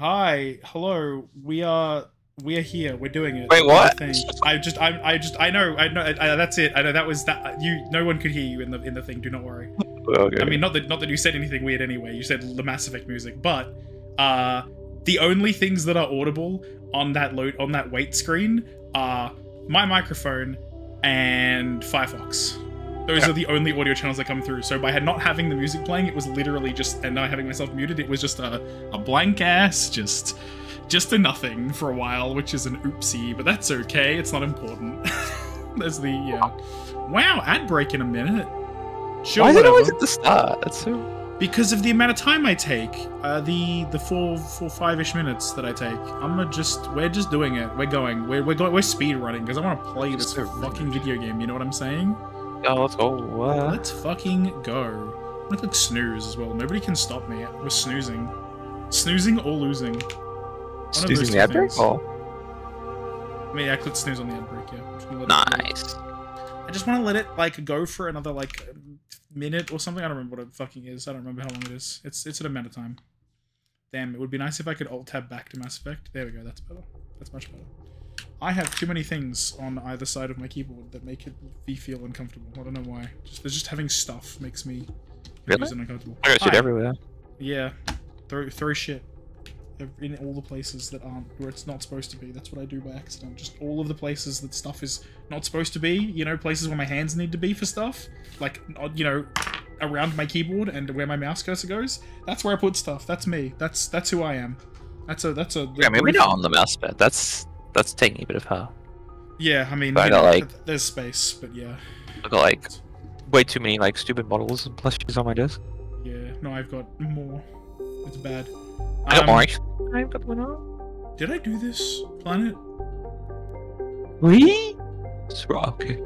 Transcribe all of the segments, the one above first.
Hi, hello. We are we are here. We're doing it. Wait, what? I just I I just I know I know I, that's it. I know that was that you. No one could hear you in the in the thing. Do not worry. Okay. I mean, not that not that you said anything weird anyway. You said the Mass Effect music, but uh, the only things that are audible on that load on that wait screen are my microphone and Firefox. Those Yeah. are the only audio channels that come through. So by not having the music playing, it was literally just and not having myself muted, it was just a, a blank ass, just just a nothing for a while, which is an oopsie, but that's okay. It's not important. There's the yeah. Wow, ad break in a minute. Sure, Why is it always at the start? That's so. Because of the amount of time I take, uh, the the four four five ish minutes that I take, I'm gonna just we're just doing it. We're going. We're we're going. We're speed running because I want to play this So fucking video game. You know what I'm saying? Oh, let's go. What? Let's fucking go. I'm gonna click snooze as well. Nobody can stop me. We're snoozing, snoozing or losing. One of those Using two the ad break? Oh, I mean, yeah, I clicked snooze on the ad break. Yeah. Just gonna let it go. nice. I just want to let it like go for another like minute or something. I don't remember what it fucking is. I don't remember how long it is. It's it's an amount of time. Damn, it would be nice if I could alt tab back to Mass Effect. There we go. That's better. That's much better. I have too many things on either side of my keyboard that make it me feel uncomfortable. I don't know why. Just just having stuff makes me Really? uncomfortable. I got shit Hi. everywhere. Yeah, throw throw shit in all the places that aren't where it's not supposed to be. That's what I do by accident. Just all of the places that stuff is not supposed to be. You know, places where my hands need to be for stuff, like you know, around my keyboard and where my mouse cursor goes. That's where I put stuff. That's me. That's that's who I am. That's a that's a. Yeah, I mean, we're not on the mouse pad. That's that's taking a bit of her. Yeah, I mean, I got, know, like- there's space, but yeah, I've got like way too many like stupid models and plushies on my desk. yeah. No, I've got more. It's bad. I got Um, more. actually. I've got one on. Did I do this planet? We? It's Okay.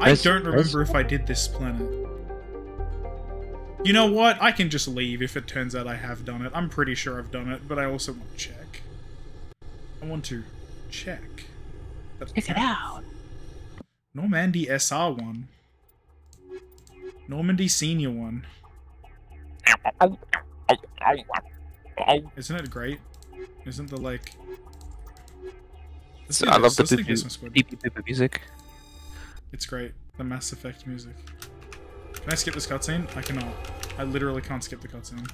I Where's- don't remember if I did this planet. You know what? I can just leave if it turns out I have done it. I'm pretty sure I've done it, but I also want to check. I want to check. That- Check it out. Normandy SR one. Normandy Senior one. Isn't it great? Isn't the like? So I love this. the Let's do beep beep beep beep music. It's great. The Mass Effect music. Can I skip this cutscene? I cannot. I literally can't skip the cutscene.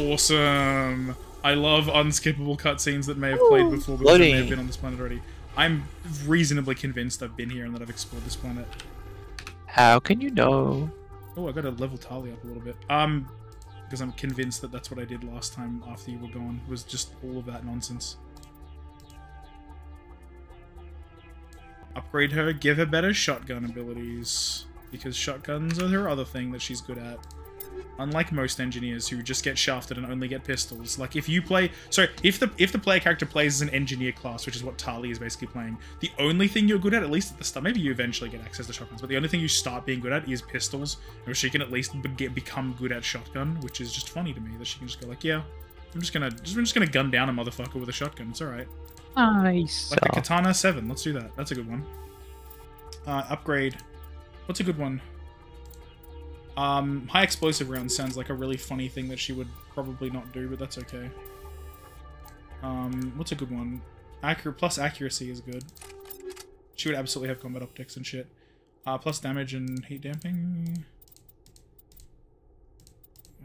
Awesome! I love unskippable cutscenes that may have played before because I may have been on this planet already. I'm reasonably convinced I've been here and that I've explored this planet. How can you know? Oh, I gotta level Tali up a little bit. Um, because I'm convinced that that's what I did last time after you were gone, was just all of that nonsense. Upgrade her, give her better shotgun abilities. Because shotguns are her other thing that she's good at. Unlike most engineers who just get shafted and only get pistols. Like if you play sorry, if the if the player character plays as an engineer class, which is what Tali is basically playing, the only thing you're good at, at least at the start, maybe you eventually get access to shotguns, but the only thing you start being good at is pistols. Or she can at least be- get, become good at shotgun, which is just funny to me that she can just go like, yeah, I'm just gonna just, I'm just gonna gun down a motherfucker with a shotgun. It's all right. Nice. Like a katana seven. Let's do that. That's a good one. Uh, upgrade. What's a good one? Um, high explosive rounds sounds like a really funny thing that she would probably not do, but that's okay. Um, what's a good one? Accurate plus accuracy is good. She would absolutely have combat optics and shit. Uh, plus damage and heat damping.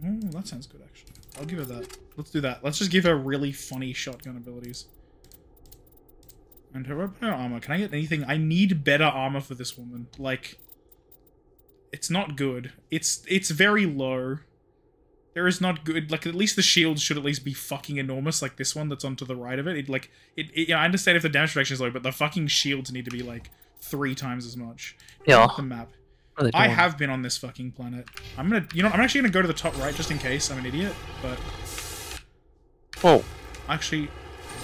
Oh, that sounds good actually. I'll give her that. Let's do that. Let's just give her really funny shotgun abilities. And her armor. Can I get anything? I need better armor for this woman. Like, it's not good. It's it's very low. There is not good. Like, at least the shields should at least be fucking enormous, like this one that's onto the right of it. It like it. it yeah, I understand if the damage reduction is low, but the fucking shields need to be like three times as much. Yeah. The map. I have been on this fucking planet. I'm gonna, you know, I'm actually gonna go to the top right just in case I'm an idiot. But Oh. actually,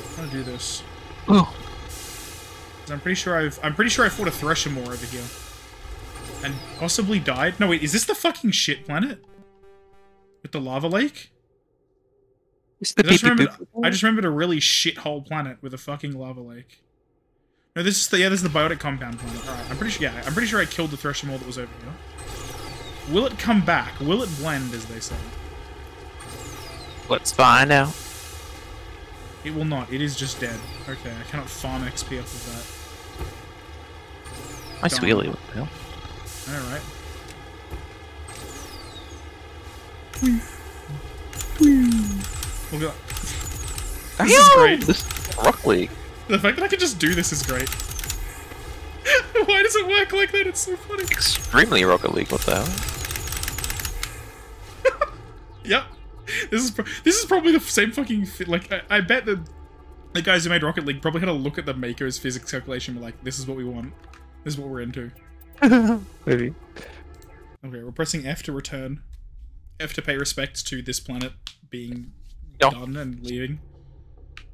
I'm gonna do this. 'Cause I'm pretty sure I've I'm pretty sure I fought a Thresher Maw over here. And possibly died. No wait, is this the fucking shit planet? With the lava lake? It's the I just, beep beep remembered. I just remembered a really shithole planet with a fucking lava lake. No, this is the yeah, this is the biotic compound planet. Alright, I'm pretty sure yeah, I'm pretty sure I killed the Thresher Maw that was over here. Will it come back? Will it blend, as they say? Let's find out. It will not. It is just dead. Okay, I cannot farm XP off of Nice Gone. wheelie. What the hell? That. Alright. Look at that. This is great. This Rock League. The fact that I can just do this is great. Why does it work like that? It's so funny. Extremely Rocket League. What the hell? Yep. This is pro- this is probably the same fucking fi- like I, I bet the the guys who made Rocket League probably had a look at the Mako's physics calculation and were like, this is what we want. This is what we're into. Maybe. Okay, we're pressing F to return. F to pay respects to this planet being Yup. done and leaving.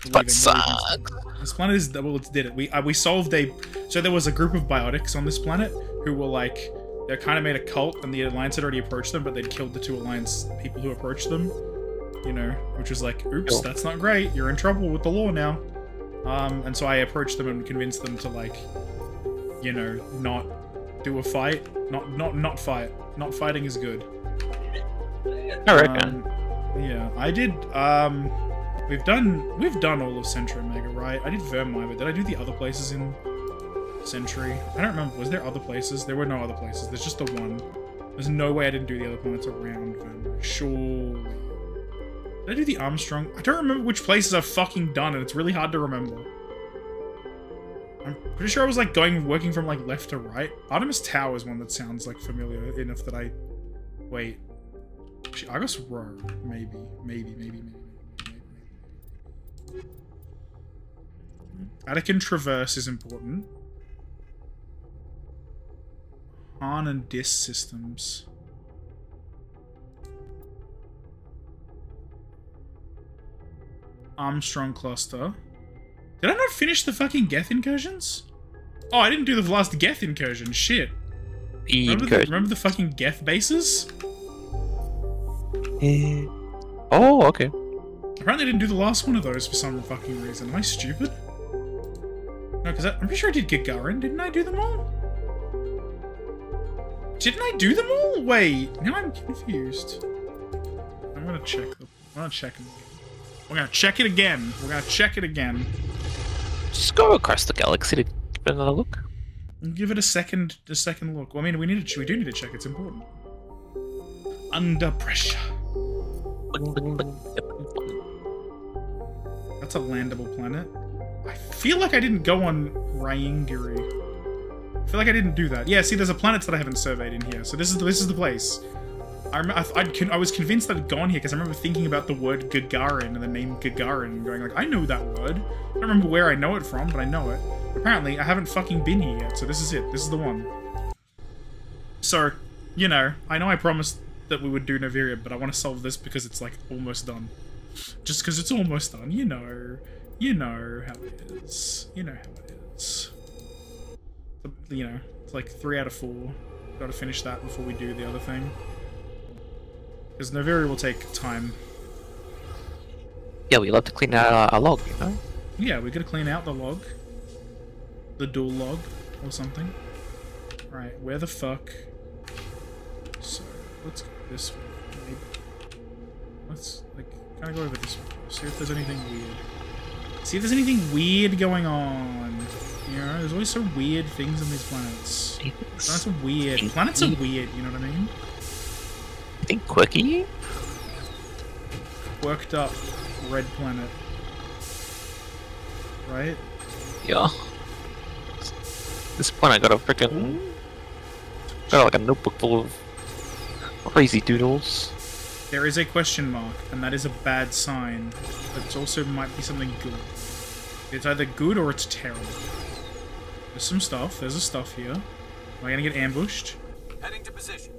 We're leaving, sucks. leaving. This planet is well, it did it. We uh, we solved a. So there was a group of biotics on this planet who were like they kind of made a cult, and the alliance had already approached them, but they'd killed the two alliance people who approached them. You know, which was like, oops, Cool. that's not great. You're in trouble with the law now. Um, and so I approached them and convinced them to like, you know, not do a fight, not not not fight. Not fighting is good. I reckon. Um, yeah, I did. Um, we've done we've done all of Century Omega, right? I did Vermire, but did I do the other places in Century? I don't remember. Was there other places? There were no other places. There's just the one. There's no way I didn't do the other planets around Vermire. Surely. Did I do the Armstrong? I don't remember which places I've fucking done, and it's really hard to remember. I'm pretty sure I was like going working from like left to right. Artemis Tau is one that sounds like familiar enough that I wait. Actually, Argos Rho, maybe, maybe, maybe, maybe, maybe, maybe. Attican Traverse is important. Han and Dis systems. Armstrong cluster. Did I not finish the fucking Geth incursions? Oh, I didn't do the last Geth incursion. Shit. Remember the, remember the fucking Geth bases? Eh. Oh, okay. Apparently I didn't do the last one of those for some fucking reason. Am I stupid? No, because I'm pretty sure I did Gagarin. Didn't I do them all? Didn't I do them all? Wait, now I'm confused. I'm gonna check them. I'm gonna check them again. We're gonna check it again. We're gonna check it again. Just go across the galaxy to give it another look. Give it a second, a second look. Well, I mean, we need to, we do need to check. It's important. Under pressure. Bing, bing, bing. That's a landable planet. I feel like I didn't go on Ryingiri. I feel like I didn't do that. Yeah, see, there's a planet that I haven't surveyed in here. So this is this is the place. I rem- I, I'd I was convinced that I'd gone here because I remember thinking about the word Gagarin and the name Gagarin and going like, I know that word. I don't remember where I know it from, but I know it. Apparently, I haven't fucking been here yet, so this is it. This is the one. So, you know, I know I promised that we would do Noveria, but I want to solve this because it's like almost done. Just because it's almost done, you know. You know how it is. You know how it is. You know, it's like three out of four. Gotta finish that before we do the other thing. Because Noveria will take time. Yeah, we love to clean out our, our log, you know? Yeah, we gotta clean out the log. The dual log, or something. Right, where the fuck? So, let's go this way. Maybe. Let's, like, kind of go over this way. See if there's anything weird. See if there's anything weird going on. You know, there's always so weird things on these planets. Planets are weird. Planets are weird, you know what I mean? You think quirky? Worked up red planet. Right? Yeah. This point I got a freaking got like a notebook full of crazy doodles. There is a question mark, and that is a bad sign. But it also might be something good. It's either good or it's terrible. There's some stuff. There's a stuff here. Am I gonna get ambushed? Heading to position.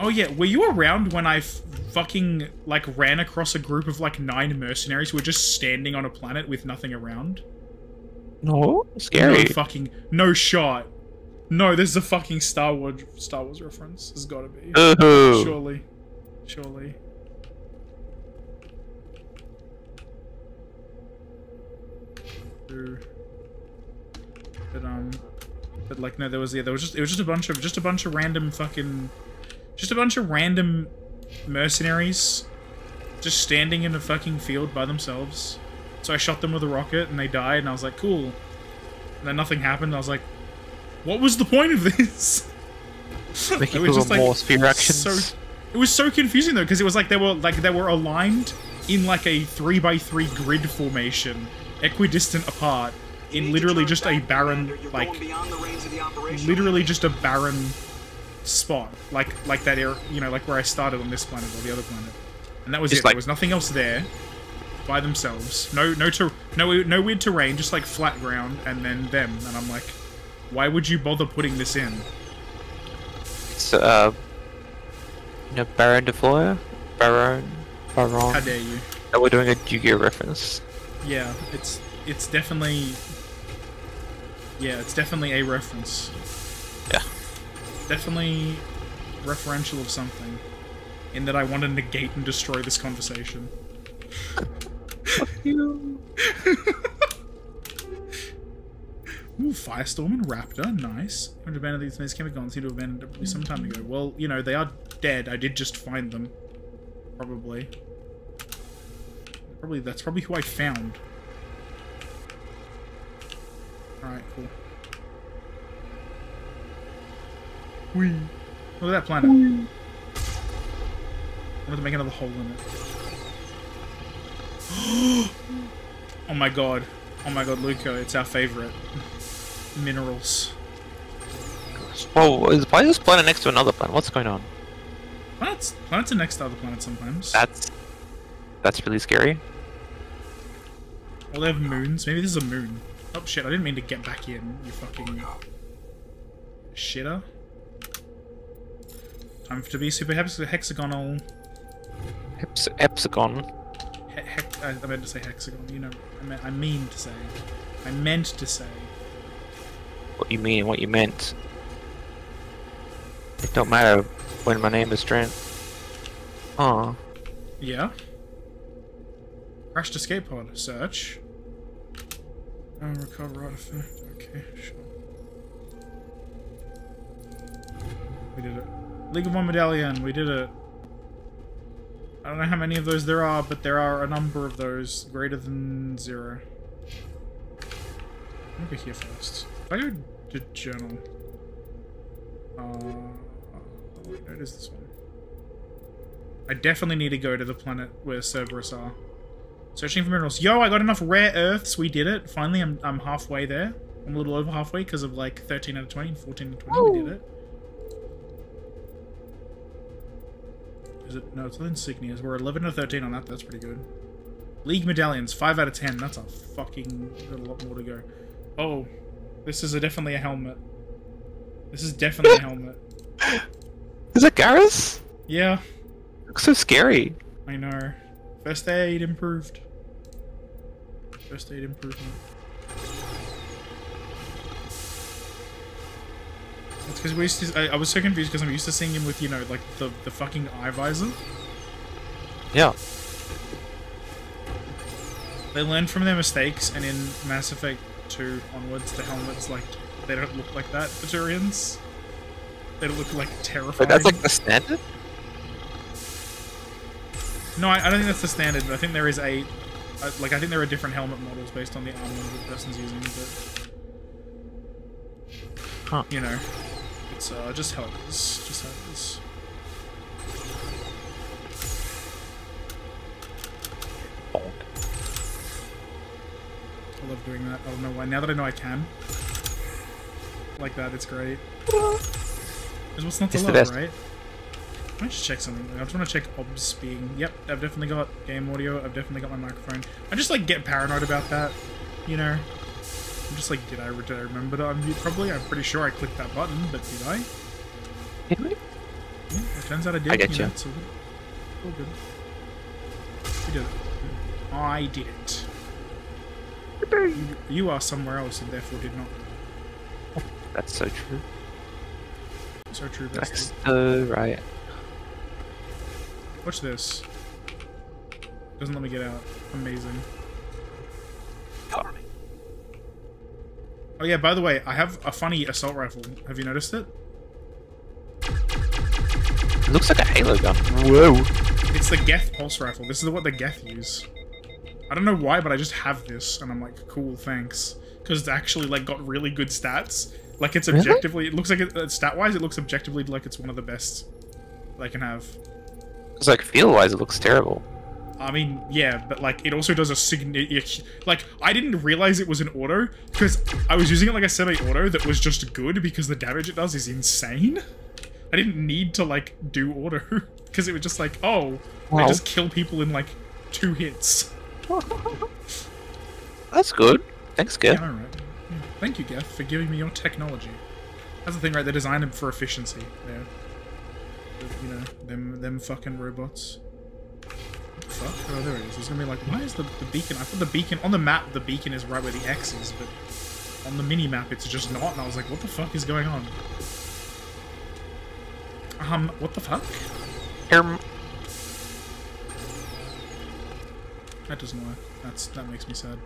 Oh yeah, were you around when I fucking like ran across a group of like nine mercenaries who were just standing on a planet with nothing around? No, scary. No fucking no shot. No, this is a fucking Star Wars Star Wars reference. This has got to be. Ooh. Surely, surely. But um, but like no, there was yeah, there was just it was just a bunch of just a bunch of random fucking, just a bunch of random mercenaries just standing in a fucking field by themselves. So I shot them with a rocket and they died, and I was like, cool. And then nothing happened. I was like, what was the point of this? Making It was little just, like, more sphere actions. So, it was so confusing though because it was like they were like they were aligned in like a three by three grid formation, equidistant apart, in literally just a barren like literally just a barren spot like like that area you know like where I started on this planet or the other planet, and that was Just it. like- there was nothing else there. By themselves, no, no, ter- no, no weird terrain, just like flat ground, and then them. And I'm like, why would you bother putting this in? It's, uh, you know, Baronne de Fleur? Baron? How Baron? dare you? Oh, we're doing a Yu-Gi-Oh reference. Yeah, it's it's definitely yeah, it's definitely a reference. Yeah. Definitely referential of something. In that I want to negate and destroy this conversation. You. Ooh, Firestorm and Raptor, nice. Haven't abandoned these things can be gone, seem to have abandoned probably some time ago. Well, you know, they are dead. I did just find them. Probably. Probably that's probably who I found. Alright, cool. Whee. Look at that planet. I wanted to make another hole in it. oh my god. Oh my god, Luca, it's our favorite. Minerals. Whoa, is, why is this planet next to another planet? What's going on? Planets, planets are next to other planets sometimes. That's... That's really scary. Well, they have moons. Maybe this is a moon. Oh shit, I didn't mean to get back in, you fucking... Shitter. Time to be super hex hexagonal. Hex hexagon. He hex I, meant to say hexagon, you know. I, meant, I mean to say. I meant to say. What you mean, what you meant. It don't matter when my name is Trent. Oh, Yeah. Crashed escape pod. Search. Oh, recover artifact. Okay, sure. We did it. League of One medallion. We did it. I don't know how many of those there are, but there are a number of those greater than zero. Me go here first. If I go to journal. Uh, oh, wait, no, it is this one. I definitely need to go to the planet where Cerberus are. Searching for minerals. Yo, I got enough rare earths. We did it. Finally, I'm, I'm halfway there. I'm a little over halfway because of like 13 out of 20 and 14 out of 20. We did it. Is it? No, it's not insignias. We're 11 out of 13 on that. That's pretty good. League medallions. 5 out of 10. That's a fucking... Got a lot more to go. Oh. This is a, definitely a helmet. This is definitely a helmet. is that Garrus? Yeah, Looks so scary. I know. First aid improved. First aid improvement. It's because we used to. I, I was so confused because I'm used to seeing him with you know like the the fucking eye visor. Yeah. They learn from their mistakes, and in Mass Effect 2 onwards, the helmets like they don't look like that for Turians. They look like terrifying. But that's like the standard? No, I, I don't think that's the standard. But I think there is a, uh, like, I think there are different helmet models based on the armor the person's using. But Huh. you know, it's uh, just how it is. Just how it is. Bonk. I love doing that. I don't know why. Now that I know I can, like that, it's great. Because what's not to It's the love, right? I just check something. I just want to check obs being. Yep, I've definitely got game audio. I've definitely got my microphone. I just like get paranoid about that, you know. I'm just like, did I did I remember to unmute? Probably. I'm pretty sure I clicked that button, but did I? Did we? Yeah, it turns out I did. I get you. you. know, it's all good. All good. We did it. I did it. You, you are somewhere else and therefore did not. That's so true. So true, That's bestie. so right. Watch this. Doesn't let me get out. Amazing. Cover me. Oh yeah, by the way, I have a funny assault rifle. Have you noticed it? It looks like a Halo gun. Whoa. It's the Geth pulse rifle. This is what the Geth use. I don't know why, but I just have this, and I'm like, cool, thanks. Because it's actually like got really good stats. Like it's objectively... Really? objectively, it looks like it, uh, stat-wise, it looks objectively like it's one of the best I can have. It's like feel-wise, it looks terrible. I mean, yeah, but like it also does a significant. Like I didn't realize it was an auto because I was using it like a semi-auto that was just good because the damage it does is insane. I didn't need to like do auto because it was just like, oh, I just kill people in like two hits. That's good. Thanks, Yeah, Geth. all right. Yeah. Thank you, Geth, for giving me your technology. That's the thing, right? They designed them for efficiency. Yeah. You know, them them fucking robots. Oh, there it is. It's gonna be like, why is the, the beacon? I thought the beacon on the map, the beacon is right where the X is, but on the mini map, it's just not. And I was like, what the fuck is going on? Um, what the fuck? Erm, That doesn't work. That's that makes me sad.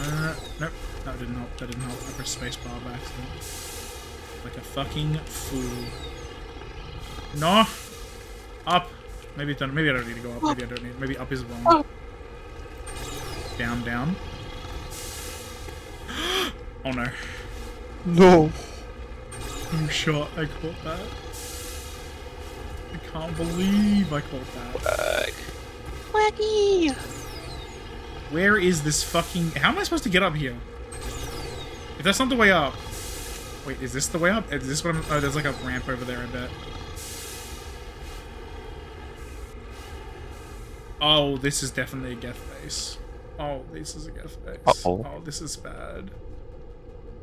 Uh, nope. That didn't help. That didn't help. I pressed spacebar by accident. Like a fucking fool. No! Up! Maybe, it don't, maybe I don't need to go up. Maybe I don't need... Maybe up is wrong. Down, down. oh no. no. I'm shot. I caught that. I can't believe I caught that. Wag. Waggy. Where is this fucking... How am I supposed to get up here? If that's not the way up... Wait, is this the way up? Is this what I'm... Oh, there's like a ramp over there, I bet. Oh, this is definitely a Geth base. Oh, this is a Geth base. Uh-oh. Oh, this is bad.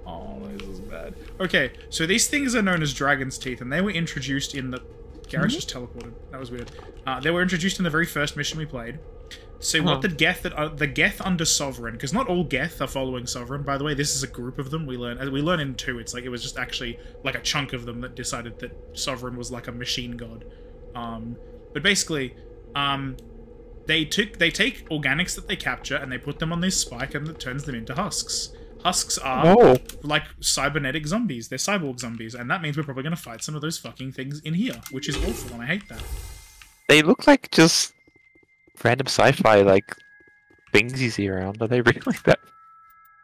Oh, this is bad. Okay, so these things are known as Dragon's Teeth, and they were introduced in the... Garrus just teleported. That was weird. Uh, they were introduced in the very first mission we played. So Huh. what the Geth that are, the Geth under Sovereign, because not all Geth are following Sovereign. By the way, this is a group of them. We learn as we learn in two. It's like it was just actually like a chunk of them that decided that Sovereign was like a machine god. Um, but basically, um, they took they take organics that they capture and they put them on this spike and it turns them into husks. Husks are Oh. like cybernetic zombies. They're cyborg zombies, and that means we're probably going to fight some of those fucking things in here, which is awful, and I hate that. They look like just random sci-fi like things you see around. Are they really like that?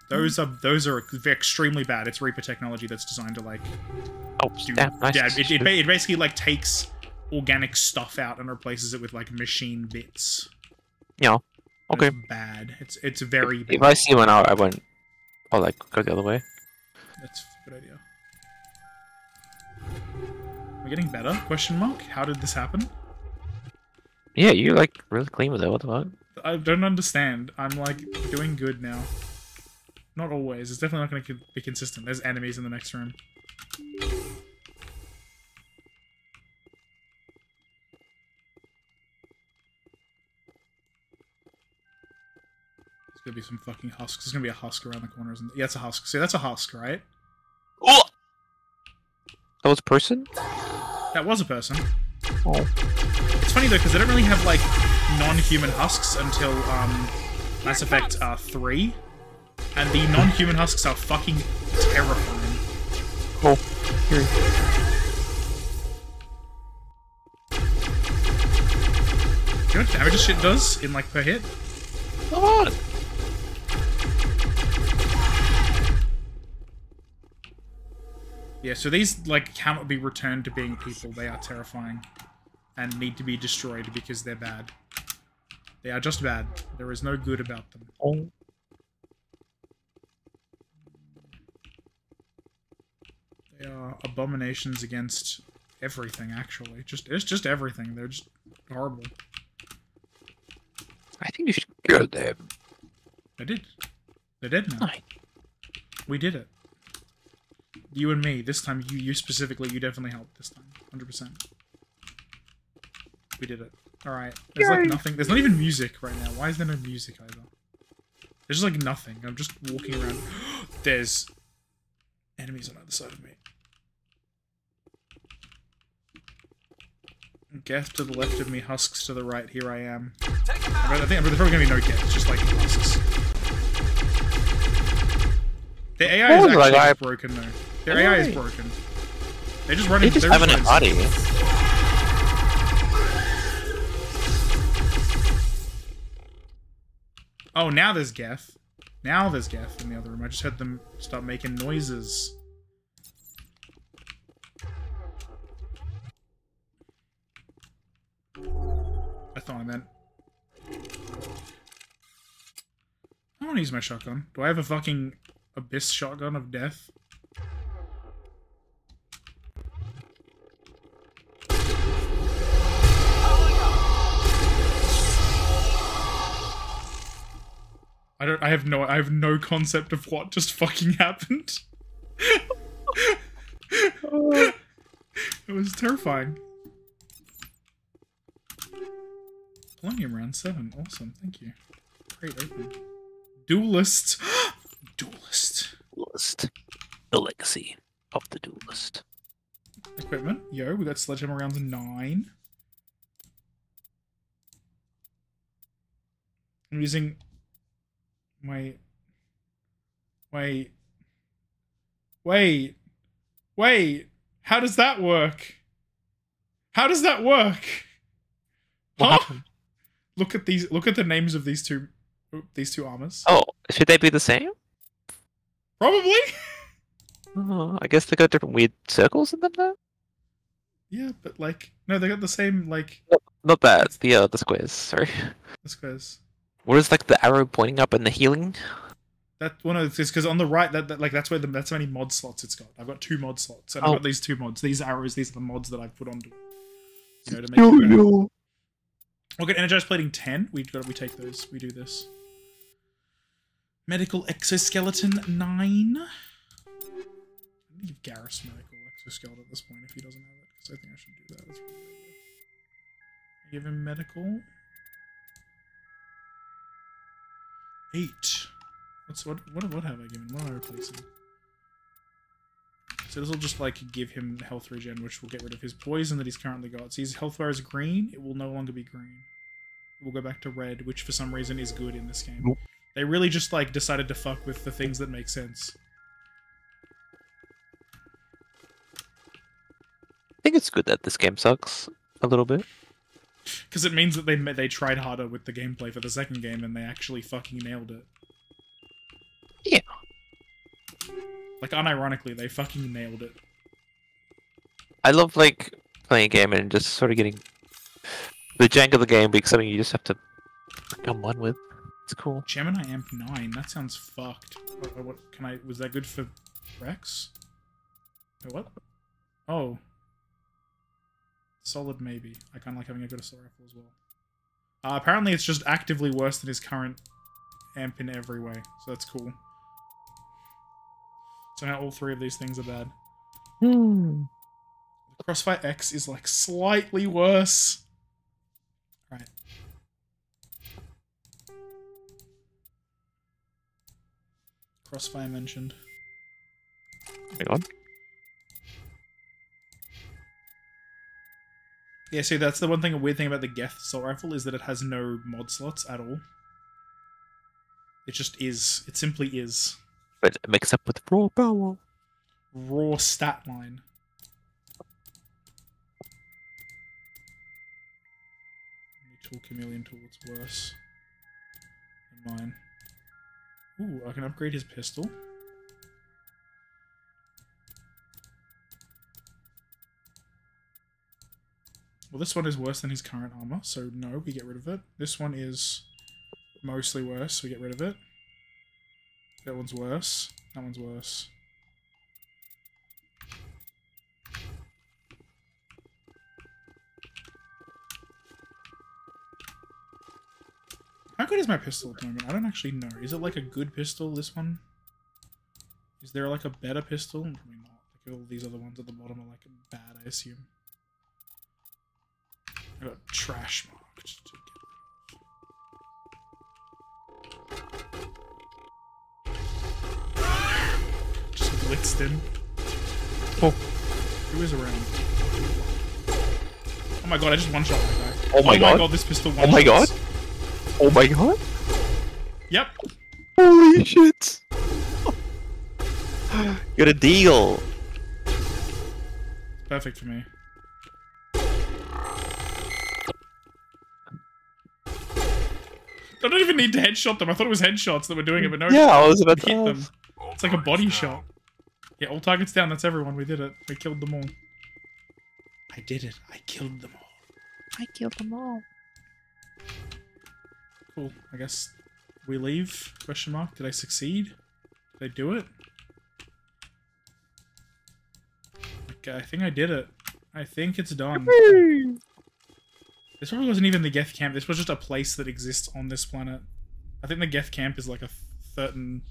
Those are those are extremely bad. It's Reaper technology that's designed to like Oh, do damn, nice. yeah. It, it, it basically like takes organic stuff out and replaces it with like machine bits. Yeah. Okay. It's bad. It's it's very If bad. I see one out, I won't. I'll oh, like go the other way. That's a good idea. We're getting better? Question mark. How did this happen? Yeah, you're like really clean with it. What the fuck? I don't understand. I'm like doing good now. Not always. It's definitely not going to be consistent. There's enemies in the next room. Gonna be some fucking husks. There's gonna be a husk around the corner, isn't there? Yeah, it's a husk. See, that's a husk, right? Oh! That was a person? That was a person. Oh. It's funny though because they don't really have like non-human husks until um, Mass Effect uh, three, and the non-human husks are fucking terrifying. Oh. Here. Do you know what damage this shit does in like per hit? Come on! Yeah, so these like cannot be returned to being people. They are terrifying and need to be destroyed because they're bad. They are just bad. There is no good about them. Oh. They are abominations against everything. Actually, just it's just everything. They're just horrible. I think you should kill them. They did. They're dead now. We did it. You and me. This time, you you specifically, you definitely helped this time. 100%. We did it. Alright. There's like nothing. There's not even music right now. Why is there no music either? There's just like nothing. I'm just walking around. There's enemies on either side of me. Geth to the left of me, husks to the right. Here I am. I think there's probably gonna be no Geth, just like husks. The AI is actually like broken though. Their AI is broken. They just run They into just they're have an body. Oh, now there's Geth. Now there's Geth in the other room. I just heard them start making noises. I thought I meant. I want to use my shotgun. Do I have a fucking abyss shotgun of death? I don't. I have no. I have no concept of what just fucking happened. it was terrifying. Polonium round seven. Awesome. Thank you. Great open. Duelist. Duelist. Duelist. The legacy of the duelist. Equipment. Yo, we got sledgehammer rounds nine. I'm using my wait. Wait. Wait. How does that work? How does that work? What Huh? Look at these look at the names of these two these two armors. Oh, should they be the same? Probably. Oh, I guess they got different weird circles in them though. yeah, but like no, they got the same like Not that. The uh, the squares. Sorry. The squares. What is like the arrow pointing up and the healing? That one of this because on the right, that, that like that's where the that's how many mod slots it's got. I've got two mod slots, and I've Oh. got these two mods. These arrows, these are the mods that I've put onto. You know, to make no. We'll get energized plating ten. We got we take those. We do this. Medical exoskeleton nine. I'm gonna give Garrus medical exoskeleton at this point if he doesn't have it, because I think I should do that. That's a good. Give him medical. Eight. What's what? What? What have I given? What am I replacing? So this will just like give him health regen, which will get rid of his poison that he's currently got. So his health bar is green. It will no longer be green. It will go back to red, which for some reason is good in this game. They really just like decided to fuck with the things that make sense. I think it's good that this game sucks a little bit. Because it means that they they tried harder with the gameplay for the second game and they actually fucking nailed it. Yeah. Like unironically, they fucking nailed it. I love like playing a game and just sort of getting the jank of the game being something you just have to become one with. It's cool. Gemini Amp 9, that sounds fucked. What, what can I was that good for Wrex? Wait, what? Oh. Solid maybe. I kinda like having a good assault rifle as well. Uh, apparently it's just actively worse than his current amp in every way, so that's cool. So now all three of these things are bad. Hmm. Crossfire X is like slightly worse. Right. Crossfire mentioned. Hang on. Yeah, see, that's the one thing, a weird thing about the Geth assault rifle is that it has no mod slots at all. It just is. It simply is. But it makes up with raw power. Raw stat line. Tool chameleon tool, it's worse than mine. Ooh, I can upgrade his pistol. Well, this one is worse than his current armor, so no, we get rid of it. This one is mostly worse, so we get rid of it. That one's worse. That one's worse. How good is my pistol at the moment? I don't actually know. Is it like a good pistol, this one? Is there like a better pistol? Probably not. Like all these other ones at the bottom are like bad, I assume. I got trash marked to get. Just blitzed him. Oh. Who is around? Oh my god, I just one shot that guy. Oh my oh god. this pistol Oh my one-shots. god. Oh my god. Yep. Holy shit. Got a deal. perfect for me. I don't even need to headshot them. I thought it was headshots that were doing it, but no. Yeah, I was about to hit to them. It's like a body shot. Yeah, all targets down. That's everyone. We did it. We killed them all. I did it. I killed them all. I killed them all. Cool. I guess we leave? Question mark. Did I succeed? Did I do it? Okay, I think I did it. I think it's done. This probably wasn't even the Geth camp. This was just a place that exists on this planet. I think the Geth camp is like a certain.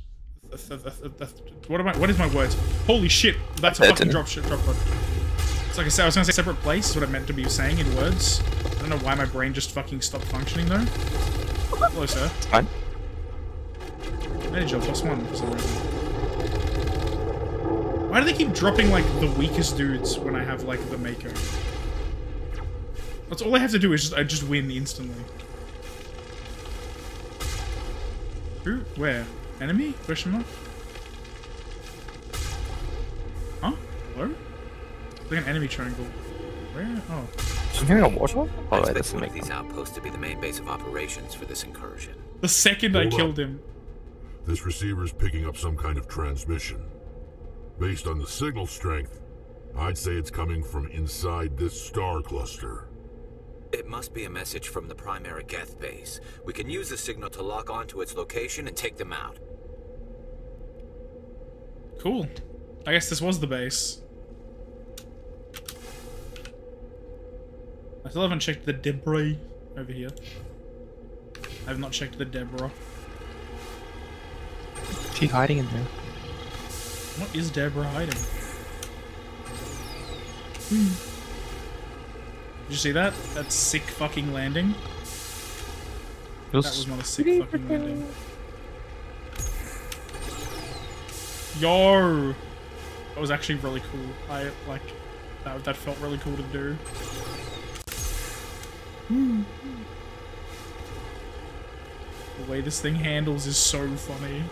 What am I? What is my words? Holy shit! That's a fucking drop shit drop pod. It's like I said, I was gonna say separate place. Is what I meant to be saying in words. I don't know why my brain just fucking stopped functioning though. Hello, sir. Fine. Plus one for some reason. Why do they keep dropping like the weakest dudes when I have like the Mako? That's all I have to do is just I just win instantly. Who? Where? Enemy? Question mark? Huh? Hello? It's like an enemy triangle. Where? Oh. I'm hearing a water. Oh, I wait, expect that's one of these outposts to be the main base of operations for this incursion. The second I Hold up. killed him. This receiver's picking up some kind of transmission. Based on the signal strength, I'd say it's coming from inside this star cluster. It must be a message from the primary Geth base. We can use the signal to lock onto its location and take them out. Cool. I guess this was the base. I still haven't checked the debris over here. I have not checked the debris. Is he hiding in there? What is Deborah hiding? Did you see that? That sick fucking landing? That was not a sick fucking landing. Yo! That was actually really cool. I, like, that, that felt really cool to do. The way this thing handles is so funny.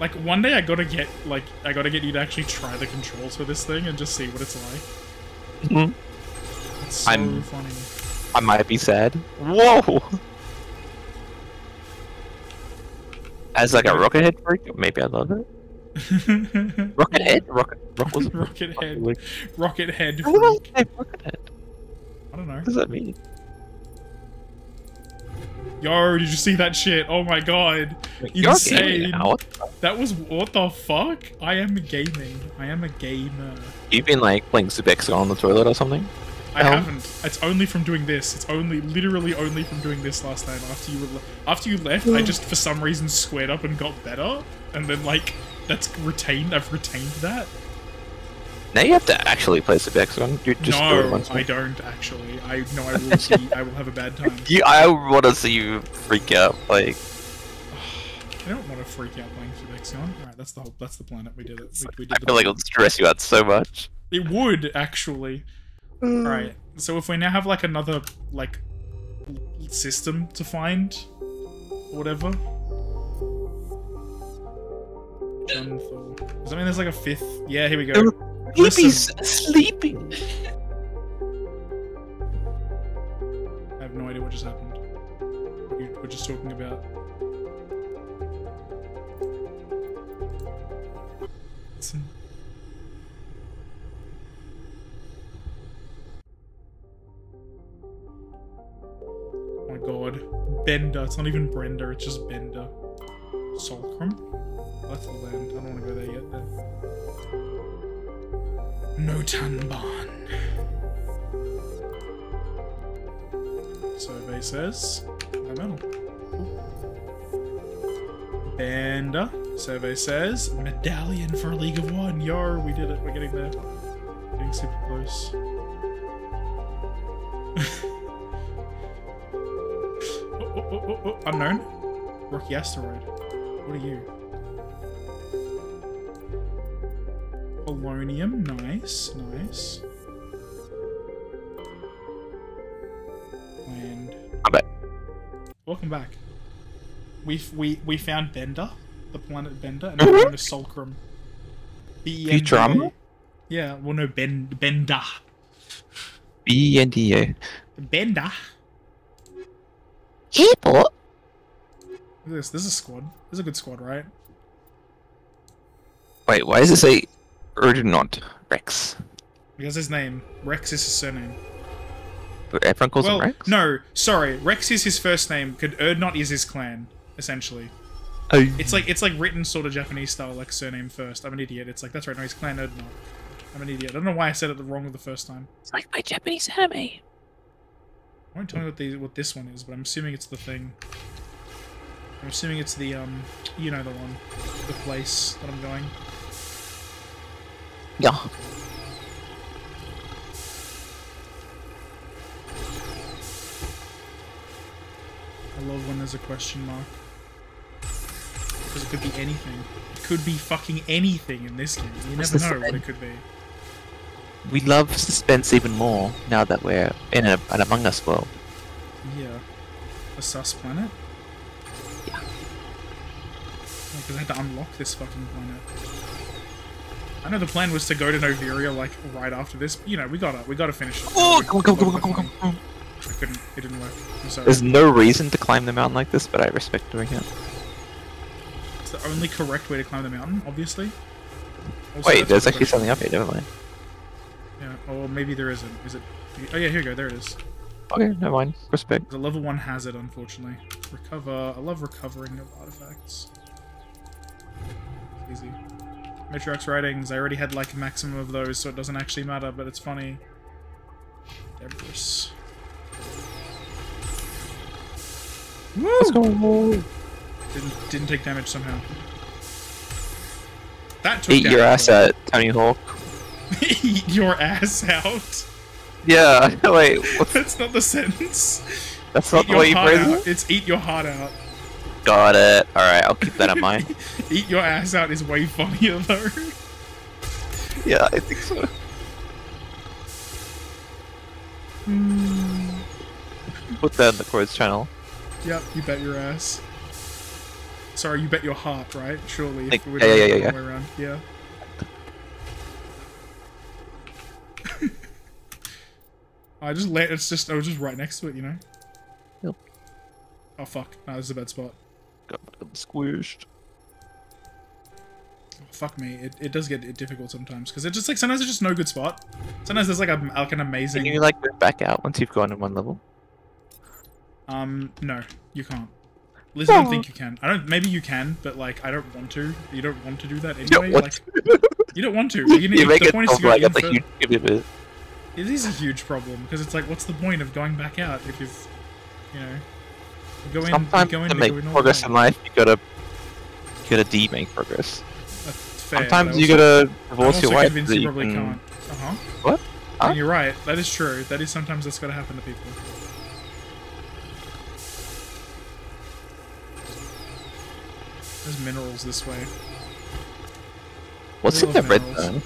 Like, one day I gotta get, like, I gotta get you to actually try the controls for this thing and just see what it's like. Mhm. It's so I'm- funny. I might be sad. Whoa! As like a rocket head freak, maybe I love it. Rocket head? Rocket Rock was Rocket head. Rocket head Why would I freak. rocket head? I don't know. What does that mean? Yo, did you see that shit? Oh my god. You're Insane. gaming now. That was what the fuck? I am gaming. I am a gamer. You've been like playing Super on the toilet or something? I No. haven't. It's only from doing this. It's only, literally only from doing this last time. After you were, after you left, I mm. just for some reason squared up and got better, and then like that's retained. I've retained that. Now you have to actually play Super Hexagon. You just no, once. I don't actually. I know I will see. I will have a bad time. You, I want to see you freak out. Like, I don't want to freak out playing Super Hexagon. Alright, that's the whole. That's the planet. We did it. We, we did I the feel like it'll stress you out so much. It would actually. Uh. Alright, so if we now have like another like system to find, whatever. Junthal. Does that mean there's like a fifth? Yeah, here we go. He's sleeping. I have no idea what just happened. What you were just talking about. Listen. Oh my god. Bender. It's not even Brenda, it's just Bender. Solcrum? That's the land. I don't want to go there yet then. Notanban. Survey says. Cool. Banda. Uh, survey says medallion for League of One. Yar, we did it. We're getting there. Getting super close. oh, oh, oh, oh, oh. Unknown. Rocky asteroid. What are you? Polonium. Nice. Nice. Land. I'm back. Welcome back. We we we found Bender, the planet Bender, and we're going to Solcrum. B E N D A. Yeah, well, no, Ben Bender. B and D A. Airport. Look at this. This is a squad. This is a good squad, right? Wait, why does it say Urdnot Wrex? Because his name. Wrex is his surname. But everyone calls well, him Wrex. no, sorry. Wrex is his first name. Could Urdnot is his clan, essentially. Oh, It's like it's like written sort of Japanese style, like surname first. I'm an idiot. It's like that's right. No, he's clan Urdnot. I'm an idiot. I don't know why I said it the wrong the first time. it's like my Japanese anime. I won't tell me what the what this one is, but I'm assuming it's the thing. I'm assuming it's the um, you know the one, the place that I'm going. Yeah. I love when there's a question mark. Because it could be anything. It could be fucking anything in this game. You What's never know what it could be. We love suspense even more now that we're in a, an Among Us world. Yeah. A sus planet? Yeah. Oh, because I had to unlock this fucking planet. I know the plan was to go to Noveria like right after this. But, you know, we gotta we gotta finish it. Oh, come on, come come come come. I couldn't. It didn't work. I'm sorry. There's no reason to climb the mountain like this, but I respect doing it. It's the only correct way to climb the mountain, obviously. Also, Wait, there's actually question. something up here, never mind. Yeah. Oh, maybe there isn't. Is it? Oh yeah, here you go. There it is. Okay, never mind. Respect. The level one hazard, unfortunately. Recover. I love recovering of artifacts. Easy. Matriarch's writings. I already had like a maximum of those, so it doesn't actually matter. But it's funny. Debris. Woo! Let's go. Didn't didn't take damage somehow. That took Eat your ass out, Tony Hawk. Eat your ass out. Yeah, wait, what's, That's not the sentence. that's not eat the way you phrase it? It's eat your heart out. Got it. Alright, I'll keep that in mind. Eat your ass out is way funnier though. yeah, I think so. Hmm. Put that in the Chords channel. Yep, you bet your ass. Sorry, you bet your heart, right? Surely, Like, yeah, yeah, yeah, yeah. way around. Yeah. I just let it's just I was just right next to it, you know. Yep. Oh fuck! No, this is a bad spot. Got squished. Oh, fuck me, it, it does get difficult sometimes because it just like sometimes it's just no good spot. Sometimes there's like a like an amazing. Can you like move back out once you've gone in one level? Um, no, you can't. Liz, I don't think you can. I don't. Maybe you can, but like, I don't want to. You don't want to do that anyway. what? Like, you don't want to. You, you need, make the it point is to go like that's a huge commitment. It is a huge problem because it's like, what's the point of going back out if you've, you know, you go in, Sometimes you go in to make progress in life, you gotta you gotta de make progress. Fair, Sometimes you gotta divorce your wife. you probably can- can't. Uh huh. What? Huh? And you're right. That is true. That is sometimes that's got to happen to people. There's minerals this way. What's in the love red zone?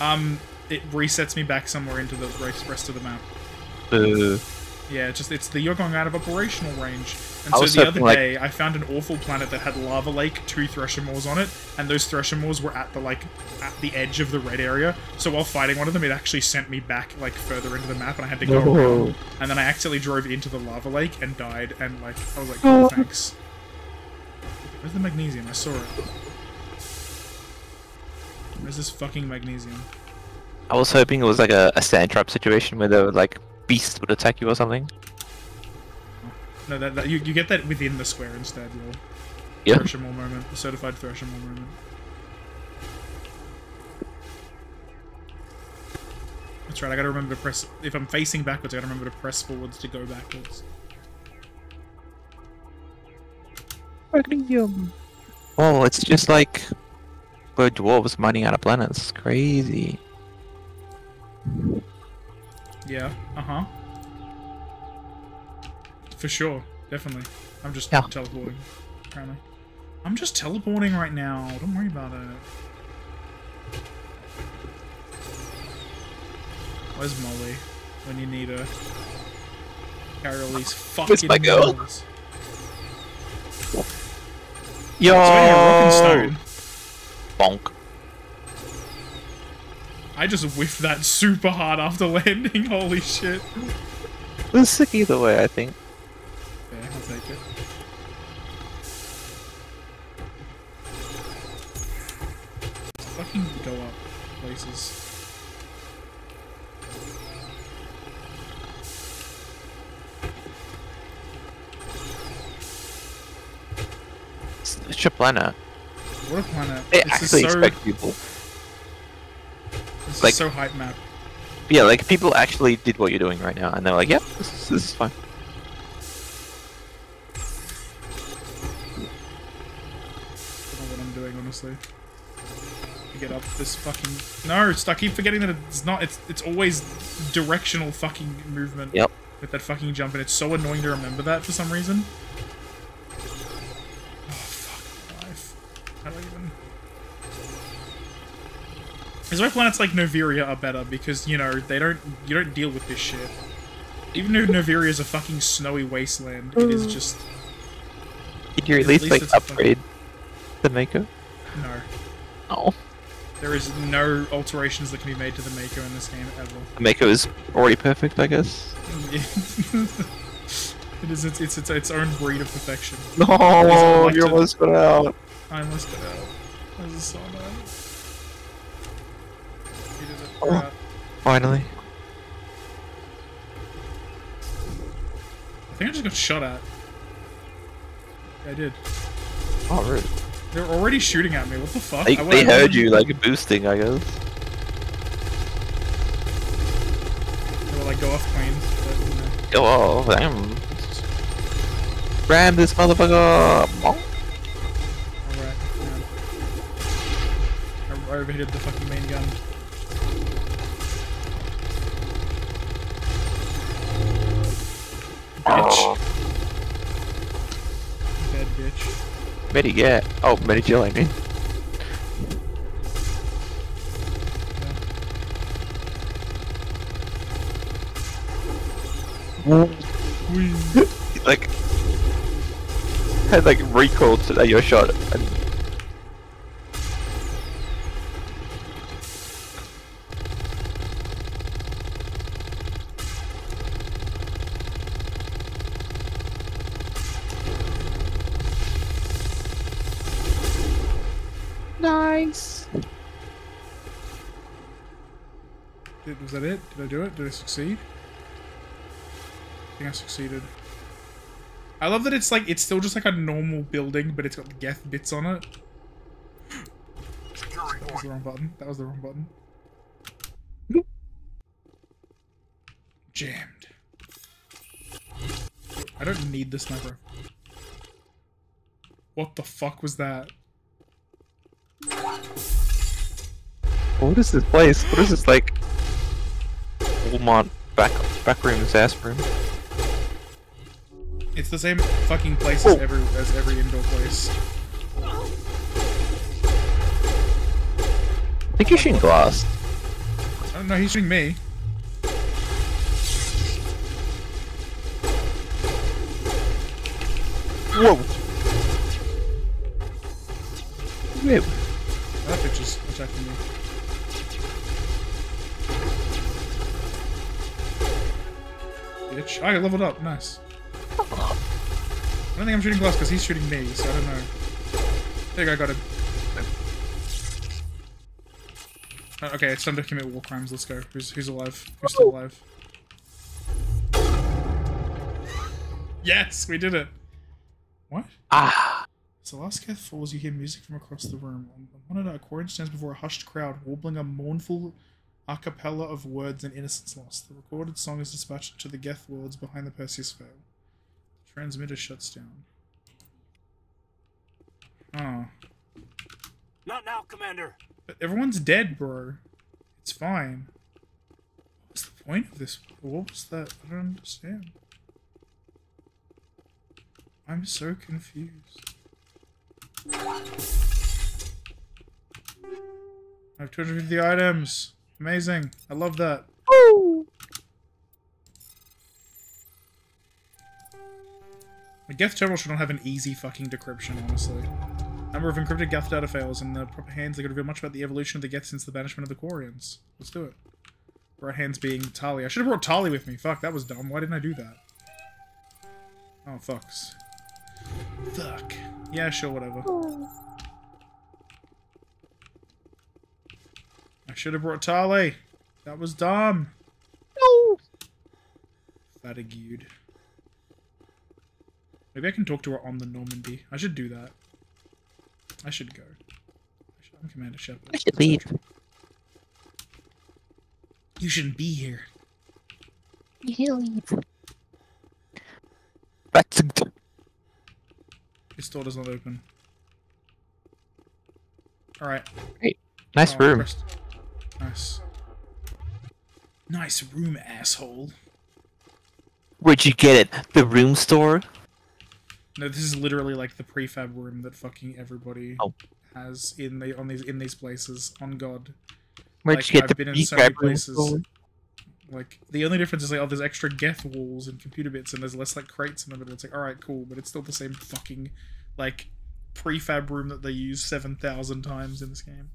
Um, it resets me back somewhere into the rest rest of the map. Uh, Yeah, it's just it's the you're going out of operational range. And so the other hoping, like- day, I found an awful planet that had lava lake, two thresher maws on it, and those thresher maws were at the like at the edge of the red area. So while fighting one of them, it actually sent me back like further into the map, and I had to go No. around. And then I accidentally drove into the lava lake and died. And like I was like, oh, thanks. Where's the magnesium? I saw it. Where's this fucking magnesium? I was hoping it was like a, a sand trap situation where the like beast would attack you or something. No, that, that you, you get that within the square instead. Your Yeah. Thresher Maw moment, the certified Thresher Maw moment. That's right. I gotta remember to press. If I'm facing backwards, I gotta remember to press forwards to go backwards. Magnesium. Oh, it's just like where dwarves mining out of planets. It's crazy. Yeah. Uh huh. For sure. Definitely. I'm just Yeah. teleporting. Apparently. I'm just teleporting right now. Don't worry about it. Where's Molly? When you need her. Carry all these fucking my girl? Yo! So anyway, rock and stone. Bonk. I just whiffed that super hard after landing. Holy shit. It was sick either way, I think. Yeah, I'll take it. Fucking go up places. It's, your planet. What a planet. They This actually so, expect people. This is like- so hype map. Yeah, like people actually did what you're doing right now, and they're like, "Yep, this is, this is fine." I don't know what I'm doing, honestly. Get up this fucking... No, I keep forgetting that it's not... It's it's always directional fucking movement. Yep. With that fucking jump, and it's so annoying to remember that for some reason. Oh, fuck my life. How do I. Is why planets like Noveria are better, because, you know, they don't... You don't deal with this shit. Even though Noveria is a fucking snowy wasteland, it is mm. just... Did you at At least, least like it's a fucking- upgrade the Mako? No. Oh, There is no alterations that can be made to the Mako in this game ever. the Mako is already perfect, I guess. it is its, it's its its own breed of perfection. No, you to- almost got out. I almost got out. This is so nice. He. Oh. Finally. I think I just got shot at. Yeah, I did. Oh, rude. They're already shooting at me. What the fuck? They, I- they I- heard you like boosting, I guess. They were like, go off plane. But, you know. Oh, damn. Ram this motherfucker! Oh. Alright, yeah. I I overheated the fucking main gun. Bitch. Dead bitch. Medi get. Oh, Medi Jill, I mean. Like had like recoil to uh, your shot and Did, was that it? Did I do it? Did I succeed? I think I succeeded. I love that it's like it's still just like a normal building, but it's got the Geth bits on it. That was the wrong button. That was the wrong button. Jammed. I don't need the sniper. What the fuck was that? What is this place? What is this like? Walmart back back rooms ass room. It's the same fucking place as Oh. every as every indoor place. I think you're shooting glass. I don't know. He's shooting me. Whoa. Wait, That bitch is attacking me. Bitch. I leveled up. Nice. I don't think I'm shooting glass because he's shooting me, so I don't know. There you go, got him. Uh, Okay, it's time to commit war crimes. Let's go. Who's who's alive? Who's still alive? Yes, we did it. What? Ah. As the last cat falls, you hear music from across the room. On one night, a Quarian stands before a hushed crowd, warbling a mournful a cappella of words and innocence lost. The recorded song is dispatched to the Geth worlds behind the Perseus Veil. The transmitter shuts down. Oh. Not now, Commander. But everyone's dead, bro. It's fine. What's the point of this? What was that? I don't understand. I'm so confused. I have 250 items. Amazing. I love that. The Geth Terminal should not have an easy fucking decryption, honestly. Number of encrypted Geth data fails, and the proper hands they could reveal much about the evolution of the Geth since the banishment of the Quarians. Let's do it. Right hands being Tali. I should have brought Tali with me. Fuck, that was dumb. Why didn't I do that? Oh, fucks. Fuck. Yeah, sure, whatever. I should have brought Tali. That was dumb. No. Fatigued. Maybe I can talk to her on the Normandy. I should do that. I should go. I should- I'm Commander Shepard. I should leave. You shouldn't be here. You should leave. That's This door does not open. Alright. Great. Nice Oh, room. pressed- Nice. Nice room, asshole. Where'd you get it? The room store? No, this is literally like the prefab room that fucking everybody Oh. has in the on these in these places. On God, Where'd Like, you get I've the been in so many places. store? like the only difference is like oh, there's extra Geth walls and computer bits, and there's less like crates in the middle. It's like all right, cool, but it's still the same fucking like prefab room that they use seven thousand times in this game.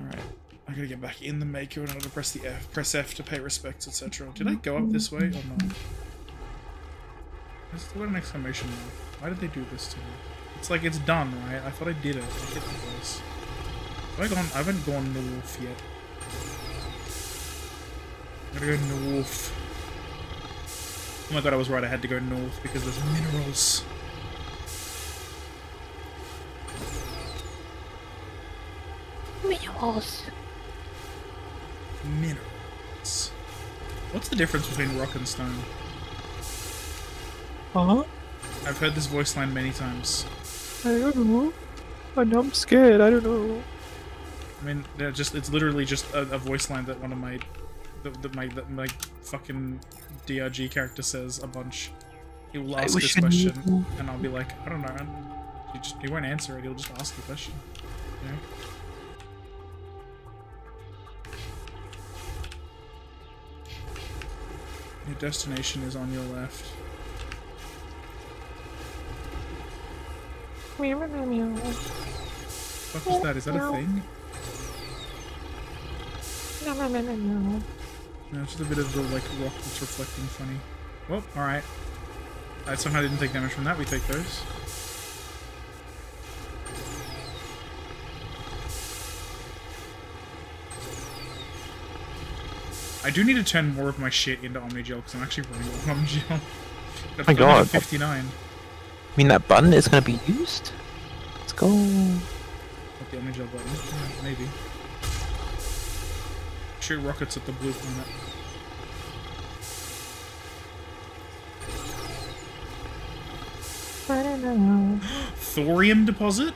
All right. I gotta get back in the Mako and I gotta press the F, press F to pay respects, etc. Did I go up this way or not? I still got an exclamation mark. Why did they do this to me? It's like it's done, right? I thought I did it. I hit the place. Have I gone? I haven't gone north yet. I gotta go north. Oh my god, I was right. I had to go north because there's minerals. Minerals. Minerals. What's the difference between rock and stone? Huh? I've heard this voice line many times. I don't know. And I'm scared. I don't know. I mean, they're just it's literally just a, a voice line that one of my that, that my that my fucking DRG character says a bunch. He will ask this I knew. question, and I'll be like, I don't know. And he just he won't answer it. He'll just ask the question. You know? Your destination is on your left. What is that? Is that a thing? No, it's just a bit of the like rock that's reflecting funny. Well, alright. I somehow didn't take damage from that, we take those. I do need to turn more of my shit into Omnigel because I'm actually running low on Omnigel. My God. 59. I mean, that button is gonna be used. Let's go. What the Omnigel button? Yeah, maybe. Shoot rockets at the blue planet. Thorium deposit?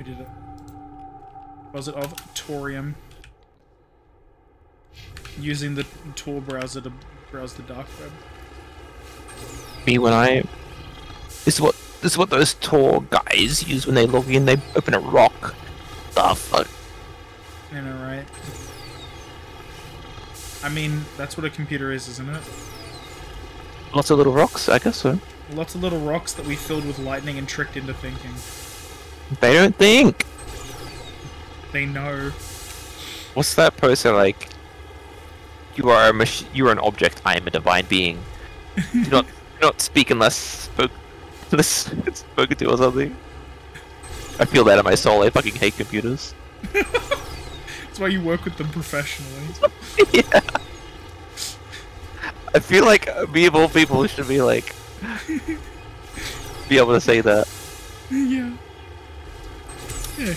We did it. Of Torium? Using the Tor browser to browse the dark web. Me when I. This is what this is what those Tor guys use when they log in. They open a rock. The fuck. You know, right? I mean, that's what a computer is, isn't it? Lots of little rocks. I guess so. Lots of little rocks that we filled with lightning and tricked into thinking. They don't think. They know. What's that person like? You are a mach- You are an object. I am a divine being. do not do not speak unless spoke unless spoken to or something. I feel that in my soul. I fucking hate computers. That's why you work with them professionally. yeah. I feel like me of all people should be like be able to say that. yeah. Yeah.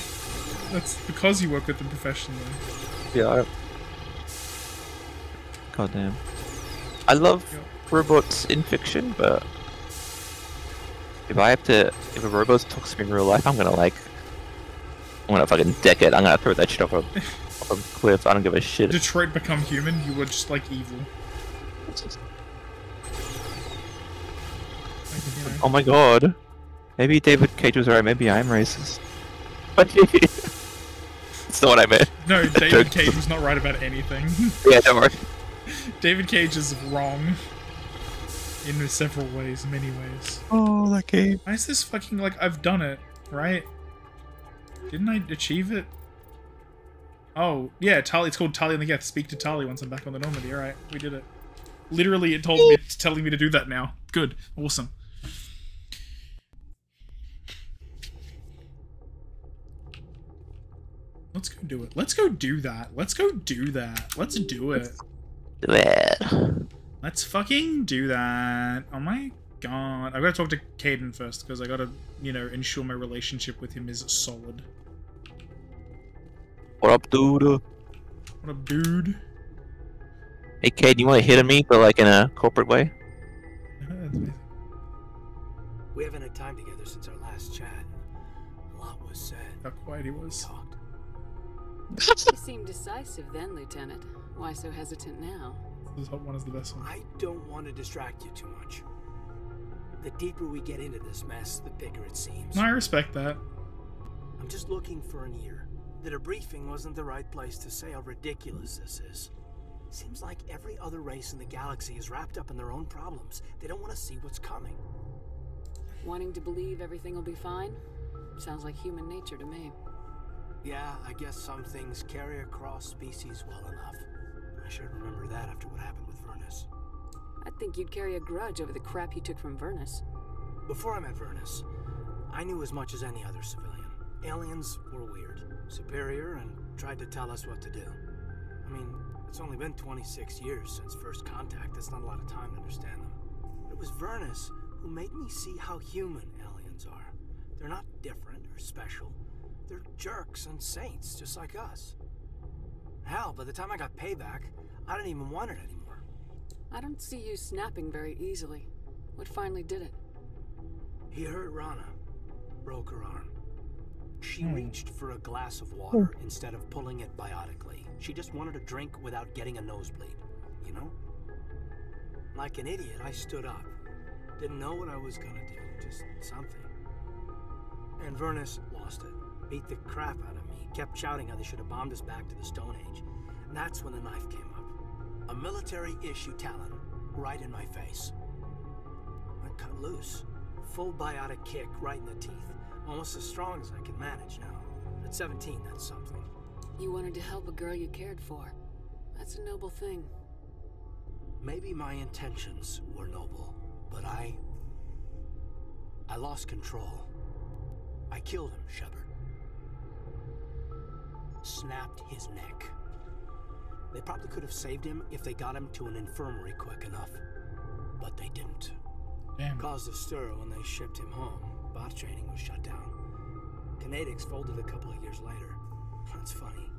That's because you work with them professionally. Yeah. I... God damn. I love Yeah. robots in fiction, but if I have to, if a robot talks to me in real life, I'm gonna like, I'm gonna fucking deck it. I'm gonna throw that shit off a, off a cliff. I don't give a shit. Detroit become human, you were just like evil. Like, you know. Oh my god. Maybe David Cage was right. Maybe I'm racist. But That's not what I meant. No, David Cage was not right about anything. Yeah, don't worry. David Cage is wrong. In several ways, many ways. Oh, okay. Why is this fucking like I've done it, right? Didn't I achieve it? Oh, yeah, Tali it's called Tali and the Geth. Speak to Tali once I'm back on the Normandy. Alright, we did it. Literally it told me it's telling me to do that now. Good. Awesome. Let's go do it. Let's go do that. Let's go do that. Let's do it. Do it. Let's fucking do that. Oh my god. I gotta talk to Kaidan first, because I gotta, you know, ensure my relationship with him is solid. What up, dude? What up, dude? Hey, Kate, you want to hit on me, but like in a corporate way? We haven't had time together since our last chat. A lot was said. How quiet he was. Talked. You seemed decisive then, Lieutenant. Why so hesitant now? This one is the best one. I don't want to distract you too much. The deeper we get into this mess, the bigger it seems. No, I respect that. I'm just looking for an ear. That a briefing wasn't the right place to say how ridiculous this is. Seems like every other race in the galaxy is wrapped up in their own problems. They don't want to see what's coming. Wanting to believe everything will be fine? Sounds like human nature to me. Yeah, I guess some things carry across species well enough. I should remember that after what happened with Vyrnnus. I think you'd carry a grudge over the crap you took from Vyrnnus. Before I met Vyrnnus, I knew as much as any other civilian. Aliens were weird, superior, and tried to tell us what to do. I mean, it's only been 26 years since first contact. That's not a lot of time to understand them. But It was Vyrnnus who made me see how human aliens are. They're not different or special. They're jerks and saints, just like us. Hell, by the time I got payback, I didn't even want it anymore. I don't see you snapping very easily. What finally did it? He hurt Rahna, broke her arm. She hmm. reached for a glass of water hmm. instead of pulling it biotically. She just wanted a drink without getting a nosebleed, you know? Like an idiot, I stood up. Didn't know what I was gonna do, just something. And Vyrnnus lost it. Beat the crap out of me. Kept shouting how they should have bombed us back to the Stone Age. And that's when the knife came up. A military issue talon, right in my face. I cut loose. Full biotic kick right in the teeth. Almost as strong as I can manage now. At 17, that's something. You wanted to help a girl you cared for. That's a noble thing. Maybe my intentions were noble, but I. I lost control. I killed him, Shepard. Snapped his neck. They probably could have saved him if they got him to an infirmary quick enough. But they didn't. Damn. Caused a stir when they shipped him home. Bot training was shut down. Conatix folded a couple of years later. That's funny.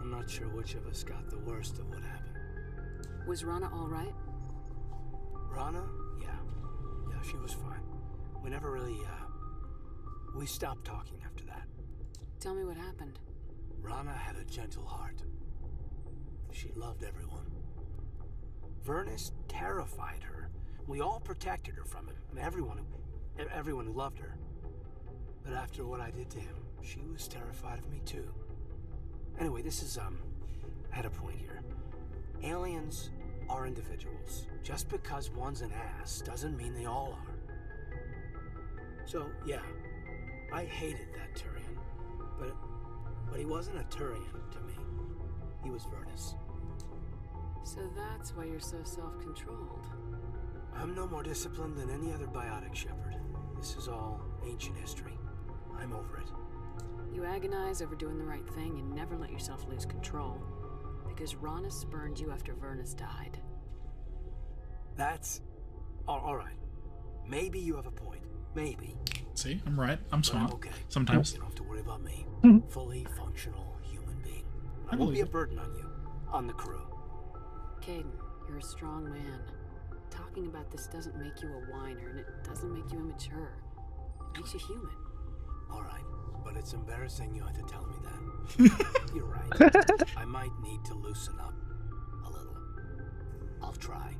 I'm not sure which of us got the worst of what happened. Was Rahna all right? Rahna? Yeah. Yeah, she was fine. We never really, uh. We stopped talking after that. Tell me what happened. Rahna had a gentle heart. She loved everyone. Vyrnnus terrified her. We all protected her from him, and everyone everyone who loved her. But after what I did to him, she was terrified of me too. Anyway, this is um, I had a point here. Aliens are individuals. Just because one's an ass doesn't mean they all are. So yeah, I hated that but but he wasn't a Turian to me. He was Vyrnnus. So that's why you're so self-controlled. I'm no more disciplined than any other biotic Shepard. This is all ancient history. I'm over it. You agonize over doing the right thing and never let yourself lose control. Because Rahna spurned you after Vyrnnus died. That's all, all right. Maybe you have a point. Maybe. See, I'm right. I'm But I'm smart. okay. Sometimes. You don't have to worry about me. Hmm. Fully functional human being. I I won't be a burden on you, on the crew. Kaidan, you're a strong man. Talking about this doesn't make you a whiner, and it doesn't make you immature. It makes you human. All right, but it's embarrassing you had to tell me that. You're right. I might need to loosen up a little. I'll try.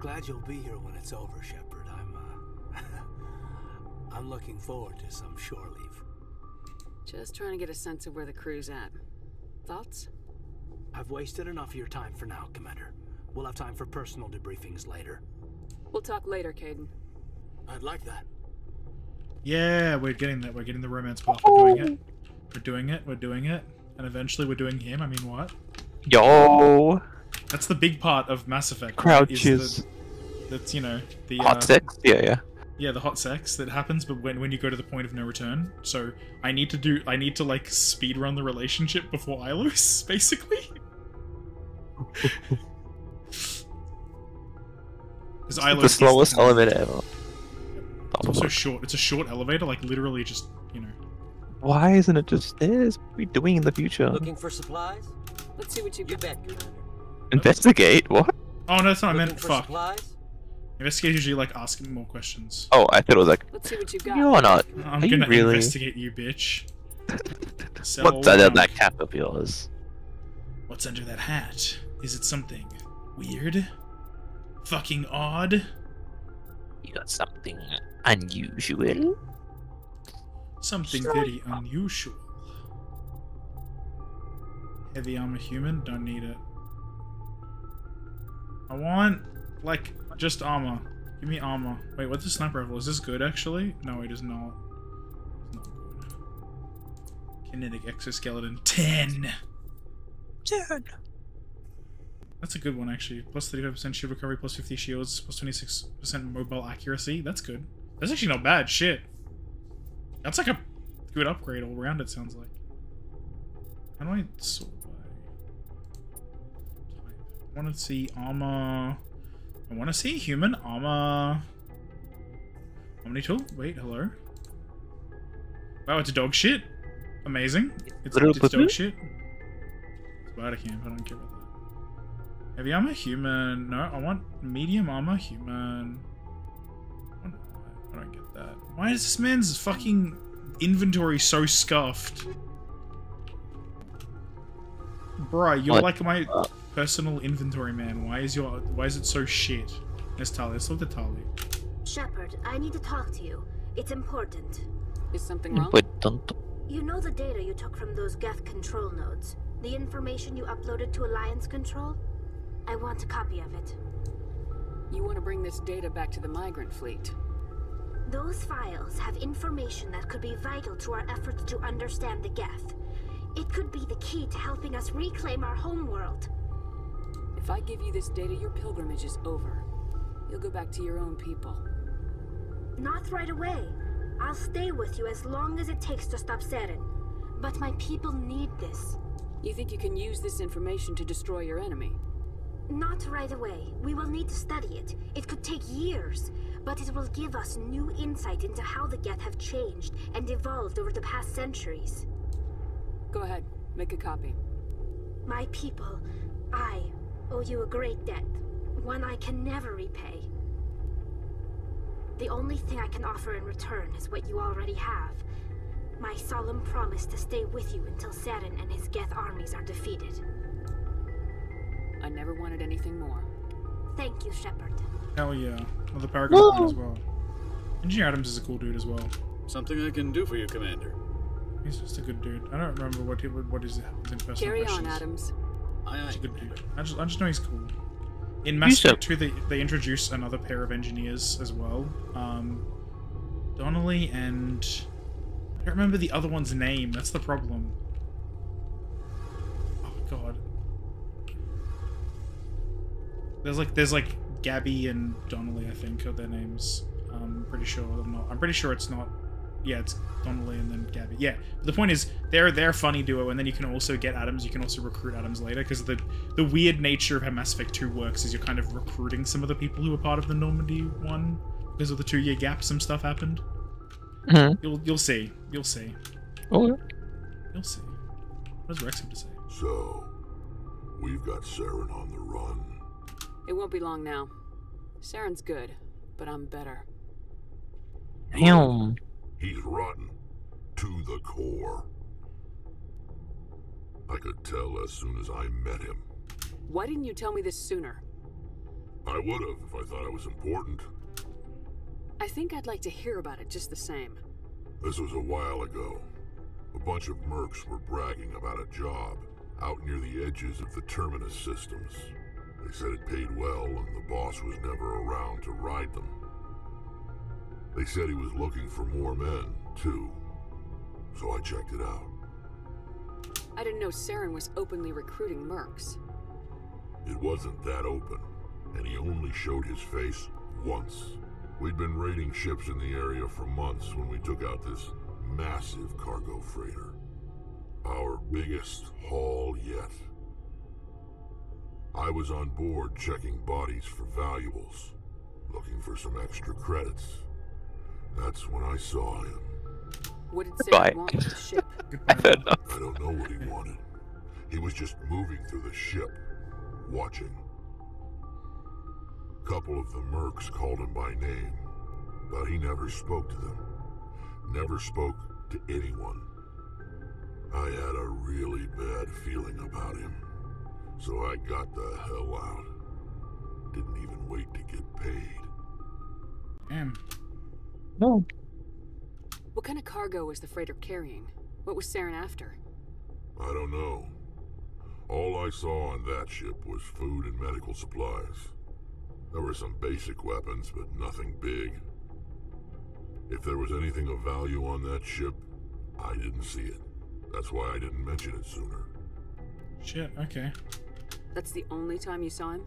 Glad you'll be here when it's over, Shepard. I'm uh looking forward to some shore leave. Just trying to get a sense of where the crew's at. Thoughts? I've wasted enough of your time for now, Commander. We'll have time for personal debriefings later. We'll talk later, Kaidan. I'd like that. Yeah, we're getting that. We're getting the romance part. We're doing it. We're doing it. We're doing it. And eventually we're doing him. I mean, what? Yo, That's the big part of Mass Effect. right, is crouches. the- That's, you know, the... Hot uh, sex? Yeah, yeah. Yeah, the hot sex that happens, but when, when you go to the point of no return. So I need to do... I need to, like, speed run the relationship before I lose, basically. Because I the slowest elevator ever. It's also short. It's a short elevator, like literally just, you know. Why isn't it just eh, stairs? What are we doing in the future? Looking for supplies? Let's see what you get back got. Commander. Investigate? What? Oh no, that's not. I Looking meant for fuck. supplies? Investigate usually like asking more questions. Oh, I thought it was like, Let's see what you've got. you're not. I'm Are you gonna really? investigate you, bitch. Settle What's under down. that cap of yours? What's under that hat? Is it something weird? Fucking odd? You got something unusual? Something very unusual. Heavy armor human? Don't need it. I want, like, just armor. Give me armor. Wait, what's the sniper rifle? Is this good, actually? No, it is not. It's not good. Kinetic exoskeleton. 10! 10. That's a good one, actually. Plus 35% shield recovery, plus 50 shields, plus 26% mobile accuracy. That's good. That's actually not bad. Shit. That's like a good upgrade all around, it sounds like. How do I sort by? I want to see armor. I want to see human armor. Omni tool? Wait, hello? Wow, it's a dog shit. Amazing. It's, it's dog shit. Spider camp, I don't care about that. Heavy armor, human. No, I want medium armor, human. I don't- I don't get that. Why is this man's fucking inventory so scuffed? Bruh, you're What? like my uh, personal inventory man. Why is your why is it so shit? Let's Tali. Let's look at Tali. Shepard, I need to talk to you. It's important. Is something wrong? But don't. You know the data you took from those Geth control nodes? The information you uploaded to Alliance Control? I want a copy of it. You want to bring this data back to the migrant fleet. Those files have information that could be vital to our efforts to understand the Geth. It could be the key to helping us reclaim our homeworld. If I give you this data, your pilgrimage is over. You'll go back to your own people. Not right away. I'll stay with you as long as it takes to stop Saren. But my people need this. You think you can use this information to destroy your enemy? Not right away. We will need to study it. It could take years, but it will give us new insight into how the Geth have changed and evolved over the past centuries. Go ahead, make a copy. My people, I owe you a great debt, one I can never repay. The only thing I can offer in return is what you already have. My solemn promise to stay with you until Saren and his Geth armies are defeated. I never wanted anything more. Thank you, Shepard. Hell yeah. Well, the Paragon one as well. Engineer Adams is a cool dude as well. Something I can do for you, Commander. He's just a good dude. I don't remember what he, what his, his personal Carry on, questions. Adams. Aye, He's a good dude. I just, I just know he's cool. In Mass He's a- Effect 2, they, they introduce another pair of engineers as well. Um, Donnelly and... I don't remember the other one's name. That's the problem. Oh, God. There's like, there's like Gabby and Donnelly, I think, are their names. I'm pretty sure. I'm not. I'm pretty sure it's not. Yeah, it's Donnelly and then Gabby. Yeah. But the point is, they're they're a funny duo, and then you can also get Adams. You can also recruit Adams later because the the weird nature of how Mass Effect 2 works is you're kind of recruiting some of the people who were part of the Normandy one because of the two year gap. Some stuff happened. Mhm. You'll you'll see. You'll see. Oh, You'll see. What does Wrex have to say? So, we've got Saren on the run. It won't be long now. Saren's good, but I'm better. damn. He's rotten. To the core. I could tell as soon as I met him. Why didn't you tell me this sooner? I would have if I thought I was important. I think I'd like to hear about it just the same. This was a while ago. A bunch of mercs were bragging about a job out near the edges of the terminus systems. They said it paid well and the boss was never around to ride them. They said he was looking for more men, too. So I checked it out. I didn't know Saren was openly recruiting mercs. It wasn't that open, and he only showed his face once. We'd been raiding ships in the area for months when we took out this massive cargo freighter. Our biggest haul yet. I was on board checking bodies for valuables, looking for some extra credits. That's when I saw him. What did Goodbye. Saren want with the ship? I've heard enough. I don't know what he wanted. He was just moving through the ship, watching. A Couple of the mercs called him by name, but he never spoke to them. Never spoke to anyone. I had a really bad feeling about him, so I got the hell out. Didn't even wait to get paid. Damn. No. What kind of cargo was the freighter carrying? What was Saren after? I don't know. All I saw on that ship was food and medical supplies. There were some basic weapons, but nothing big. If there was anything of value on that ship, I didn't see it. That's why I didn't mention it sooner. Shit, okay. That's the only time you saw him?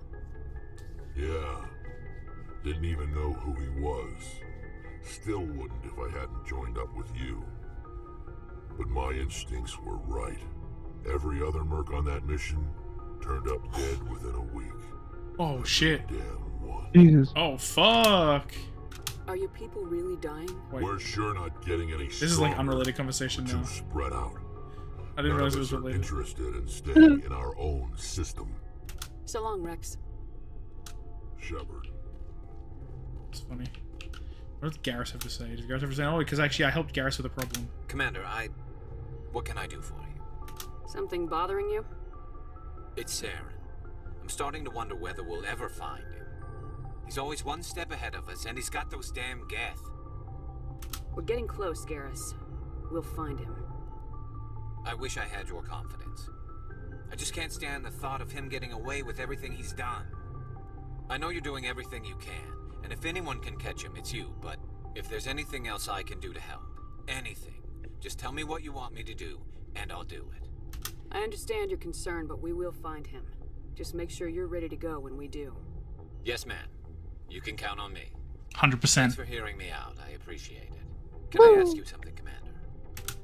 Yeah. Didn't even know who he was. Still wouldn't if I hadn't joined up with you. But my instincts were right. Every other merc on that mission turned up dead within a week. Oh shit. Damn one. Jesus. Oh fuck. Are your people really dying? Wait, We're sure not getting any this is like unrelated conversation now. spread out. I didn't None realize it was related. interested in staying in our own system. So long, Wrex. Shepard. It's funny. What does Garrus have to say? Does Garrus have to say, oh, because actually I helped Garrus with a problem. Commander, I. What can I do for you? Something bothering you? It's Saren. I'm starting to wonder whether we'll ever find him. He's always one step ahead of us, and he's got those damn Geth. We're getting close, Garrus. We'll find him. I wish I had your confidence. I just can't stand the thought of him getting away with everything he's done. I know you're doing everything you can, and if anyone can catch him, it's you, but if there's anything else I can do to help, anything, just tell me what you want me to do, and I'll do it. I understand your concern, but we will find him. Just make sure you're ready to go when we do. Yes, ma'am. You can count on me. 100%. Thanks for hearing me out. I appreciate it. Can I ask you something, Commander?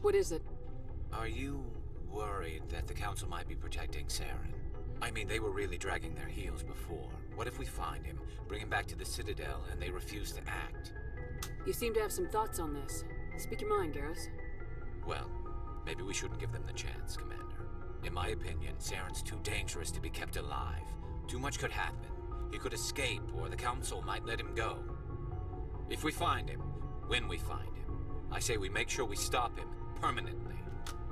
What is it? Are you worried that the Council might be protecting Saren? I mean, they were really dragging their heels before. What if we find him, bring him back to the Citadel, and they refuse to act? You seem to have some thoughts on this. Speak your mind, Garrus. Well, maybe we shouldn't give them the chance, Commander. In my opinion, Saren's too dangerous to be kept alive. Too much could happen. He could escape, or the Council might let him go. If we find him, when we find him, I say we make sure we stop him permanently.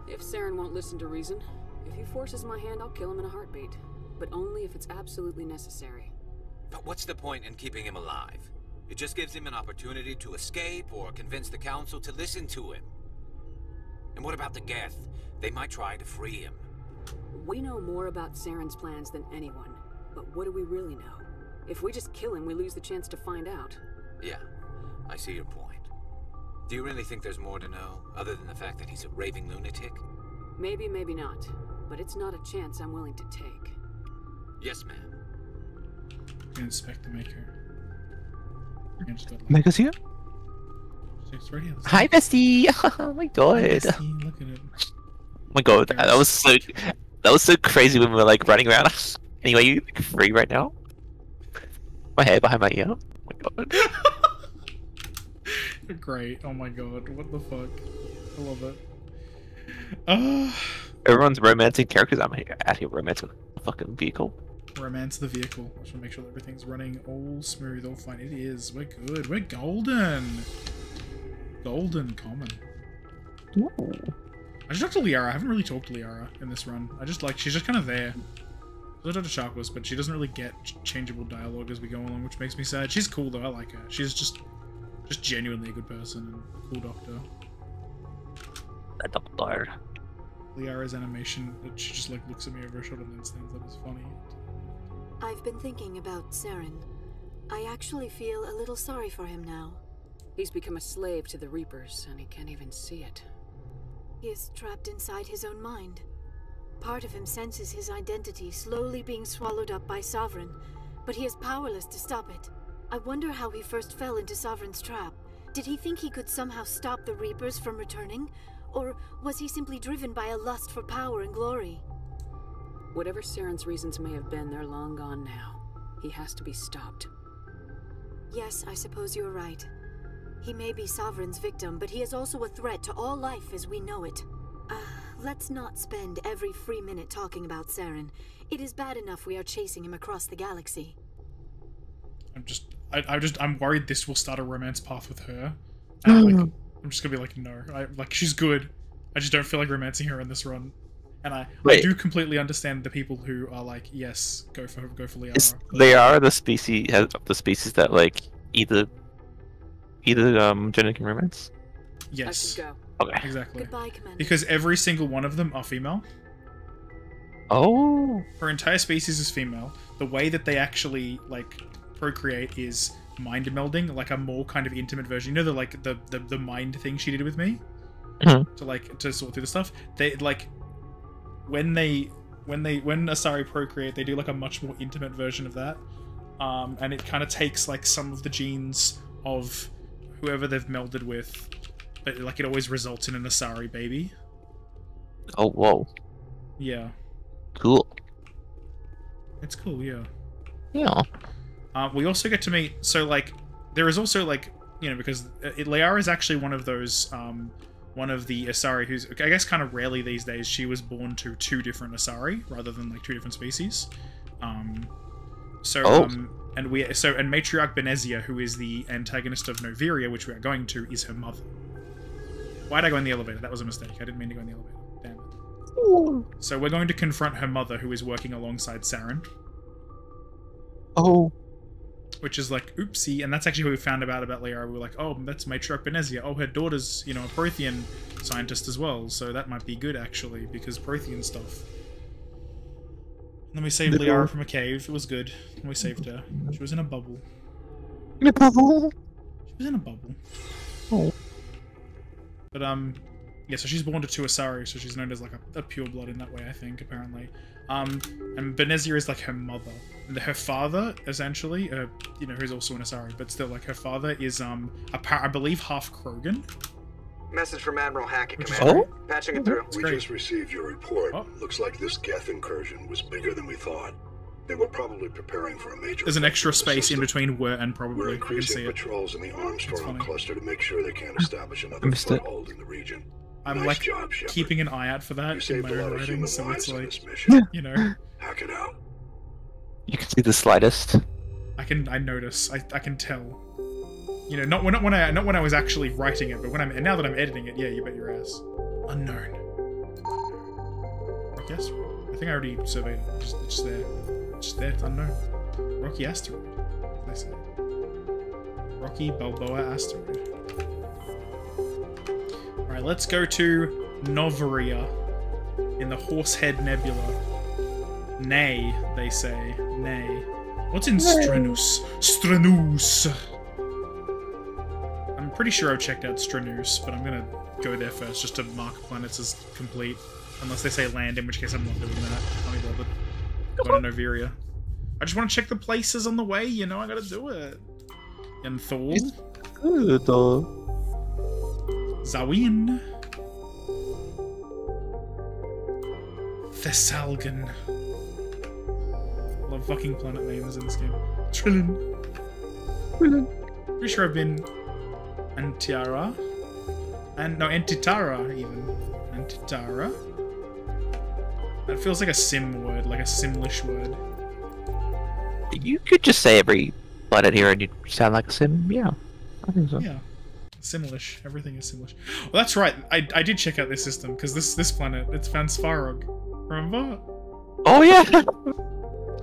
If Saren won't listen to reason, if he forces my hand, I'll kill him in a heartbeat. But only if it's absolutely necessary. But what's the point in keeping him alive? It just gives him an opportunity to escape or convince the Council to listen to him. And what about the Geth? They might try to free him. We know more about Saren's plans than anyone. But what do we really know? If we just kill him, we lose the chance to find out. Yeah, I see your point. Do you really think there's more to know, other than the fact that he's a raving lunatic? Maybe, maybe not. But it's not a chance I'm willing to take. Yes, ma'am. Inspect the maker. Yeah, just got like- Mega's here? It's right here. Hi, bestie! oh my god. Hi, Oh bestie, Look at it. my god, that, that was so that was so crazy when we were like running around. anyway, you like, free right now? My hair behind my ear. Oh my god. Great. Oh my god. What the fuck? I love it. Uh, Everyone's romancing characters. I'm here, out here romancing a fucking vehicle. Romance the vehicle. I just want to make sure that everything's running all smooth, all fine. It is. We're good. We're golden. Golden common. Ooh. I just talked to Liara. I haven't really talked to Liara in this run. I just like she's just kind of there. I talked to Chakwas, but she doesn't really get changeable dialogue as we go along, which makes me sad. She's cool though. I like her. She's just, just genuinely a good person and a cool doctor. a dart. Liara's animation, that she just like looks at me over her shoulder and then stands up is funny. I've been thinking about Saren. I actually feel a little sorry for him now. He's become a slave to the Reapers, and he can't even see it. He is trapped inside his own mind. Part of him senses his identity slowly being swallowed up by Sovereign, but he is powerless to stop it. I wonder how he first fell into Sovereign's trap. Did he think he could somehow stop the Reapers from returning? Or was he simply driven by a lust for power and glory? Whatever Saren's reasons may have been, they're long gone now. He has to be stopped. Yes, I suppose you're right. He may be Sovereign's victim, but he is also a threat to all life as we know it. Uh, let's not spend every free minute talking about Saren. It is bad enough we are chasing him across the galaxy. I'm just, I, I just, I'm worried this will start a romance path with her. And I'm, like, I'm just gonna be like, no, I, like she's good. I just don't feel like romancing her in this run. And I, I do completely understand the people who are like, yes, go for go for Liara. Is, they are the species has the species that like either either um gender can romance. Yes, should go. Okay. exactly. Goodbye, Commander. Because every single one of them are female. Oh. Her entire species is female. The way that they actually like procreate is mind melding, like a more kind of intimate version. You know the like the the, the mind thing she did with me Mhm. to like to sort through the stuff. They like when they when they when Asari procreate, they do like a much more intimate version of that. Um, and it kind of takes like some of the genes of whoever they've melded with, but like it always results in an Asari baby. Oh whoa. Yeah, Cool. it's cool. Yeah. Yeah. Uh, we also get to meet. So like, there is also like you know because uh, it, Liara is actually one of those um, one of the Asari who's I guess kind of rarely these days she was born to two different Asari rather than like two different species. Um, so Oh. um, and we so and matriarch Benezia, who is the antagonist of Noveria, which we are going to, is her mother. Why'd I go in the elevator? That was a mistake. I didn't mean to go in the elevator. Damn it. So we're going to confront her mother, who is working alongside Saren. Oh. Which is like oopsie, and that's actually what we found about about Liara. We were like, oh, that's Matriarch Benezia. Oh, her daughter's you know a Prothean scientist as well, so that might be good actually because Prothean stuff. And then we saved Liara from a cave. It was good. And we saved her. She was in a bubble. In a bubble. She was in a bubble. Oh. But um, yeah. So she's born to two Asari, so she's known as like a, a pure blood in that way. I think apparently. Um, and Benezia is like her mother. And her father, essentially, uh, you know, who's also an Asari, but still, like her father is um, a par- I believe half Krogan. Message from Admiral Hackett, Commander. Oh? Patching it through. It's We great. just received your report. Oh. Looks like this Geth incursion was bigger than we thought. They were probably preparing for a major. There's an extra space in between where and probably. We're probably. I can increasing patrols in the Armstrong cluster to make sure they can't establish another missed foothold in the region. I'm nice like job, keeping an eye out for You that in my own writing, so it's like, you know, Hack it out. You can see the slightest. I can I notice, I, I can tell. You know, not when not when I not when I was actually writing it, but when I'm and now that I'm editing it, yeah, you bet your ass. Unknown. Rocky asteroid. I think I already surveyed it. Just it's just there. It's just there. It's unknown. Rocky asteroid. They say. Rocky Balboa asteroid. All right, let's go to Noveria in the Horsehead Nebula. Nay, they say. Nay. What's in Stranus? Stranus. I'm pretty sure I've checked out Stranus, but I'm gonna go there first just to mark planets as complete. Unless they say land, in which case I'm not doing that. Can't be bothered. Going to Noveria. I just want to check the places on the way, you know, I gotta do it. And Thor. It's- Good. Uh, Zawin. Thessalgan. Love fucking planet names in this game. Trillin. Pretty sure I've been Antiara. And no, Antitara even. Antitara. That feels like a sim word, like a simlish word. you could just say every planet here and you'd sound like a sim. Yeah. I think so. Yeah. Simlish. Everything is Simlish. Well, that's right. I, I did check out this system because this this planet it's found Svarog. Remember? Oh yeah.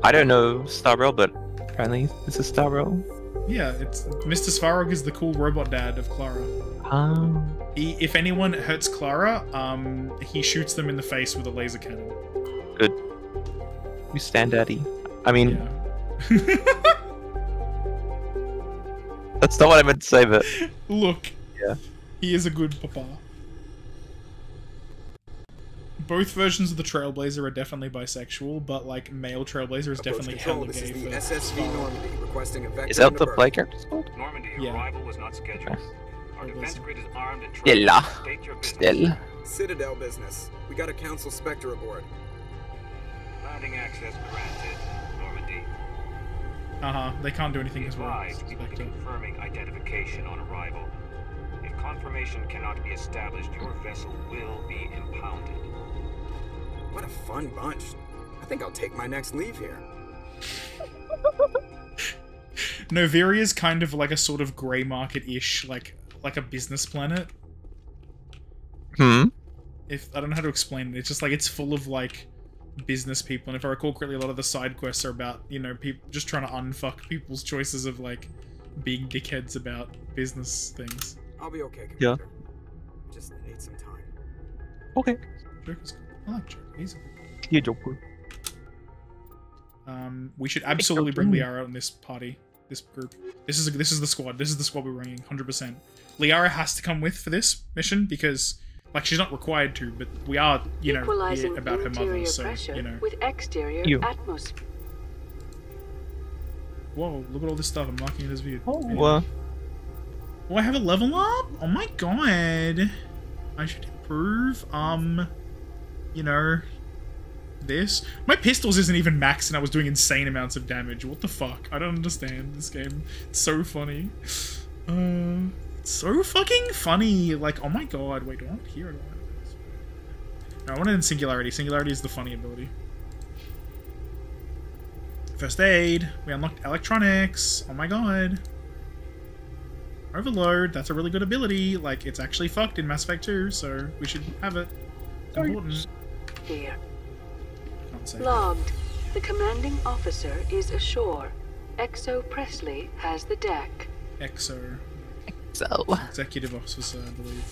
I don't know Star Rail, but apparently this is Star Rail. Yeah, it's Mr. Svarog is the cool robot dad of Clara. Um, He, if anyone hurts Clara, um, he shoots them in the face with a laser cannon. good. You stand, Daddy. I mean, Yeah. that's not what I meant to say, but Look. Yeah. He is a good papa. Both versions of the Trailblazer are definitely bisexual, but like male Trailblazer is Approach definitely control, hella this gay is for the SSV Normandy, requesting a vector is that into the Berg. play character's called? Normandy, Yeah. arrival was not scheduled. Our defense grid is armed and Still, trained. State your business. still. Citadel business. We got a Council Spectre aboard. Landing access granted. Normandy. Uh-huh. They can't do anything as well. we're advised, we will be confirming identification on arrival. If confirmation cannot be established, your vessel will be impounded. What a fun bunch. I think I'll take my next leave here. Noveria is kind of like a sort of grey market-ish, like like a business planet. Hmm. If I don't know how to explain it, it's just like it's full of like business people, and if I recall correctly, a lot of the side quests are about you know people just trying to unfuck people's choices of like being dickheads about business things. I'll be okay, Yeah. Just need some time. Okay. Joker's cool. I like Joker. He's Yeah, Joker. Um, we should absolutely bring Liara out in this party, this group. This is this is the squad. This is the squad we're bringing, hundred percent. Liara has to come with for this mission because, like, she's not required to, but we are, you know, Equalizing here about her mother, interior so pressure you know. with exterior You. atmosphere. Whoa! Look at all this stuff. I'm liking this view. Oh, uh, Oh, I have a level up. Oh my god! I should improve. Um, you know, this. My pistols isn't even max, and I was doing insane amounts of damage. What the fuck? I don't understand this game. It's so funny. Uh, it's so fucking funny. Like, oh my god. Wait, do I want it here or do I want it? No, I want it in Singularity. Singularity is the funny ability. First aid. We unlocked electronics. Oh my god. Overload. That's a really good ability. Like, it's actually fucked in Mass Effect 2, so we should have it. It's important. Here. Logged. The commanding officer is ashore. Exo Pressly has the deck. EXO. So. Executive officer, I believe.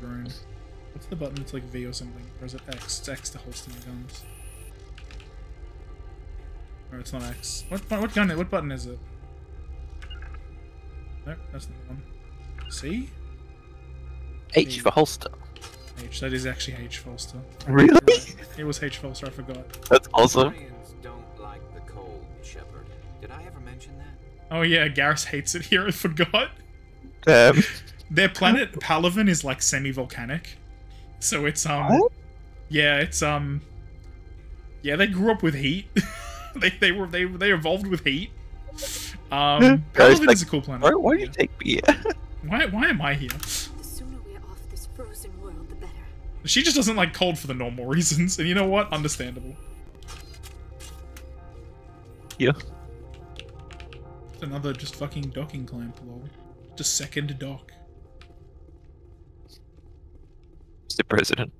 Drone. What's the button? It's like V or something. Or is it X? It's X to holster my guns. Or it's not X. What what gun? What button is it? Nope, that's not the one. C? H for holster. H. That is actually H holster. Really? It was H holster. I forgot. That's awesome. Oh yeah, Garrus hates it here. I forgot. Damn. Their planet Palaven is like semi-volcanic, so it's um, What? yeah, it's um, yeah, they grew up with heat. they they were they they evolved with heat. Um, Guys, Palaven like, is a cool planet. Why, why do you Yeah. take me? Why why am I here? The sooner we are off this frozen world, the better. She just doesn't like cold for the normal reasons, and you know what? Understandable. yeah. It's another just fucking docking clamp, lol. Just second dock. Mr. President.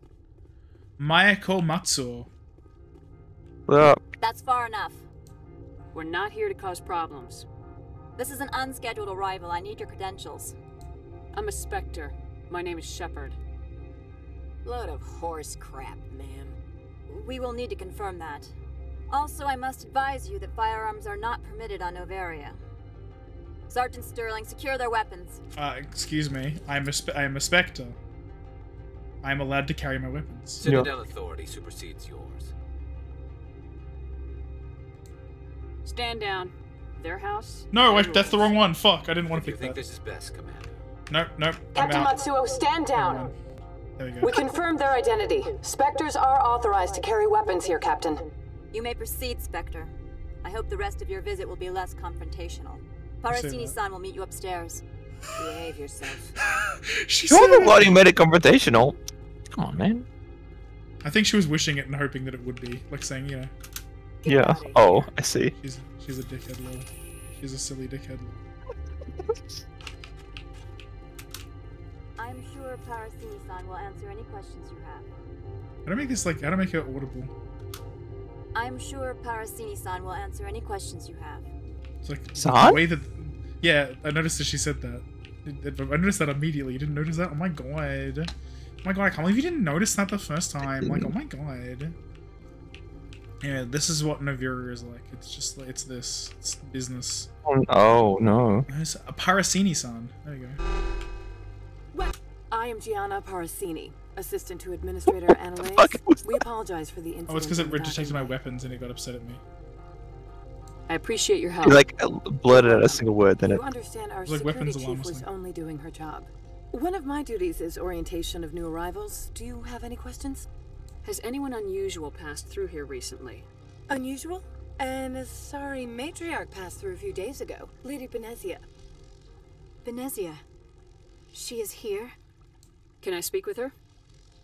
Maeko Matsuo. Well, That's far enough. We're not here to cause problems. This is an unscheduled arrival. I need your credentials. I'm a Spectre. My name is Shepard. Load of horse crap, ma'am. We will need to confirm that. Also, I must advise you that firearms are not permitted on Noveria. Sergeant Sterling, secure their weapons. Uh, excuse me. I'm a spe- I am a spectre. I'm allowed to carry my weapons. Citadel authority supersedes yours. Stand down. Their house. No, their wait, that's the wrong one. Fuck, I didn't want If to you pick think that. this is best, Commander. Nope, nope. Captain. Matsuo, stand down. There we go. We confirmed their identity. Spectres are authorized to carry weapons here, Captain. You may proceed, Spectre. I hope the rest of your visit will be less confrontational. Say that. Parasini-san will meet you upstairs. Behave yourself. She's you're said the one who made it confrontational. Come on, man. I think she was wishing it and hoping that it would be. Like saying, you know, Get Yeah. out Oh. I see. she's she's a dickhead lol. She's a silly dickhead lol. I'm sure Parasini-san will answer any questions you have. How do I make this like how do I make it audible? I'm sure Parasini-san will answer any questions you have. It's like San? the way that. Yeah, I noticed that she said that. I noticed that immediately. You didn't notice that? Oh my god. Oh my god, I can't believe you didn't notice that the first time. Like, oh my god. Yeah, this is what Noveria is like. It's just like, it's this. It's business. Oh, oh no. It's a Parasini-san. There you go. Well, I am Gianna Parasini, assistant to Administrator Anoleis. We apologize for the incident. Oh, it's because it detected my weapons and it got upset at me. I appreciate your help. You like blurted out a single word, then it. You understand our like security weapons chief alarm was something. only doing her job. One of my duties is orientation of new arrivals. Do you have any questions? Has anyone unusual passed through here recently? Unusual? An Asari matriarch passed through a few days ago. Lady Benezia. Benezia. She is here? Can I speak with her?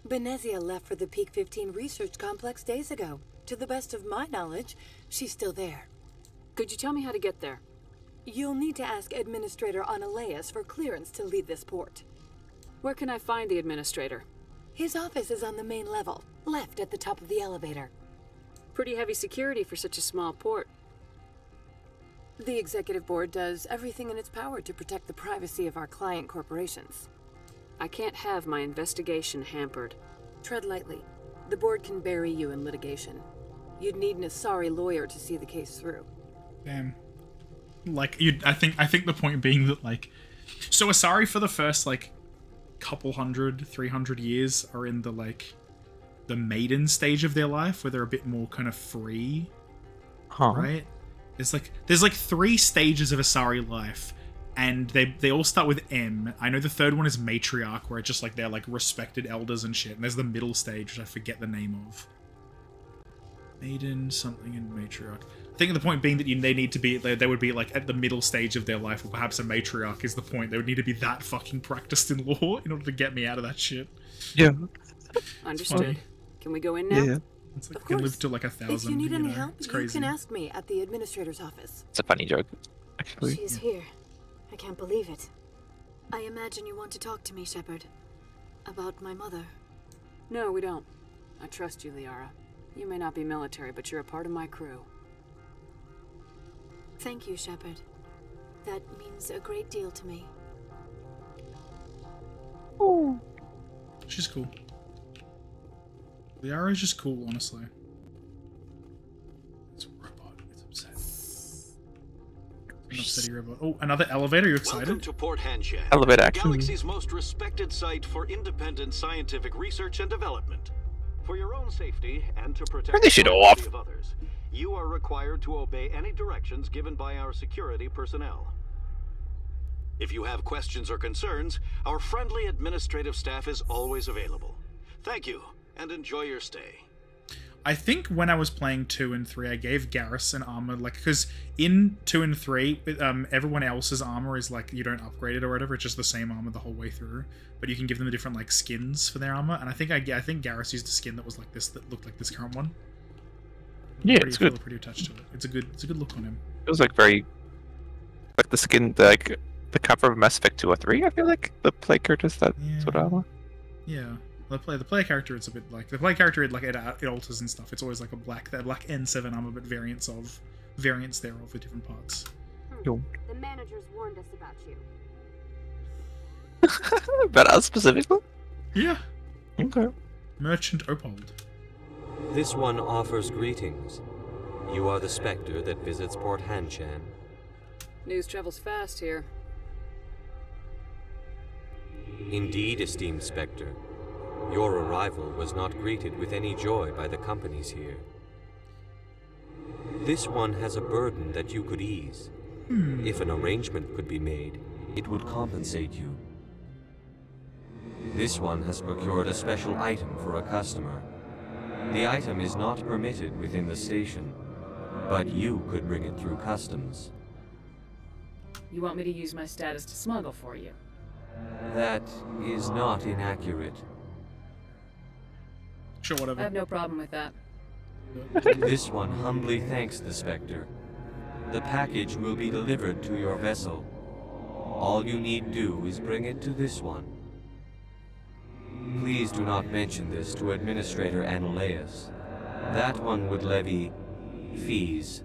Benezia left for the Peak 15 research complex days ago. To the best of my knowledge, she's still there. Could you tell me how to get there? You'll need to ask Administrator Anoleis for clearance to leave this port. Where can I find the administrator? His office is on the main level, left at the top of the elevator. Pretty heavy security for such a small port. The Executive Board does everything in its power to protect the privacy of our client corporations. I can't have my investigation hampered. Tread lightly. The board can bury you in litigation. You'd need an Asari lawyer to see the case through. Damn. Like you, I think. I think the point being that like, so Asari for the first like couple hundred, three hundred years are in the like the maiden stage of their life where they're a bit more kind of free, Huh. right? It's like there's like three stages of Asari life, and they they all start with M. I know the third one is matriarch, where it's just like they're like respected elders and shit. And there's the middle stage, which I forget the name of. Maiden something and matriarch. I think the point being that you, they need to be they, they would be like at the middle stage of their life, or perhaps a matriarch is the point. They would need to be that fucking practiced in law in order to get me out of that shit. Yeah. Understood. funny. Can we go in now? Yeah. It's like Of can live course. to like a thousand. If you need any know, help, it's you can ask me at the administrator's office. It's a funny joke, actually. She is here. I can't believe it. I imagine you want to talk to me, Shepard. About my mother. No, we don't. I trust you, Liara. You may not be military, but you're a part of my crew. Thank you, Shepard. That means a great deal to me. Oh. She's cool. Liara is just cool, honestly. It's a robot. It's upset. An upsetty robot. Oh, another elevator. You excited? Welcome to Port Hanshan, Elevator action. galaxy's most respected site for independent scientific research and development. For your own safety and to protect Turn this shit the off. of others, you are required to obey any directions given by our security personnel. If you have questions or concerns, our friendly administrative staff is always available. Thank you, and enjoy your stay. I think when I was playing two and three, I gave Garrus an armor, like because in two and three, um, everyone else's armor is like you don't upgrade it or whatever. It's just the same armor the whole way through, but you can give them the different like skins for their armor. And I think I, I think Garrus used a skin that was like this, that looked like this current one. Yeah, pretty, it's good. feel Pretty attached to it. It's a good, it's a good look on him. It was like very, like the skin, like the cover of Mass Effect two or three. I feel like the play characters that sort of armor. Yeah, the play the player character it's a bit like the player character it like it, uh, it alters and stuff. It's always like a black that black N7 armor, but variants of variants thereof with different parts. Yo. The managers warned us about you. About us specifically. Yeah. Okay. Merchant Opold. This one offers greetings. You are the Spectre that visits Port Hanshan. News travels fast here. Indeed, esteemed Spectre. Your arrival was not greeted with any joy by the companies here. This one has a burden that you could ease. Hmm. If an arrangement could be made, it would compensate you. This one has procured a special item for a customer. The item is not permitted within the station, but you could bring it through customs. You want me to use my status to smuggle for you? That is not inaccurate. Sure, whatever. I have no problem with that. This one humbly thanks the Spectre. The package will be delivered to your vessel. All you need do is bring it to this one. Please do not mention this to Administrator Anoleis. That one would levy fees.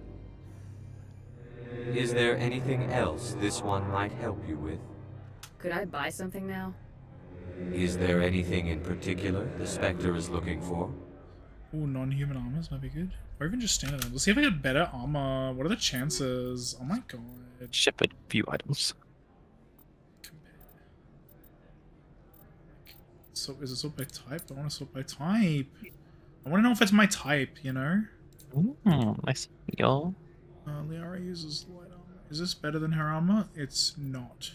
Is there anything else this one might help you with? Could I buy something now? Is there anything in particular the Spectre is looking for? Ooh, non-human armors might be good. Or even just standard armor. Let's see if I get better armor. What are the chances? Oh my god. Ship a few items. So is it sort by type? I want to sort by type. I want to know if it's my type, you know? Mm, I see. Yo. Uh, Liara uses light armor. Is this better than her armor? It's not.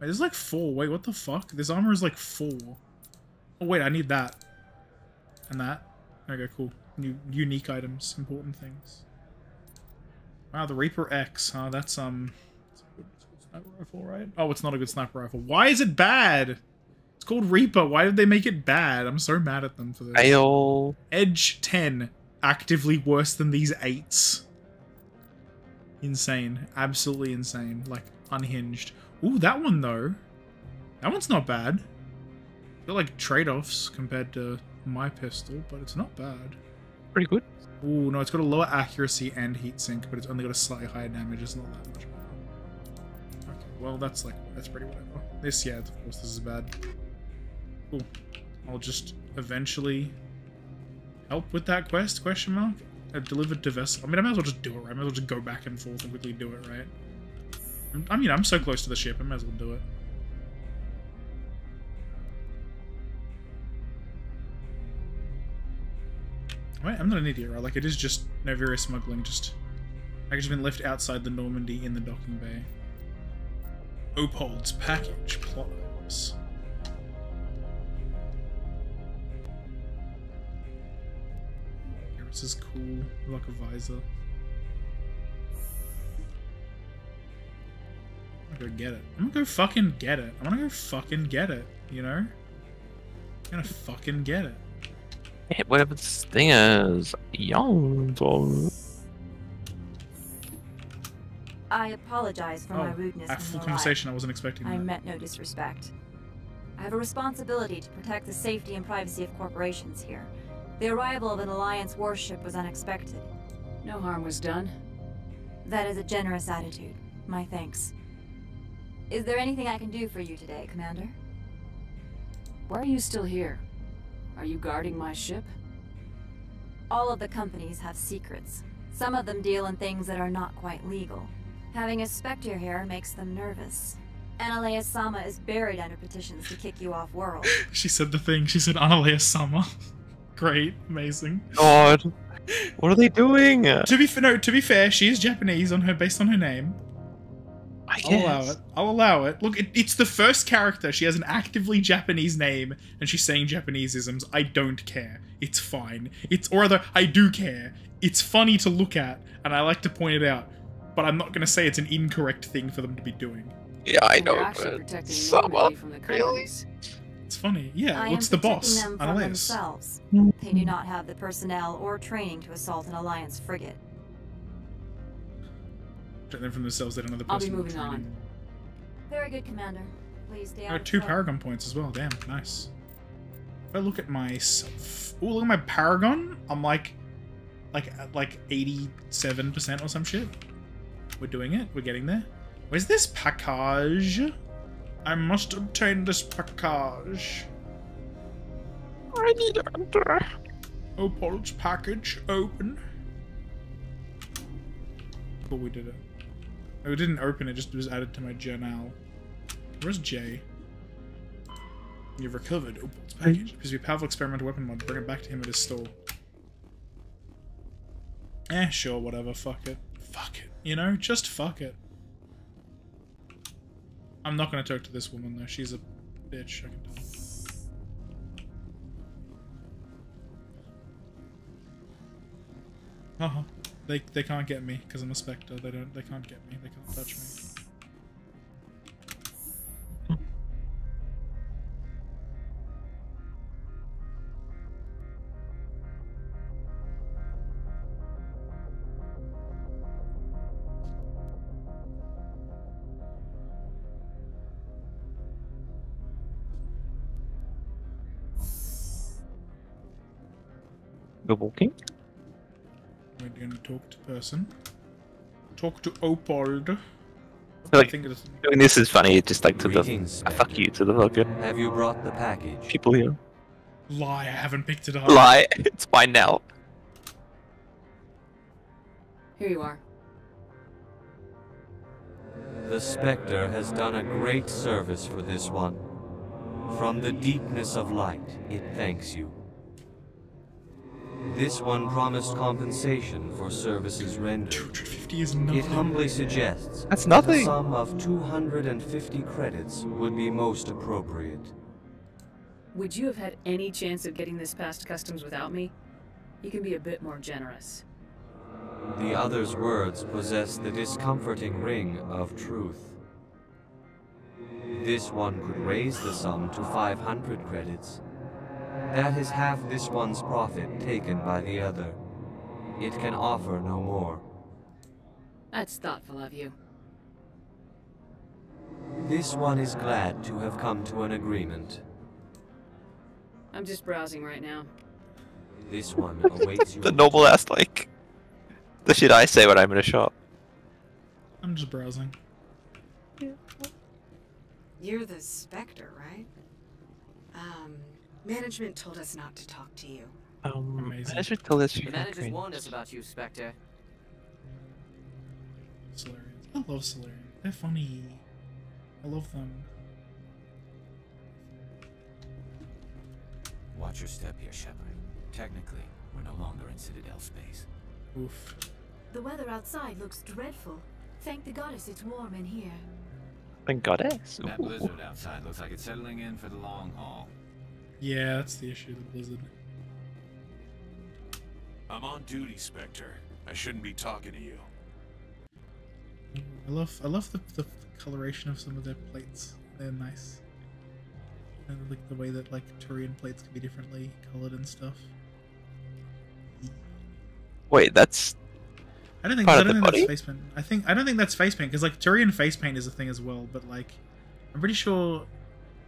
Wait, there's like four. Wait, what the fuck? This armor is like four. Oh, wait, I need that. And that. Okay, cool. New, unique items, important things. Wow, the Reaper X, huh? That's, um... That's a good, that's a good sniper rifle, right? Oh, it's not a good sniper rifle. Why is it bad? It's called Reaper. Why did they make it bad? I'm so mad at them for this. Fail. Edge 10. Actively worse than these 8s. Insane. Absolutely insane. Like, unhinged. Ooh, that one, though. That one's not bad. They're like trade-offs compared to my pistol, but it's not bad. Pretty good. Ooh, no, it's got a lower accuracy and heat sink, but it's only got a slightly higher damage. It's not that much better. Okay, well, that's like, that's pretty whatever. This, yeah, of course, this is bad. Cool. I'll just eventually help with that quest, question mark? Uh, delivered to vessel. I mean, I might as well just do it, right? I might as well just go back and forth and quickly do it, right? I mean, I'm so close to the ship, I might as well do it. Wait, I'm not an idiot, right? Like, it is just Noveria smuggling, just... Package has been left outside the Normandy in the docking bay. Opold's package, plot. This is cool, like a visor. Go get it. I'm gonna go fucking get it. I'm gonna go fucking get it, you know? I'm gonna fucking get it. Yeah, whatever this thing is. Young. I apologize for my Oh, rudeness. a full you conversation, I wasn't expecting I that. meant no disrespect. I have a responsibility to protect the safety and privacy of corporations here. The arrival of an Alliance warship was unexpected. No harm was done. That is a generous attitude. My thanks. Is there anything I can do for you today, Commander? Why are you still here? Are you guarding my ship? All of the companies have secrets. Some of them deal in things that are not quite legal. Having a Spectre here makes them nervous. Analea Sama is buried under petitions to kick you off world. She said the thing. She said Analea Sama. Great, amazing. God, what are they doing? To be f- no, to be fair, she is Japanese on her based on her name. I I'll allow it. I'll allow it. Look, it, it's the first character. She has an actively Japanese name, and she's saying Japaneseisms. I don't care. It's fine. It's or rather, I do care. It's funny to look at, and I like to point it out. But I'm not going to say it's an incorrect thing for them to be doing. Yeah, I We're know, actually but protecting from the really? It's funny. Yeah, I what's am the protecting boss? them from Anoleis. themselves. Hmm. They do not have the personnel or training to assault an Alliance frigate. Protect them from themselves. They don't have the I'll be moving training. on. Very good, Commander. Please stay I out two. Paragon points as well. Damn, nice. If I look at myself, oh look at my Paragon. I'm like, like like 87 percent or some shit. We're doing it. We're getting there. Where's this package? I must obtain this package. I need to enter. Oh, Opold's package open. But we did it. Oh, it didn't open. It just was added to my journal. Where's Jay? You've recovered Opold's package. Because your powerful experimental weapon mod. Bring it back to him at his store. Eh, sure, whatever. Fuck it. Fuck it. You know, just fuck it. I'm not gonna talk to this woman though. She's a bitch. I can tell. Uh-huh. They they can't get me because I'm a specter. They don't. They can't get me. They can't touch me. Go walking. Person. Talk to Opold. I like think it's doing this is funny, just like to Greetings, the uh, fuck you to the fucking Have you brought the package? people here. lie. I haven't picked it up. Lie, it's fine now. Here you are. The Spectre has done a great service for this one. From the deepness of light, it thanks you. This one promised compensation for services rendered. 250 is It humbly suggests That's that nothing. a sum of 250 credits would be most appropriate. Would you have had any chance of getting this past customs without me? You can be a bit more generous. The other's words possess the discomforting ring of truth. This one could raise the sum to 500 credits. That is half this one's profit taken by the other. It can offer no more. That's thoughtful of you. This one is glad to have come to an agreement. I'm just browsing right now. This one awaits you. The noble ass like the shit I say when I'm in a shop. I'm just browsing. You're the Spectre, right? Um, management told us not to talk to you. Um, Amazing. I should tell this. The managers warned us about you, Spectre. Salarians. I love Salarians. They're funny. I love them. Watch your step here, Shepard. Technically, we're no longer in Citadel space. Oof. The weather outside looks dreadful. Thank the goddess it's warm in here. Thank goddess. That Ooh. blizzard outside looks like it's settling in for the long haul. Yeah, that's the issue. The blizzard. I'm on duty, Spectre. I shouldn't be talking to you. I love. I love the, the coloration of some of their plates. They're nice. And like the way that like Turian plates can be differently colored and stuff. Wait, that's I don't think. Part I don't the think that's face paint. I think. I don't think that's face paint because like Turian face paint is a thing as well. But like, I'm pretty sure.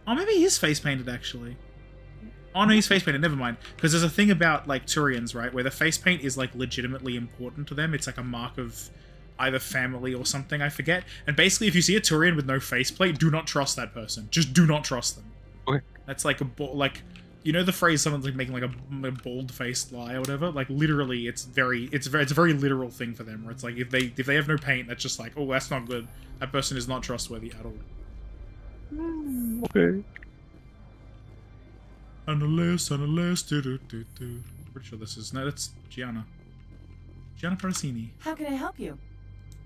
Oh, maybe he is face painted actually. Oh no, he's face painted. Never mind. Because there's a thing about like Turians, right, where the face paint is like legitimately important to them. It's like a mark of either family or something. I forget. And basically, if you see a Turian with no faceplate, do not trust that person. Just do not trust them. Okay. That's like a bo- like. You know the phrase someone's like making like a, a bald-faced lie or whatever. Like literally, it's very, it's very, it's a very literal thing for them. Where it's like if they if they have no paint, that's just like, oh, that's not good. That person is not trustworthy at all. Hmm. okay. Unless, unless, do do do do. Pretty sure this is no, that's Gianna. Gianna Parasini. How can I help you?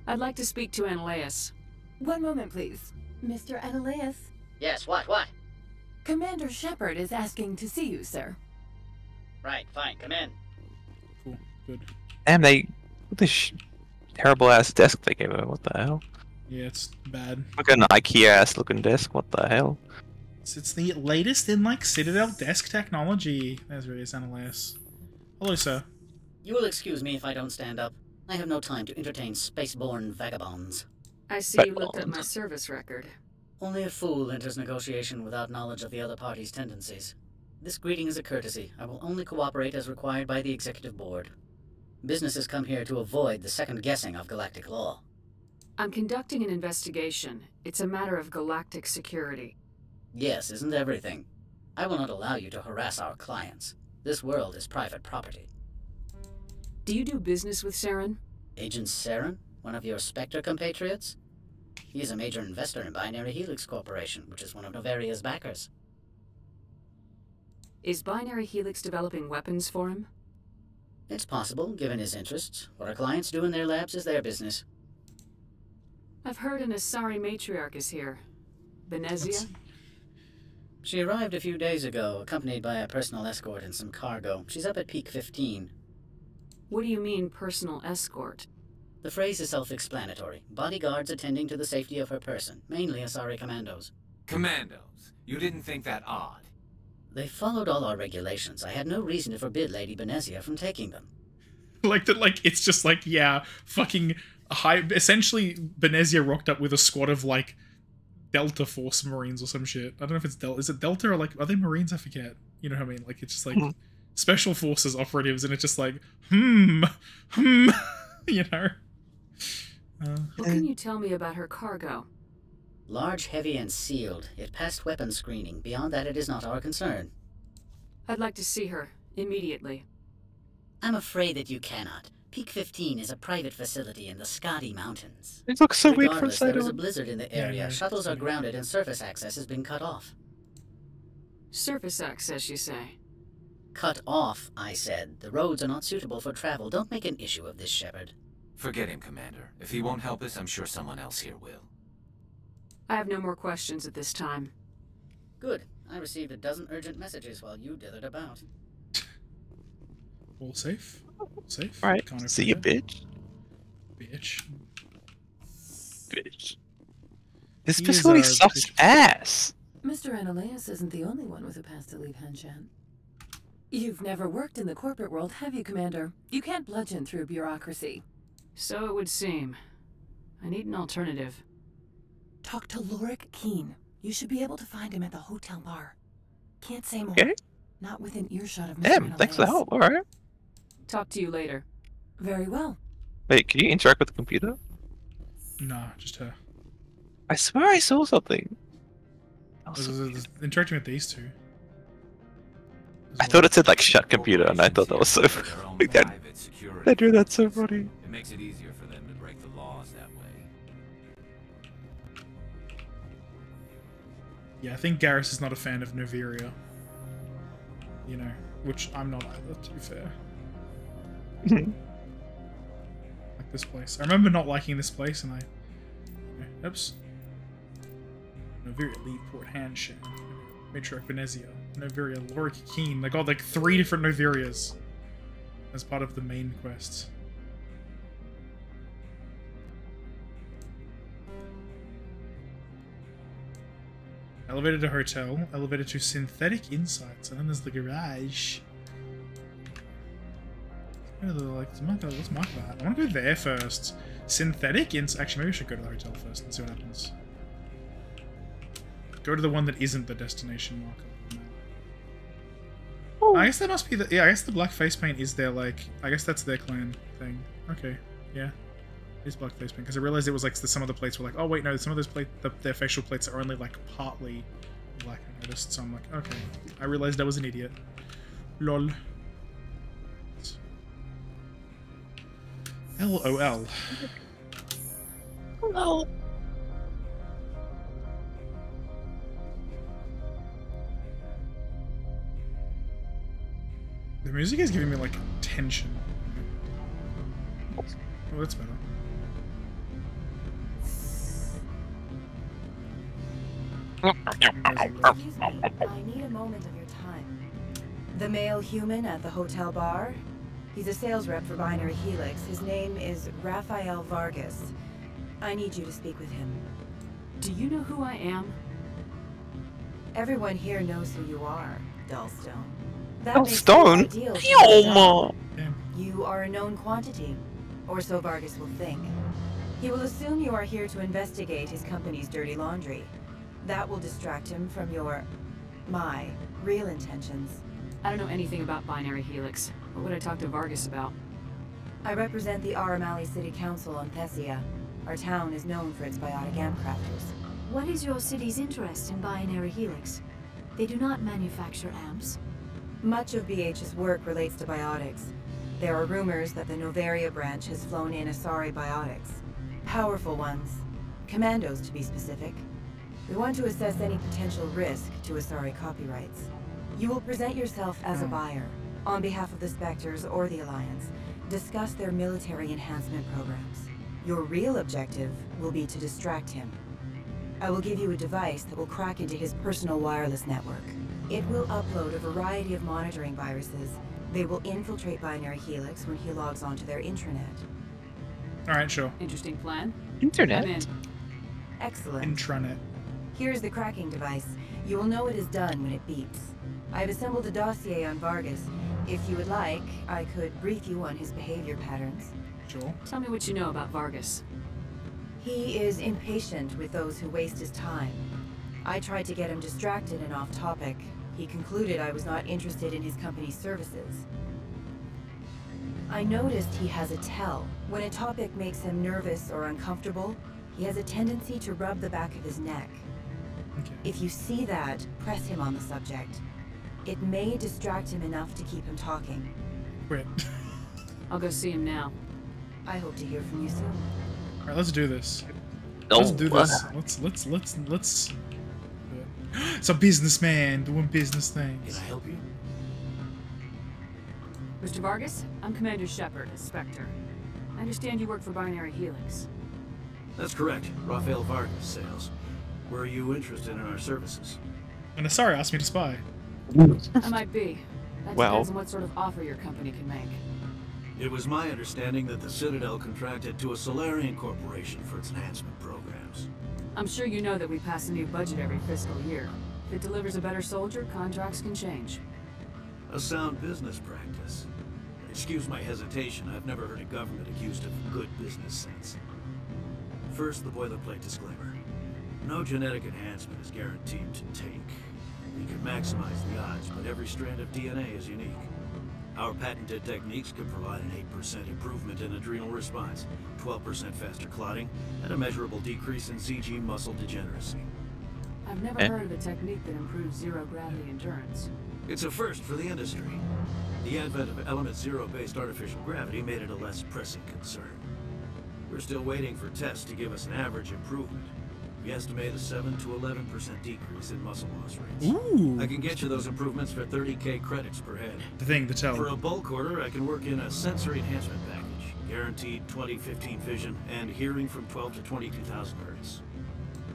I'd like to speak to Anoleis. One moment, please. Mr. Anoleis, Yes, what, what? Commander Shepard is asking to see you, sir. Right, fine, come in. Cool, good. Damn, they what this sh- terrible ass desk they gave her. What the hell? Yeah, it's bad. Look at an IKEA ass looking desk. What the hell? It's, it's the latest in like Citadel desk technology. There's really Anoleis. Hello, sir. You will excuse me if I don't stand up. I have no time to entertain spaceborne vagabonds. I see you looked at my service record. Only a fool enters negotiation without knowledge of the other party's tendencies. This greeting is a courtesy. I will only cooperate as required by the Executive Board. Businesses come here to avoid the second guessing of galactic law. I'm conducting an investigation. It's a matter of galactic security. Yes, isn't everything? I will not allow you to harass our clients. This world is private property. Do you do business with Saren? Agent Saren, one of your Spectre compatriots? He is a major investor in Binary Helix Corporation, which is one of Noveria's backers. Is Binary Helix developing weapons for him? It's possible, given his interests. What our clients do in their labs is their business. I've heard an Asari matriarch is here. Benezia? She arrived a few days ago, accompanied by a personal escort and some cargo. She's up at Peak 15. What do you mean, personal escort? The phrase is self-explanatory. Bodyguards attending to the safety of her person, mainly Asari commandos. Commandos. You didn't think that odd? They followed all our regulations. I had no reason to forbid Lady Benezia from taking them. like that, like it's just like yeah, fucking high. Essentially, Benezia rocked up with a squad of like Delta Force Marines or some shit. I don't know if it's Delta. Is it Delta or like are they Marines? I forget. You know what I mean? Like it's just like special forces operatives, and it's just like, hmm, hmm, you know. Uh, What can you tell me about her cargo? Large, heavy, and sealed. It passed weapons screening. Beyond that, it is not our concern. I'd like to see her immediately. I'm afraid that you cannot. Peak 15 is a private facility in the Scotty Mountains. It looks so weird from Regardless, side there is a blizzard in the area. yeah, Shuttles are grounded and surface access has been cut off. Surface access, you say? Cut off, I said. The roads are not suitable for travel. Don't make an issue of this, Shepard. Forget him, Commander. If he won't help us, I'm sure someone else here will. I have no more questions at this time. Good. I received a dozen urgent messages while you dithered about. all safe. All safe. Alright, Can't see you, bitch. Bitch. Bitch. This He is facility sucks bitch. ass. Mr. Anoleis isn't the only one with a pass to leave Hanshan. You've never worked in the corporate world, have you, Commander? You can't bludgeon through bureaucracy. So it would seem. I need an alternative. Talk to Lorik Qui'in. You should be able to find him at the hotel bar. Can't say more. Okay. Not within earshot of Mr. Damn, thanks for the help. Alright. Talk to you later. Very well. Wait, can you interact with the computer? No, just her. I swear I saw something. This is- this is interacting with these two. I thought it said like shut computer, and I thought that was so like that. Private security. That drew that so funny. It makes it easier for them to break the laws that way. Yeah, I think Garrus is not a fan of Noveria. You know, which I'm not either, to be fair. Hmm. like this place. I remember not liking this place, and I. Oops. Noveria, Leadport, Handshake, Matriarch Benezia, Noveria, Lorik Qui'in. They got like three different Noverias as part of the main quest. Elevator to hotel, elevator to synthetic insights, and then there's the garage. Let's go to the, like, let's mark, that. I want to go there first. Synthetic ins. Actually, maybe we should go to the hotel first and see what happens. Go to the one that isn't the destination marker. Oh. I guess that must be the. Yeah, I guess the black face paint is their like. I guess that's their clan thing. Okay, yeah, it's black face paint because I realized it was like the, some of the plates were like, oh wait, no, some of those plate, the, their facial plates are only like partly black. I noticed, so I'm like, okay, I realized I was an idiot. Lol. L O L. No. The music is giving me like tension. Oh, that's better. I need a moment of your time. The male human at the hotel bar? He's a sales rep for Binary Helix. His name is Raphael Vargas. I need you to speak with him. Do you know who I am? Everyone here knows who you are, Dullstone. That Oh, makes you Stone? ideal for your Yoma. job. You are a known quantity, or so Vargas will think. He will assume you are here to investigate his company's dirty laundry. That will distract him from your, my, real intentions. I don't know anything about Binary Helix. What would I talk to Vargas about? I represent the Armali City Council on Thessia. Our town is known for its biotic amp crafters. What is your city's interest in Binary Helix? They do not manufacture amps. Much of BH's work relates to biotics. There are rumors that the Noveria branch has flown in Asari biotics. Powerful ones. Commandos, to be specific. We want to assess any potential risk to Asari copyrights. You will present yourself as a hmm. buyer, on behalf of the Spectres or the Alliance. Discuss their military enhancement programs. Your real objective will be to distract him. I will give you a device that will crack into his personal wireless network. It will upload a variety of monitoring viruses. They will infiltrate Binary Helix when he logs onto their intranet. Alright, sure. Interesting plan. Internet? In. Excellent. Intranet. Here's the cracking device. You will know it is done when it beeps. I've assembled a dossier on Vargas. If you would like, I could brief you on his behavior patterns. Sure. Tell me what you know about Vargas. He is impatient with those who waste his time. I tried to get him distracted and off topic, He concluded I was not interested in his company's services. I noticed he has a tell. When a topic makes him nervous or uncomfortable, he has a tendency to rub the back of his neck. Okay. If you see that, press him on the subject. It may distract him enough to keep him talking. Quit. I'll go see him now. I hope to hear from you soon. All right, let's do this. No, let's do this. uh, Let's let's let's let's. It's a businessman doing business things. Can I help you? Mr. Vargas, I'm Commander Shepard, a Spectre. I understand you work for Binary Helix. That's correct. Rafael Vargas sales. Were you interested in our services? And sorry, asked me to spy. I might be. That Well- depends on what sort of offer your company can make. It was my understanding that the Citadel contracted to a Salarian corporation for its enhancement programs. I'm sure you know that we pass a new budget every fiscal year. If it delivers a better soldier, contracts can change. A sound business practice. Excuse my hesitation, I've never heard a government accused of good business sense. First, the boilerplate disclaimer. No genetic enhancement is guaranteed to take. We can maximize the odds, but every strand of DNA is unique. Our patented techniques could provide an 8% improvement in adrenal response, 12% faster clotting, and a measurable decrease in CG muscle degeneracy. I've never Eh? heard of a technique that improves zero gravity endurance. It's a first for the industry. The advent of element zero-based artificial gravity made it a less pressing concern. We're still waiting for tests to give us an average improvement. We estimate a 7 to 11% decrease in muscle loss rates. Ooh. I can get you those improvements for 30k credits per head. The thing, the tell. For a bulk order, I can work in a sensory enhancement package. Guaranteed 2015 vision and hearing from 12 to 22,000 hertz.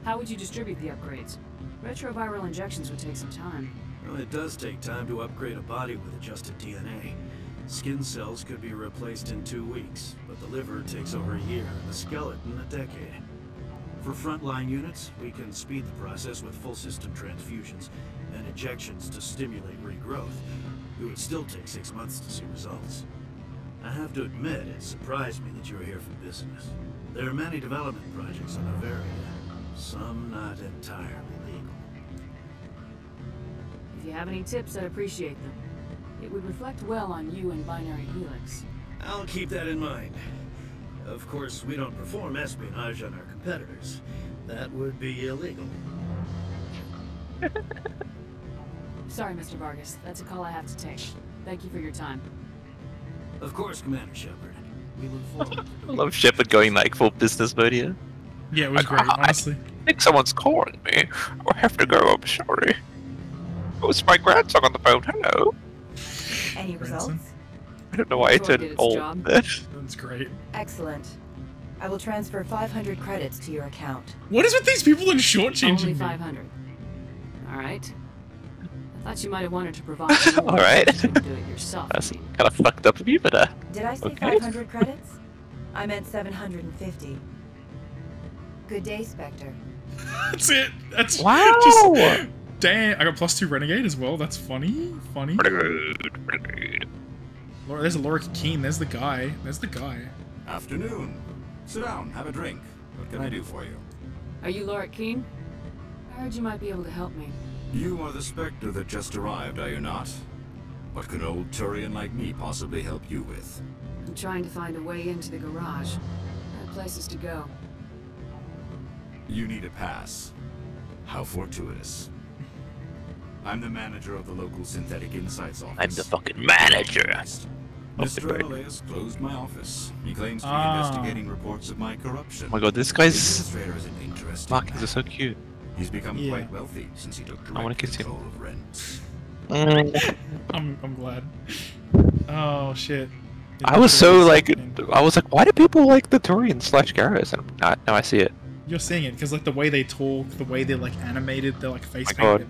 How would you distribute the upgrades? Retroviral injections would take some time. Well, it does take time to upgrade a body with adjusted DNA. Skin cells could be replaced in two weeks, but the liver takes over a year, and the skeleton a decade. For frontline units, we can speed the process with full system transfusions and injections to stimulate regrowth. It would still take six months to see results. I have to admit, it surprised me that you're here for business. There are many development projects on Noveria, some not entirely legal. If you have any tips, I'd appreciate them. It would reflect well on you and Binary Helix. I'll keep that in mind. Of course, we don't perform espionage on our competitors. That would be illegal. Sorry, Mr. Vargas. That's a call I have to take. Thank you for your time. Of course, Commander Shepard. We look forward to I love Shepard going like full business mode here. Yeah, it was Like, great, "Ah, honestly. I think someone's calling me. I have to go. I'm sorry. It was my grandson on the phone. Hello. Any results? I don't know why I Sure did turned its old. job. there. That's great. Excellent. I will transfer 500 credits to your account. What is with these people and Only shortchanging me? 500. All right. I thought you might have wanted to provide. All right. since you can do it yourself. That's kind of fucked up of you, but uh. Did I say Okay. 500 credits? I meant 750. Good day, Spectre. That's it. That's Wow. Just, damn, I got plus two renegade as well. That's funny. Funny. Laura, there's a Laura Qui'in. There's the guy. There's the guy. Afternoon. Sit down, have a drink. What can I do for you? Are you Lorik Qui'in? I heard you might be able to help me. You are the Spectre that just arrived, are you not? What can an old Turian like me possibly help you with? I'm trying to find a way into the garage. I have places to go. You need a pass. How fortuitous. I'm the manager of the local Synthetic Insights office. I'm the fucking manager. Mr. Anoleis closed my office. He claims to be Ah. investigating reports of my corruption. Oh my god, this guy's The administrator is an interesting markings are so cute. He's become Yeah. quite wealthy since he took I wanna direct kiss him. of rents. I'm, I'm glad. Oh shit. I was so like, I was like, why do people like the Turian slash Garrus? And now, now I see it. You're seeing it because like the way they talk, the way they're like animated, they're like face painted.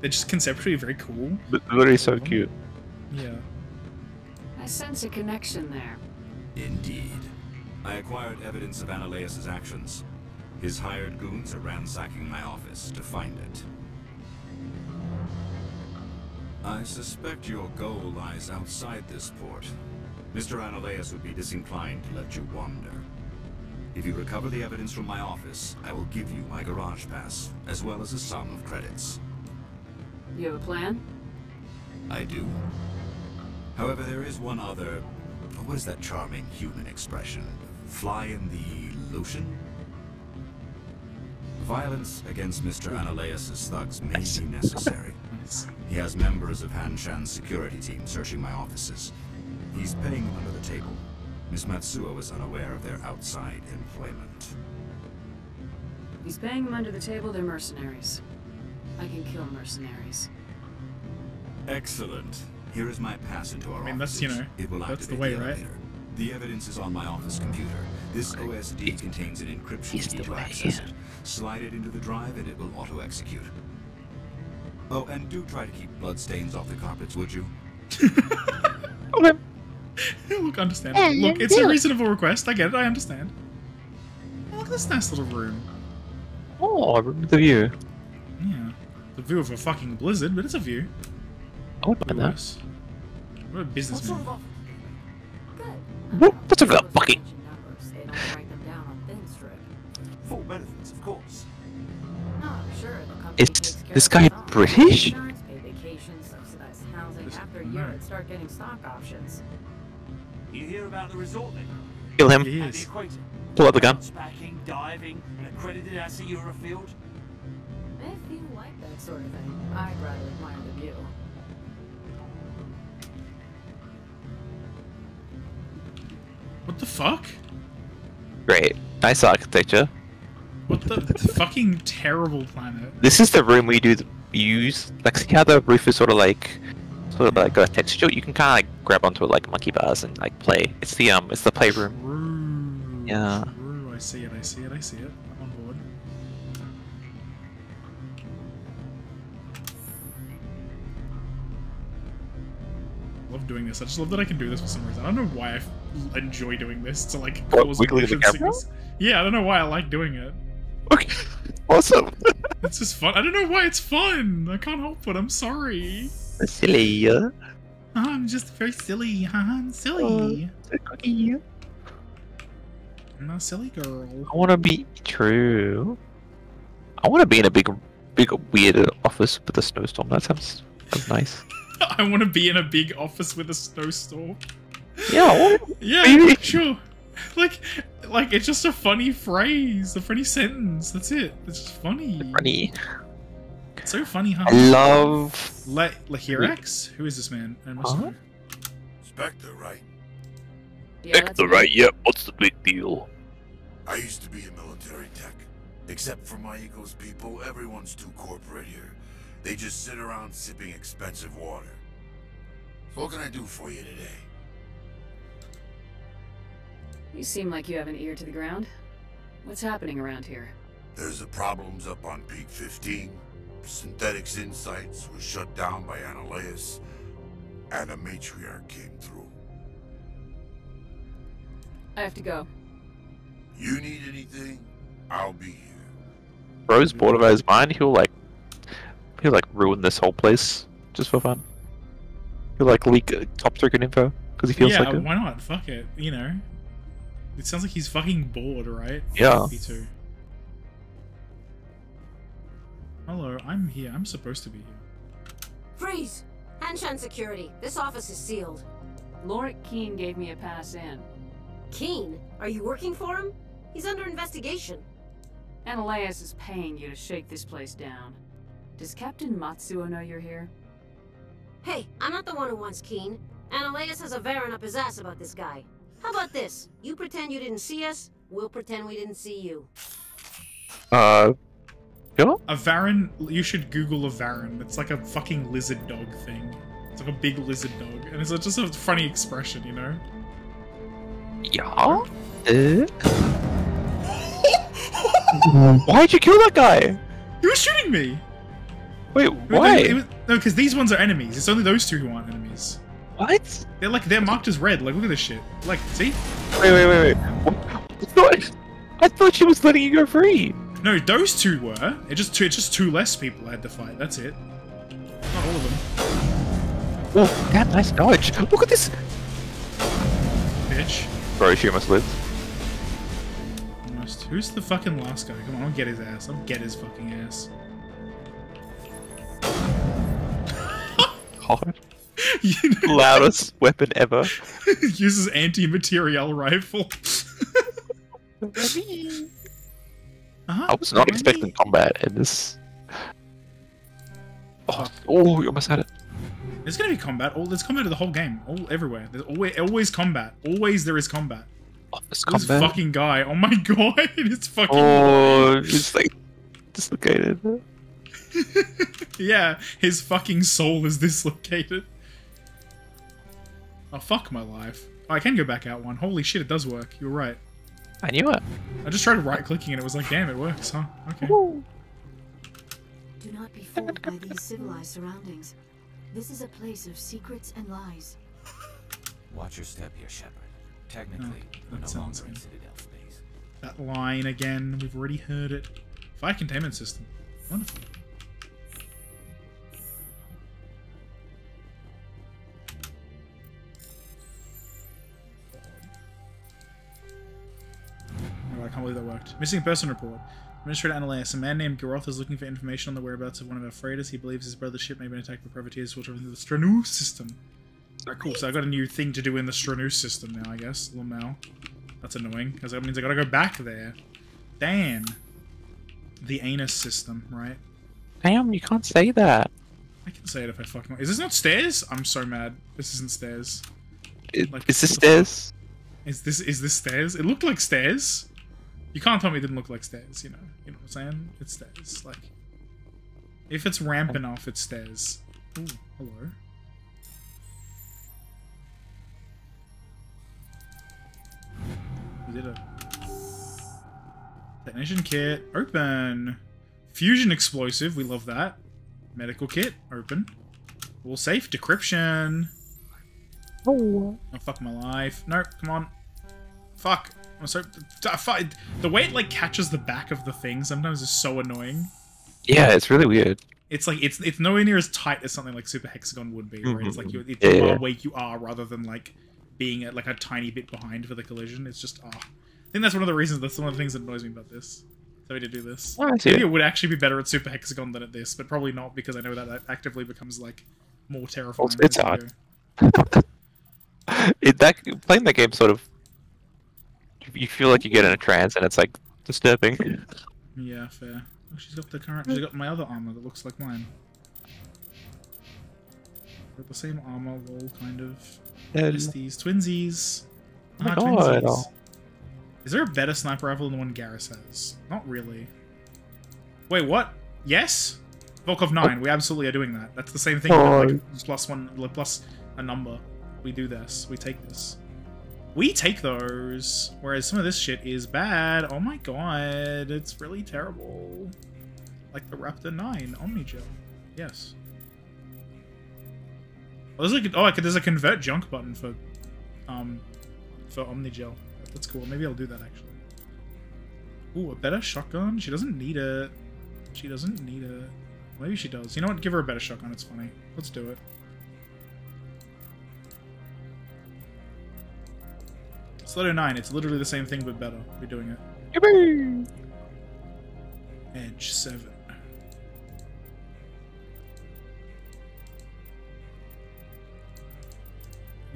They're just conceptually very cool. Li- Literally so cute. Yeah. I sense a connection there. Indeed. I acquired evidence of Anoleis' actions. His hired goons are ransacking my office to find it. I suspect your goal lies outside this port. Mr. Anoleis would be disinclined to let you wander. If you recover the evidence from my office, I will give you my garage pass, as well as a sum of credits. You have a plan? I do. However, there is one other. What is that charming human expression? Fly in the lotion? Violence against Mr. Anoleis' thugs may be necessary. He has members of Hanshan's security team searching my offices. He's paying them under the table. Miss Matsuo is unaware of their outside employment. He's paying them under the table, they're mercenaries. I can kill mercenaries. Excellent. Here is my pass into our I mean, that's, you know, it will that's the activate way, the right? elevator. The evidence is on my office computer. This OSD contains an encryption key to access it. Slide it into the drive and it will auto-execute. Oh, and do try to keep bloodstains off the carpets, would you? Look, understandable. Look, it's a reasonable request. I get it. I understand. Look at this nice little room. Oh, the view. Yeah. The view of a fucking blizzard, but it's a view. I would mind that. Worse. What a businessman. What? That's over that fucking. They don't write them down on thin strip. Full benefits, of course. No, sure, Is this guy its. British? Insurance, pay vacations, subsidized housing. After a year, it'd start getting stock options. You hear about the resort then? Kill him. And the equator. Pull out the gun. Backing, diving, an accredited asset Eurofield. If you like that sort of thing, I'd rather admire the view. What the fuck? Great. Nice architecture. What the, fucking terrible planet? This is the room we do the use. Like, see how the roof is sort of like, sort of like a texture. You can kind of like grab onto it like monkey bars and like play. It's the um, it's the playroom. Yeah. Ooh, I see it, I see it, I see it. I'm on board. love doing this. I just love that I can do this for some reason. I don't know why I enjoy doing this to like What, cause wiggling the camera? Yeah, I don't know why I like doing it. Okay, awesome. It's just fun. I don't know why it's fun. I can't help it. I'm sorry. Silly. Yeah. Uh-huh, I'm just very silly. Uh-huh, I'm silly. Oh, cookie. I'm a silly girl. I want to be true. I want to be in a big, big weird office with a snowstorm. That sounds, sounds nice. I want to be in a big office with a snowstorm. Yeah, yeah, maybe. sure. Like, like it's just a funny phrase, a funny sentence. That's it. It's just funny. Funny. It's so funny, huh? I love. Le Lahirax? Who is this man? I must Huh? Spectre, right? Yeah, That's the right. Yeah. What's the big deal? I used to be a military tech. Except for my ego's people, everyone's too corporate here. They just sit around sipping expensive water. So what can I do for you today? You seem like you have an ear to the ground. What's happening around here? There's the problems up on Peak 15. Synthetics Insights was shut down by Anoleis. And a matriarch came through. I have to go. You need anything? I'll be here. Bro's bored of his mind. He'll like, he'll like ruin this whole place just for fun. He'll like leak uh, top secret info because he feels yeah, like it. why not? Fuck it. You know. It sounds like he's fucking bored, right? Yeah. Me too. Hello, I'm here. I'm supposed to be here. Freeze! Hanshan Security, this office is sealed. Lorik Qui'in gave me a pass in. Qui'in, are you working for him? He's under investigation. Anoleis is paying you to shake this place down. Does Captain Matsuo know you're here? Hey, I'm not the one who wants Qui'in. Anoleis has a varren up his ass about this guy. How about this? You pretend you didn't see us, we'll pretend we didn't see you. Uh, yeah. A varren, you should Google a varren. It's like a fucking lizard dog thing. It's like a big lizard dog. And it's just a funny expression, you know? Yeah. Uh? Why'd you kill that guy? He was shooting me! Wait, It was- why? it was- no, because these ones are enemies. It's only those two who aren't enemies. What? They're like, they're marked as red. Like, look at this shit. Like, see? Wait, wait, wait, wait. What? I thought, I thought she was letting you go free. No, those two were. It just two, it's just two less people I had to fight. That's it. Not all of them. Oh, damn, nice dodge. Look at this. Bitch. Bro, she almost lived. Almost. Who's the fucking last guy? Come on, I'll get his ass. I'll get his fucking ass. god. Loudest weapon ever. Uses anti-material rifle. Uh-huh. I was not expecting combat in this. Oh, oh, you almost had it. There's gonna be combat. All there's combat in the whole game. All everywhere. There's always always combat. Always there is combat. Oh, this This combat. fucking guy. Oh my god, it's fucking. Oh, it's like dislocated. yeah, his fucking soul is dislocated. Oh fuck my life. Oh, I can go back out one. Holy shit, it does work. You're right. I knew it. I just tried right clicking and it was like, damn, it works, huh? Okay. Do not be fooled by these civilized surroundings. This is a place of secrets and lies. Watch your step here, Shepard. Technically, Oh, we're no longer sounds in. Citadel space. That line again. We've already heard it. Fire containment system. Wonderful. Can't believe that worked. Missing person report. Administrator Anoleis, a man named Garoth is looking for information on the whereabouts of one of our freighters. He believes his brother's ship may have been attacked by privateers filtering through the Strenuus system. Alright, cool. So I got a new thing to do in the Strenuus system now, I guess. Lamau. That's annoying, because that means I gotta go back there. Damn. The anus system, right? Damn, you can't say that. I can say it if I fucking want. Is this not stairs? I'm so mad. This isn't stairs. Like, Is this what the fuck? stairs? Is this is this stairs? It looked like stairs. You can't tell me it didn't look like stairs, you know. You know what I'm saying? It's stairs. Like if it's ramp enough, it's stairs. Ooh, hello. We did it. Technician kit, open. Fusion explosive, we love that. Medical kit, open. All safe, decryption. Oh. oh, fuck my life. No, come on. Fuck. I'm so. The way it like catches the back of the thing sometimes is so annoying. Yeah, it's really weird. It's like it's it's nowhere near as tight as something like Super Hexagon would be, right? It's like you, it's Yeah, where you are rather than like being at, like a tiny bit behind for the collision. It's just ah. I think that's one of the reasons. That's one of the things that annoys me about this. So we did do this. Oh, I see Maybe it. would actually be better at Super Hexagon than at this, but probably not because I know that that actively becomes like more terrifying. Also, it's hard. It, that playing that game sort of you feel like you get in a trance and it's like disturbing. Yeah, fair. Oh, she's got the current. She's got my other armor that looks like mine. Got the same armor, lol, kind of. Um, Besties, twinsies. Oh my Ah, God. twinsies. Is there a better sniper rifle than the one Garrus has? Not really. Wait, what? Yes? Volkov 9, we absolutely are doing that. That's the same thing, Oh. like plus one, like, plus a number. We do this. We take this. We take those. Whereas some of this shit is bad. Oh my god. It's really terrible. Like the Raptor 9 Omnigel. Yes. Oh, there's like, oh, I could, there's a convert junk button for, um, for Omnigel. That's cool. Maybe I'll do that actually. Ooh, a better shotgun? She doesn't need it. She doesn't need it. Maybe she does. You know what? Give her a better shotgun. It's funny. Let's do it. Slow 9. It's literally the same thing, but better. We're doing it. Edge 7.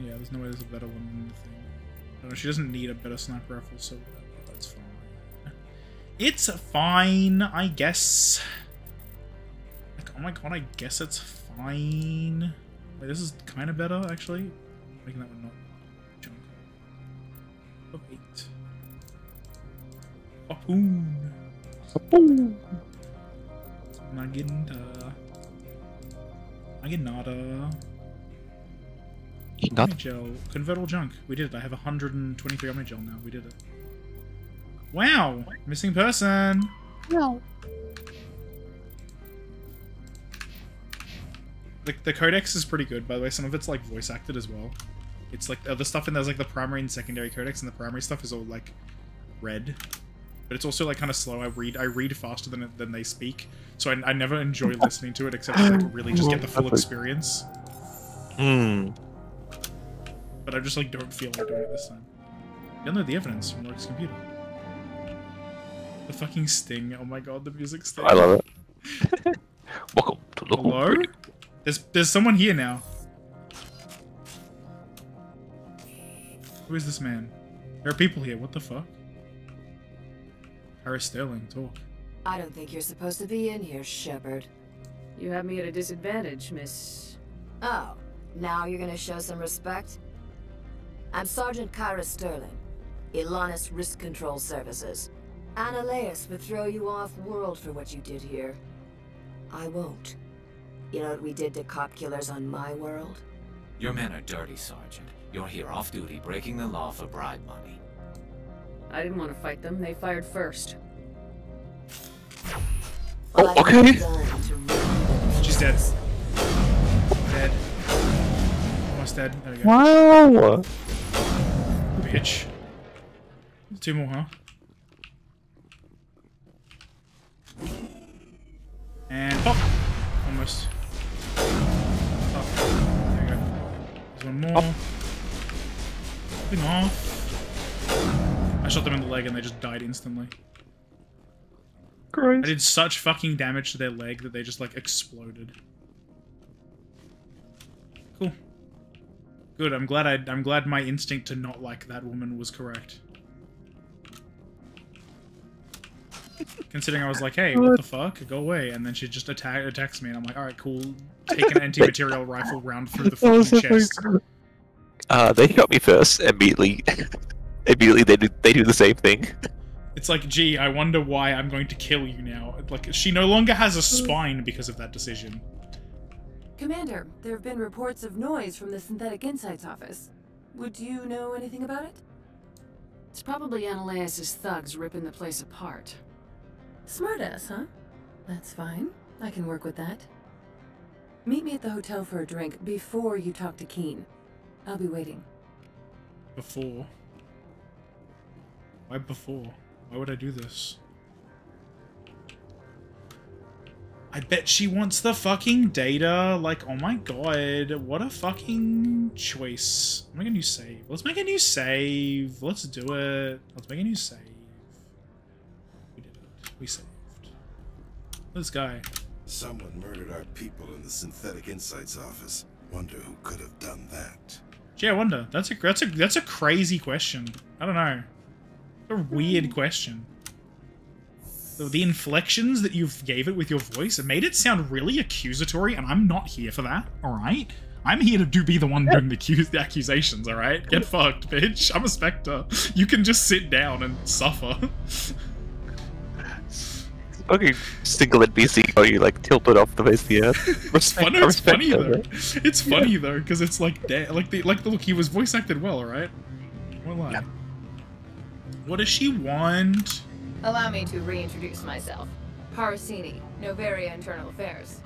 Yeah, there's no way there's a better one than the thing. I know, she doesn't need a better sniper rifle, so that's fine. It's fine, I guess. Like, oh my god, I guess it's fine. Wait, this is kind of better, actually. Making that one not Harpoon. Harpoon. Naginata. Naginata. Not- Omnigel. Convert all junk. We did it. I have 123 Omnigel now. We did it. Wow! Missing person! No. The, the codex is pretty good, by the way. Some of it's like voice acted as well. It's like uh, the stuff in there's like the primary and secondary codex, and the primary stuff is all like red. But it's also like kind of slow. I read I read faster than than they speak, so I, I never enjoy listening to it except to like really just get the full experience. Hmm. But I just like don't feel like doing it this time. Download the evidence from Lork's computer. The fucking sting. Oh my god, the music sting. I love it. Welcome to the Hello? There's there's someone here now. Who is this man? There are people here. What the fuck? Harris Sterling, talk. I don't think you're supposed to be in here, Shepard. You have me at a disadvantage, Miss. Oh, now you're gonna show some respect? I'm Sergeant Kaira Stirling, Elanus Risk Control Services. Anoleis would throw you off world for what you did here. I won't. You know what we did to cop killers on my world? Your men are dirty, Sergeant. You're here off duty, breaking the law for bribe money. I didn't want to fight them. They fired first. Oh, okay. She's dead. Dead. Almost dead. There we go. Wow. Bitch. Two more, huh? And pop! Almost. Pop. There we go. There's one more. Oh. Popping off. I shot them in the leg and they just died instantly. Great. I did such fucking damage to their leg that they just like exploded. Cool. Good. I'm glad I. I'm glad my instinct to not like that woman was correct. Considering I was like, "Hey, what the fuck? Go away!" and then she just attack attacks me, and I'm like, "All right, cool. Take an anti-material rifle round through the fucking chest." Uh, they shot me first. Immediately, immediately they do they do the same thing. It's like, gee, I wonder why I'm going to kill you now. Like, she no longer has a hmm. spine because of that decision. Commander, there have been reports of noise from the Synthetic Insights office. Would you know anything about it? It's probably Anoleis' thugs ripping the place apart. Smartass, huh? That's fine. I can work with that. Meet me at the hotel for a drink before you talk to Qui'in. I'll be waiting. Before. Why before? Why would I do this? I bet she wants the fucking data. Like, oh my god, what a fucking choice. Make a new save. Let's make a new save. Let's do it. Let's make a new save. We did it. We saved. This guy. Someone murdered our people in the Synthetic Insights office. Wonder who could have done that. Gee, I wonder. That's a that's a that's a crazy question. I don't know. A weird question. The, the inflections that you gave it with your voice, it made it sound really accusatory, and I'm not here for that. All right, I'm here to do be the one doing the, accus- the accusations. All right, get fucked, bitch. I'm a specter. You can just sit down and suffer. Okay, single NPC or you like tilted off the face of the earth. It's Respect- funny. It's funny that, though. right? It's funny though because it's like da- like the like the look. He was voice acted well. All right. Won't lie. What does she want? Allow me to reintroduce myself. Parasini, Noveria Internal Affairs.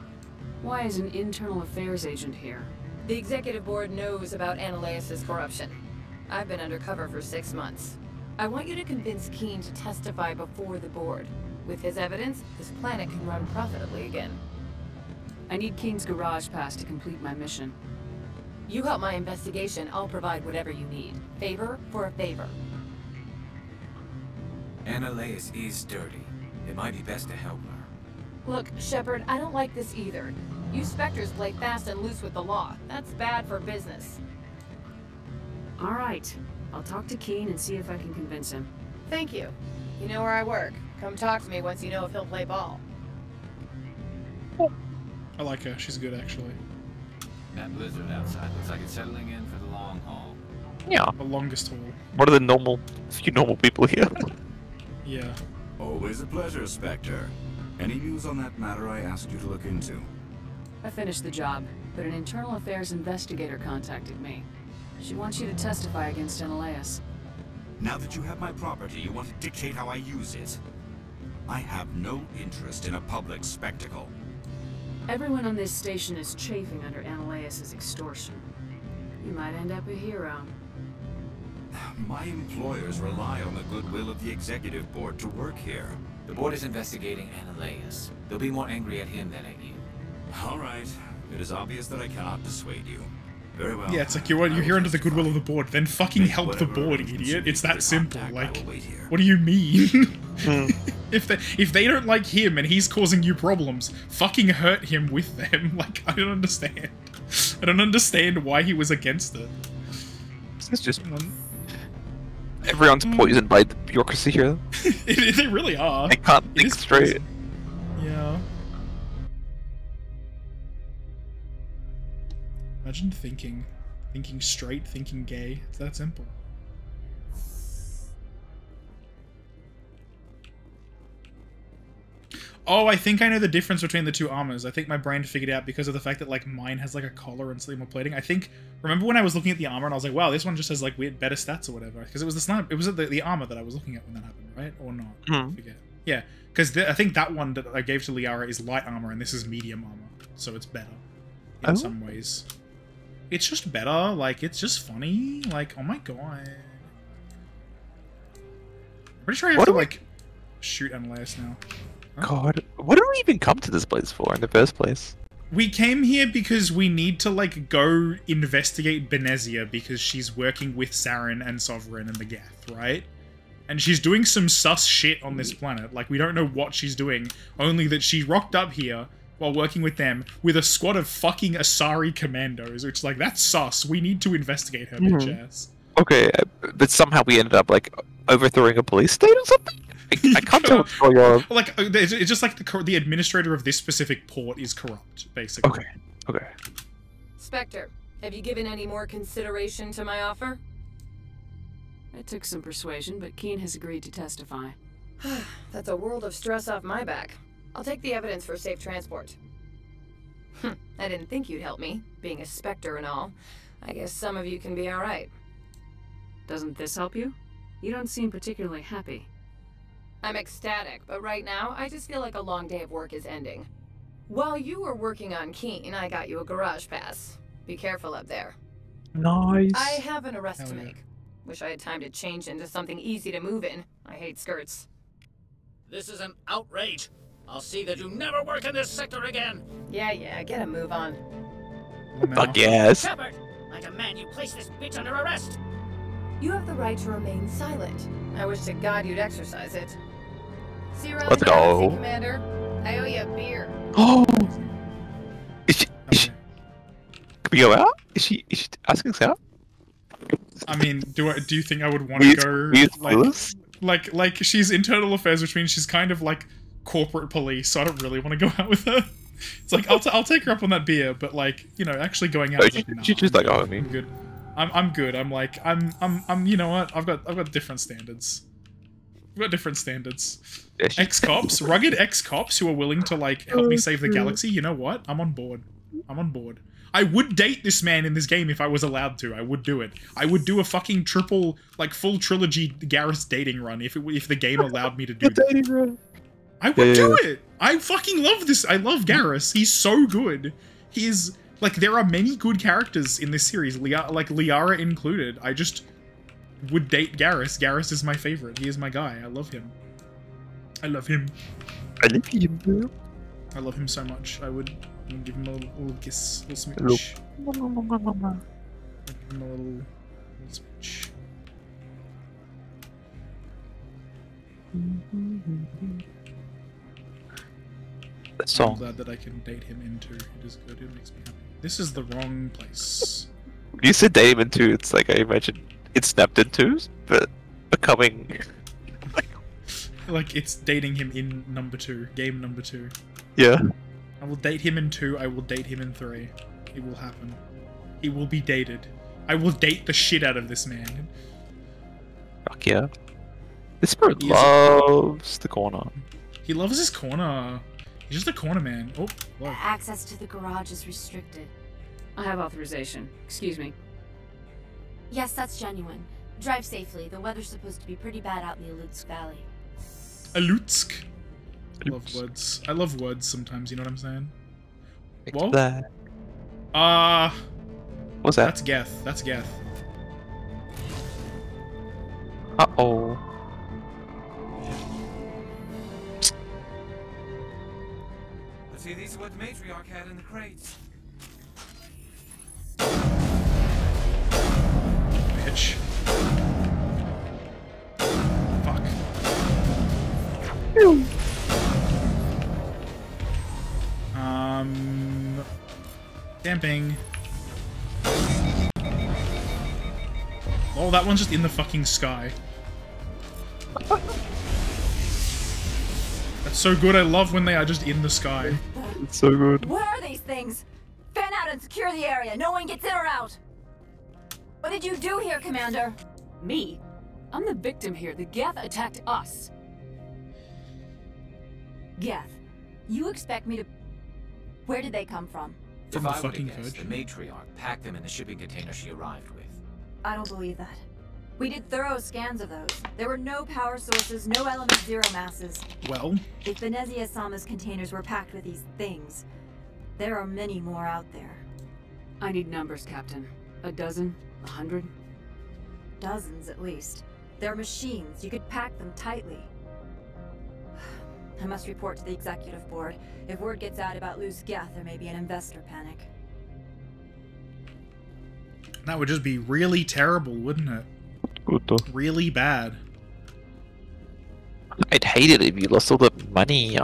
Why is an internal affairs agent here? The executive board knows about Anoleis' corruption. I've been undercover for six months. I want you to convince Qui'in to testify before the board. With his evidence, this planet can run profitably again. I need Qui'in's garage pass to complete my mission. You help my investigation, I'll provide whatever you need. Favor for a favor. Anoleis is dirty. It might be best to help her. Look, Shepard, I don't like this either. You Spectres play fast and loose with the law. That's bad for business. All right. I'll talk to Qui'in and see if I can convince him. Thank you. You know where I work. Come talk to me once you know if he'll play ball. I like her. She's good actually. That blizzard outside looks like it's settling in for the long haul. Yeah. The longest haul. What are the normal few normal people here? Yeah. Always a pleasure, Spectre. Any news on that matter I asked you to look into? I finished the job, but an internal affairs investigator contacted me. She wants you to testify against Anoleis. Now that you have my property, you want to dictate how I use it. I have no interest in a public spectacle. Everyone on this station is chafing under Anoleis' extortion. You might end up a hero. My employers rely on the goodwill of the executive board to work here. The board is investigating Anoleis. They'll be more angry at him than at you. All right. It is obvious that I cannot dissuade you. Very well. Yeah, it's like you're you're here under the goodwill of the board. Then fucking Make help the board, idiot. It's that simple. contact, Like, wait here. what do you mean? If they if they don't like him and he's causing you problems, fucking hurt him with them. Like I don't understand. I don't understand why he was against it. It's just everyone's hmm. poisoned by the bureaucracy here. they really are. I can't It think straight. poison. Yeah. Imagine thinking, thinking straight, thinking gay. It's that simple. Oh, I think I know the difference between the two armors. I think my brain figured it out because of the fact that like mine has like a collar and slightly more plating. I think remember when I was looking at the armor and I was like, wow, this one just has like weird better stats or whatever. Because it was the sniper, it was the, the armor that I was looking at when that happened, right? Or not? I Mhm. forget. Yeah, because I think that one that I gave to Liara is light armor and this is medium armor, so it's better in Oh. some ways. It's just better. Like it's just funny. Like oh my god. I'm pretty sure I have What to we- like shoot Anoleis now. God, what did we even come to this place for in the first place? We came here because we need to like go investigate Benezia because she's working with Saren and Sovereign and the Geth, right? And she's doing some sus shit on this planet. Like we don't know what she's doing, only that she rocked up here while working with them with a squad of fucking Asari commandos, which like that's sus. We need to investigate her bitch Mhm. ass. Okay, uh, but somehow we ended up like overthrowing a police state or something. I, I can't tell what's going on. Like uh, it's it's just like the cor- the administrator of this specific port is corrupt, basically. Okay. Okay. Spectre, have you given any more consideration to my offer? It took some persuasion, but Qui'in has agreed to testify. That's a world of stress off my back. I'll take the evidence for safe transport. Hm, I didn't think you'd help me, being a Spectre and all. I guess some of you can be alright. Doesn't this help you? You don't seem particularly happy. I'm ecstatic, but right now, I just feel like a long day of work is ending. While you were working on Qui'in, I got you a garage pass. Be careful up there. Nice. I have an arrest Hell to yeah. make. Wish I had time to change into something easy to move in. I hate skirts. This is an outrage. I'll see that you never work in this sector again. Yeah, yeah, get a move on. Fuck yes. Shepard, I demand you place this bitch under arrest. You have the right to remain silent. I wish to God you'd exercise it. See you around Let's the galaxy, go. Commander. I owe you a beer. Oh. Is she, is she, can we go out? Is she, is she asking us out? I mean, do I do you think I would want to go weird like, like like she's internal affairs, which means she's kind of like corporate police, so I don't really want to go out with her. It's like I'll, t- I'll take her up on that beer, but like you know, actually going out. Oh, is she- like, nah, she just I'm like, good. oh, me. I'm good. I'm I'm good. I'm like I'm I'm I'm. You know what? I've got I've got different standards. I've got different standards. Yeah, she- Ex cops, rugged ex cops who are willing to like help me save the galaxy. You know what? I'm on board. I'm on board. I would date this man in this game if I was allowed to. I would do it. I would do a fucking triple, like full trilogy Garrus dating run if it if the game allowed me to do that. I would Yeah, do it. I fucking love this. I love Garrus. He's so good. He is like there are many good characters in this series, Lia- like Liara included. I just would date Garrus. Garrus is my favorite. He is my guy. I love him. I love him. I love him, bro. I love him so much. I would give him a little, little kiss, a little Hello. smooch. Give him a little, little smooch. The I'm glad that I can date him into. It is good. It makes me happy. This is the wrong place. When you said date him into, it's like I imagine it's snapped into, but becoming. Like it's dating him in number two, game number two. Yeah. I will date him in two. I will date him in three. It will happen. He will be dated. I will date the shit out of this man. Fuck yeah. This bird loves the corner. He loves his corner. He's just a corner man. Oh, whoa. Access to the garage is restricted. I have authorization. Excuse me. Yes, that's genuine. Drive safely. The weather's supposed to be pretty bad out in the Alutsk Valley. Alutsk. I love woods. I love woods sometimes, you know what I'm saying? Whoa. That. Ah. What's that? That's Geth. That's Geth. Uh oh. Let's see, these are what the matriarch had in the crates much. Fuck. Um. Damping. Oh, that one's just in the fucking sky. That's so good. I love when they are just in the sky. It's so good. Where are these things? Fan out and secure the area. No one gets in or out. What did you do here, Commander? Me? I'm the victim here. The Geth attacked us. Geth, you expect me to... Where did they come from? If the I fucking guess, the matriarch packed them in the shipping container she arrived with. I don't believe that. We did thorough scans of those. There were no power sources, no element zero masses. Well, If Benezia Sama's containers were packed with these things, there are many more out there. I need numbers, Captain. A dozen? A hundred? Dozens at least. They're machines. You could pack them tightly. I must report to the executive board. If word gets out about loose Geth, there may be an investor panic. that would just be really terrible, wouldn't it? Good. Really bad. I'd hate it if you lost all the money.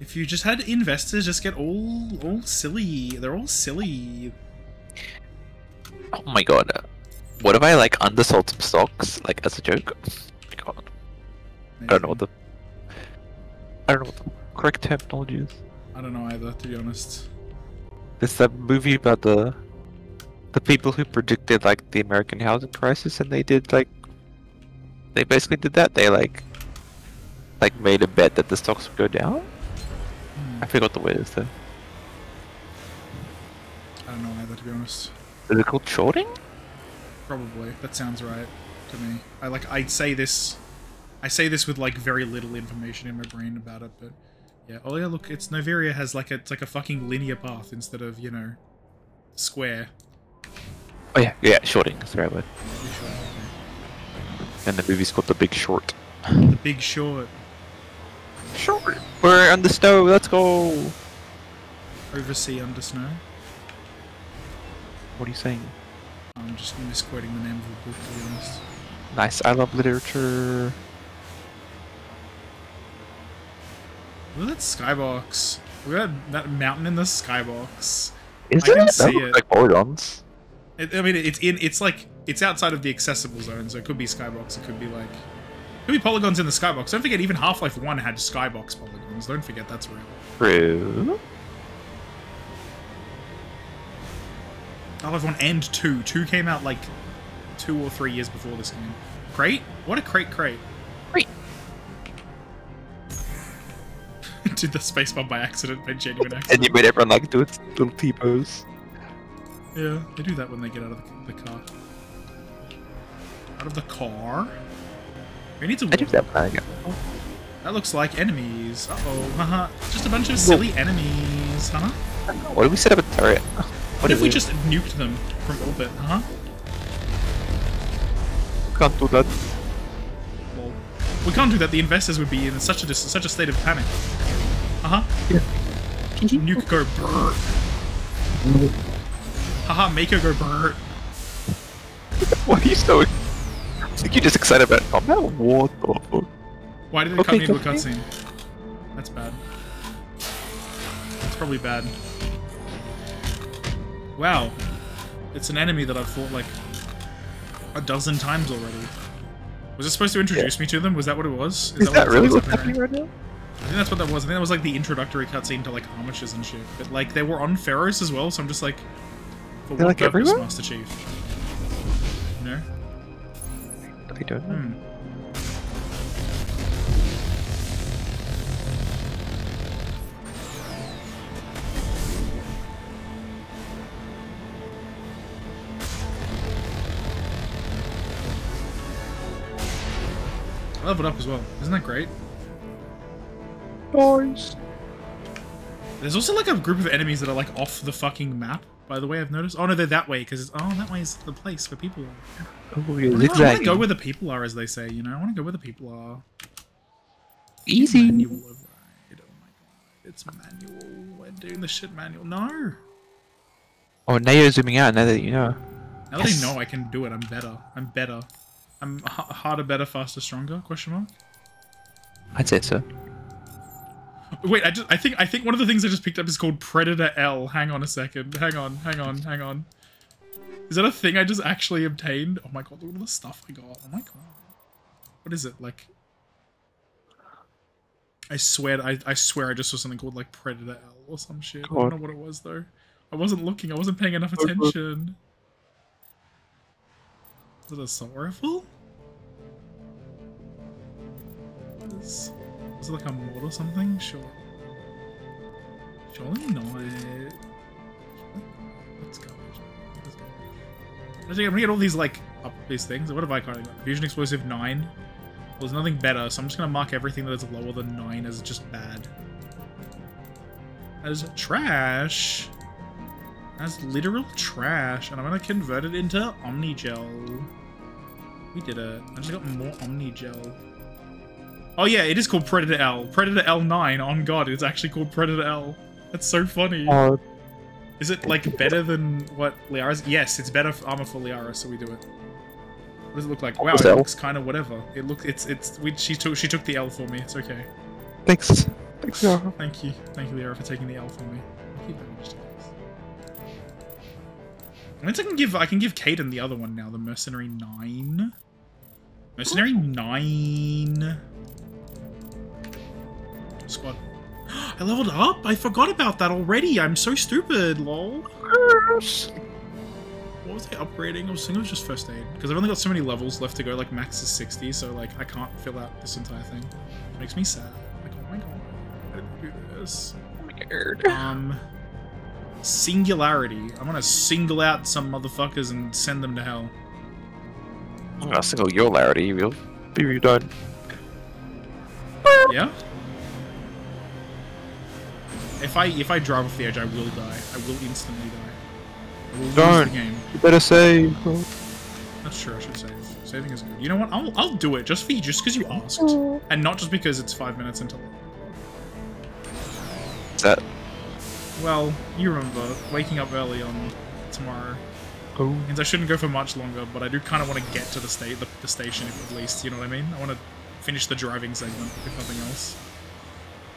If you just had investors just get all all silly. They're all silly. Oh my god. What if I like undersold some stocks, like as a joke? Oh my god. I don't know what the I don't know what the correct terminology is. I don't know either, to be honest. There's that movie about the the people who predicted like the American housing crisis and they did like they basically did that. They like like made a bet that the stocks would go down. Hmm. I forgot the word is though. I don't know either, to be honest. Is it called shorting? Probably. That sounds right to me. I like I'd say this I say this with like very little information in my brain about it, but yeah. Oh yeah, look, it's Noveria has like a it's like a fucking linear path instead of, you know, square. Oh yeah, yeah, shorting is the right word. And the movie's called The Big Short. The big short. Short. We're on the snow. Let's go. Oversea under snow. What are you saying? I'm just misquoting the name of the book to be honest. Nice. I love literature. Look at that skybox. Look at that, that mountain in the skybox. Is I can? That see it. like polygons. It, I mean, it's in. It's like it's outside of the accessible zone, so it could be skybox. It could be like, it could be polygons in the skybox. Don't forget, even Half Life One had skybox polygons. Don't forget that's real. True. Half Life One and Two. Two came out like two or three years before this game. Crate? What a crate! Crate. Crate. Did the spacebar by accident, by genuine accident. And you made everyone like do its little T-pose. Yeah, they do that when they get out of the, the car. Out of the car? We need to. I do that when I get. That looks like enemies. Uh oh, haha. Just a bunch of silly enemies, huh? What if we set up a turret? What if we just nuked them from orbit, huh? Can't do that. Well, we can't do that. The investors would be in such a such a state of panic. Uh huh. Yeah. Nuke go brrr. Haha, make her go brrr. Why are you so? I think you're just excited about combat. What the fuck? Why did it cut Okay, me into a cutscene? That's bad. That's probably bad. Wow. It's an enemy that I've fought like a dozen times already. Was it supposed to introduce me to them? Was that what it was? Is that really what's happening right now? I think that's what that was. I think that was like the introductory cutscene to like armatures and shit. But like they were on Feros as well, so I'm just like, for They're, what like, purpose, everywhere? Master Chief? You know? I don't know. Hmm. I leveled up as well. Isn't that great? Boys. There's also like a group of enemies that are like off the fucking map. By the way, I've noticed. Oh no, they're that way because oh that way is the place where people are. Oh, I yeah, wanna- I want to go where the people are, as they say. You know, I want to go where the people are. Easy. Manual override. Oh my god, it's manual. We're doing the shit manual. No. Oh, now you're zooming out. Now that you know. Now that I know I can do it, I'm better. I'm better. I'm harder, better, faster, stronger? Question mark. I'd say so. Wait, I just I think I think one of the things I just picked up is called Predator L. Hang on a second. Hang on, hang on, hang on. Is that a thing I just actually obtained? Oh my god, look at all the stuff I got. Oh my god. What is it? Like I swear I I swear I just saw something called like Predator L or some shit. I don't know what it was though. I wasn't looking, I wasn't paying enough Oh, attention. Is it a assault rifle? Is, is it like a mod or something? Sure. Surely not. Let's go. Let's go. Actually, I'm gonna get all these like up these things. What have I got? Fusion explosive nine. Well, there's nothing better, so I'm just gonna mark everything that is lower than nine as just bad. As trash. As literal trash, and I'm gonna convert it into Omnigel. We did it. I just got more Omnigel. Oh yeah, it is called Predator L. Predator L9. On God, it's actually called Predator L. That's so funny. Oh. Is it like better than what Liara's? Yes, it's better for armor for Liara, so we do it. What does it look like? Wow, it L? looks kind of whatever. It looks it's it's we, she took she took the L for me. It's okay. Thanks. Thanks, Yara. Thank you, thank you, Liara, for taking the L for me. I mean, I can give I can give Kaidan the other one now, the Mercenary Nine. Mercenary Nine. Squad. I leveled up. I forgot about that already. I'm so stupid. Lol. What was I upgrading? I was thinking it was just first aid because I've only got so many levels left to go. Like max is 60, so like I can't fill out this entire thing. It makes me sad. Like oh my god, I didn't do this. Weird. Um, singularity. I'm gonna single out some motherfuckers and send them to hell. I'm gonna single your Larity. You'll be redone. Yeah. If I if I drive off the edge, I will die. I will instantly die. I will Don't. the game. You better save. That's true. I should save. Saving is good. You know what? I'll I'll do it just for you, just because you asked, mm. and not just because it's five minutes until. That. Well, you remember waking up early on tomorrow. Oh. Means I shouldn't go for much longer, but I do kind of want to get to the state the, the station at least. You know what I mean? I want to finish the driving segment if nothing else.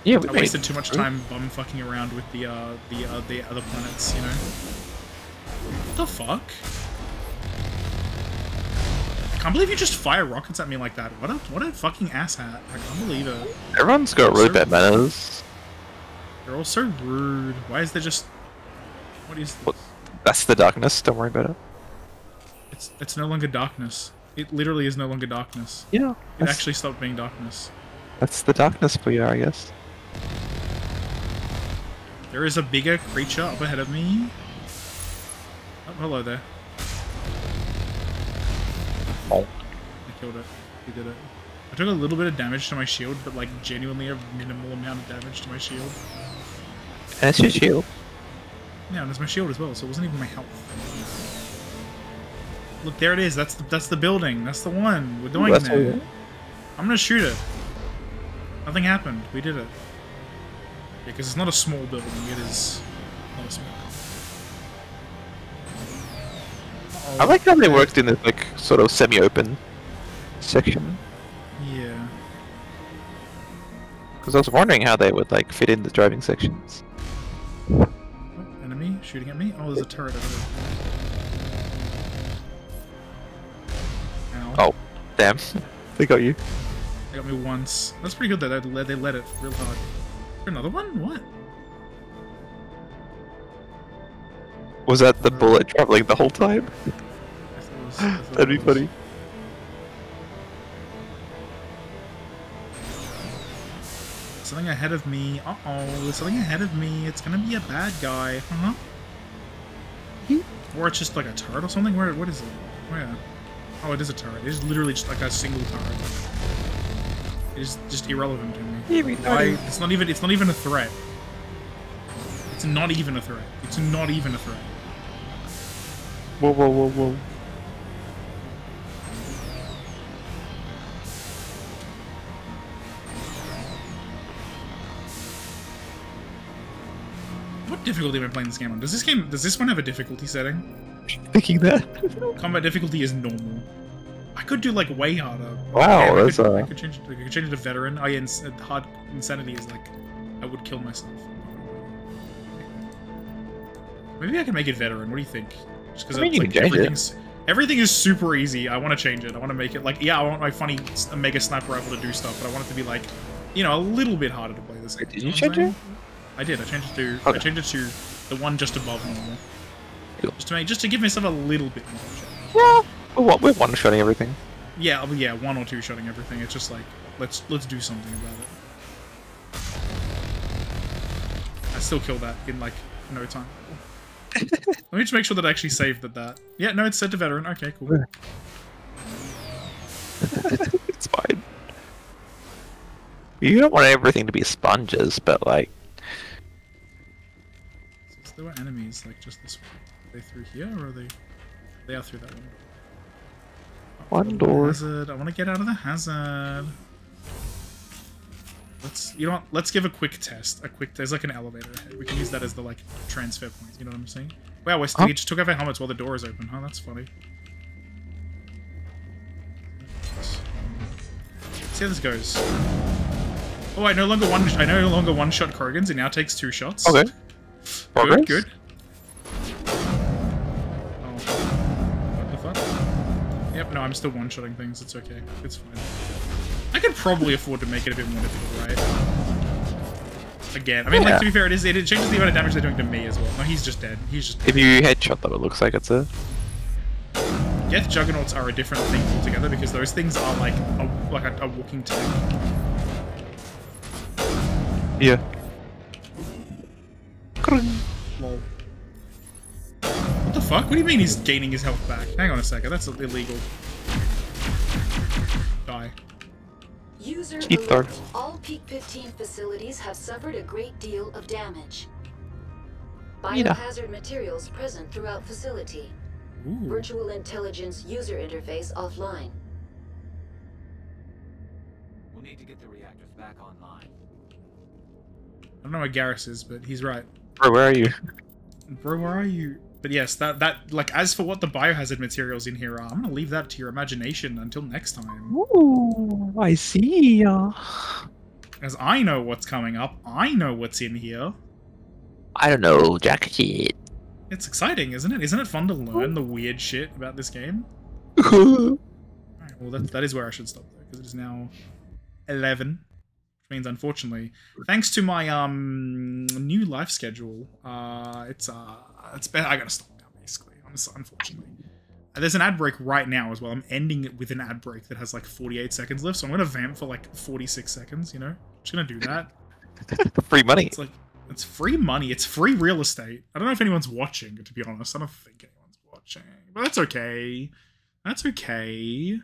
Yeah, we I wasted too much time bum fucking around with the uh the uh, the other planets. You know. What the fuck? I can't believe you just fire rockets at me like that. What a what a fucking asshat. I can't believe it. Everyone's got really bad manners. They're all so rude. Why is there just what is this? That's the darkness. Don't worry about it. It's it's no longer darkness. It literally is no longer darkness. Yeah, It actually stopped being darkness. That's the darkness for you, I guess. There is a bigger creature up ahead of me. Oh, hello there. Oh. I killed it. We did it. I took a little bit of damage to my shield, but like genuinely a minimal amount of damage to my shield. It's your shield. Yeah, and it's my shield as well, so it wasn't even my health. Look, there it is. That's the, that's the building. That's the one. We're doing that's it. I'm gonna shoot it. Nothing happened. We did it. Because it's not a small building. It is not a small. I like how they worked in this like sort of semi-open section. Yeah. Because I was wondering how they would like fit in the driving sections. Enemy shooting at me. Oh, there's a turret over there. Ow. Oh, damn. they got you. They got me once. That's pretty good that they let, they let it real hard. Is there another one? What? Was that the bullet traveling the whole time? I thought it was- I thought That'd be was- funny. Something ahead of me. Uh oh, there's something ahead of me. It's gonna be a bad guy. Uh-huh. Or it's just like a turret or something? Where? What is it? Where? Oh, it is a turret. It is literally just like a single turret. It is just irrelevant to me. Why? It's not even. It's not even a threat. It's not even a threat. It's not even a threat. Whoa, whoa, whoa, whoa. Difficulty am I playing this game on? Does this game? Does this one have a difficulty setting? Thinking that. Combat difficulty is normal. I could do like way harder. Wow, Yeah, I that's, could, uh, I could change. it- I could change it to veteran. Oh yeah, ins- uh, hard insanity is like I would kill myself. Maybe I can make it veteran. What do you think? Just because I mean, like, change it. everything's everything is super easy. I want to change it. I want to make it like yeah, I want my funny mega sniper rifle to do stuff, but I want it to be like you know a little bit harder to play this. game, did you change it? I did. I changed it to I changed it to the one just above normal. Just to make just to give myself a little bit more. chance. Yeah. We're, one- we're one shotting everything. Yeah, yeah, one or two shotting everything. It's just like let's let's do something about it. I still killed that in like no time. Let me just make sure that I actually saved that. That yeah, no, it's set to veteran. Okay, cool. it's fine. You don't want everything to be sponges, but like, there were enemies like just this way. Are they through here or are they? They are through that one. one door. Hazard. I want to get out of the hazard. Let's you know what? Let's give a quick test. A quick. There's like an elevator ahead. We can use that as the like transfer point. You know what I'm saying? Wow, we're Huh? we just took off our helmets while the door is open. Huh? That's funny. See how this goes. Oh, I no longer one. I no longer one shot Krogans. It now takes two shots. Okay. Progress? Good. Good. Oh. What the fuck? Yep. No, I'm still one shotting things. It's okay. It's fine. I could probably afford to make it a bit more difficult, right? Again, I mean, Yeah. like to be fair, it is. It changes the amount of damage they're doing to me as well. No, he's just dead. He's just. dead. If you headshot them, it looks like it's a. Geth juggernauts are a different thing altogether because those things are like a, like a, a walking tank. Yeah. Lol. What the fuck? What do you mean he's gaining his health back? Hang on a second. That's illegal. Die. User Teeth alert. All Peak 15 facilities have suffered a great deal of damage. Mira. Biohazard materials present throughout facility. Ooh. Virtual intelligence user interface offline. We'll need to get the reactors back online. I don't know where Garrus is, but he's right. Bro, where are you? Bro, where are you? But yes, that that like as for what the biohazard materials in here are, I'm gonna leave that to your imagination until next time. Ooh, I see. As I know what's coming up, I know what's in here. I don't know, jack shit. It's exciting, isn't it? Isn't it fun to learn the weird shit about this game? Alright, well, that, that is where I should stop, though, because it is now 11. Which means, unfortunately, thanks to my um new life schedule, uh, it's, uh, it's better. I gotta stop now, basically, honestly, unfortunately. Uh, There's an ad break right now as well. I'm ending it with an ad break that has like 48 seconds left, so I'm gonna vamp for like 46 seconds, you know? Just gonna do that. Free money. It's like it's free money. It's free real estate. I don't know if anyone's watching. To be honest, I don't think anyone's watching, but that's okay. That's okay.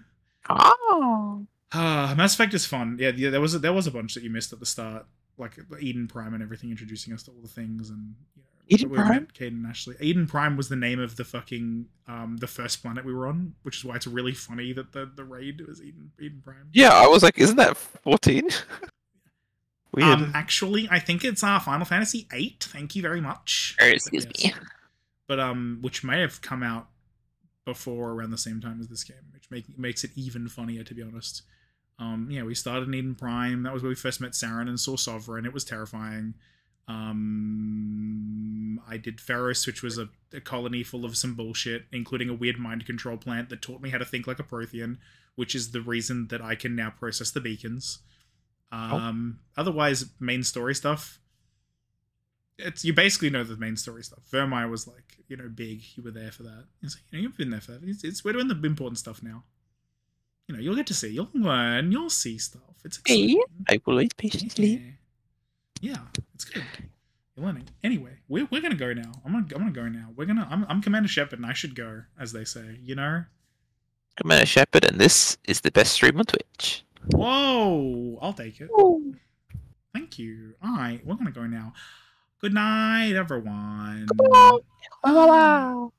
Oh. Ah, Mass Effect is fun. Yeah, yeah. There was a, there was a bunch that you missed at the start, like Eden Prime and everything, introducing us to all the things and you know, Eden we Prime? met Cade and Ashley. Eden Prime was the name of the fucking um the first planet we were on, which is why it's really funny that the the raid was Eden Eden Prime. Yeah, I was like, isn't that 14? Weird. Um, actually, I think it's uh, Final Fantasy VIII. Thank you very much. Excuse But yes. But um, which may have come out before around the same time as this game, which make, makes it even funnier to be honest. Um, yeah, we started in Eden Prime. That was where we first met Saren and saw Sovereign. It was terrifying. Um, I did Feros, which was a, a colony full of some bullshit, including a weird mind control plant that taught me how to think like a Prothean, which is the reason that I can now process the beacons. Um, otherwise, main story stuff. It's you basically know the main story stuff. Virmire was like, you know, big. You were there for that. It's like, you know, you've been there for that. It's, it's we're doing the important stuff now. You know, you'll get to see, you'll learn, you'll see stuff. It's exciting. I will wait patiently. Yeah, it's good. You're learning. Anyway, we're, we're gonna go now. I'm gonna I'm gonna go now. We're gonna I'm I'm Commander Shepard and I should go, as they say. You know. Commander Shepard, and this is the best stream on Twitch. Whoa! I'll take it. Thank you. All right, we're gonna go now. Good night, everyone. Wow.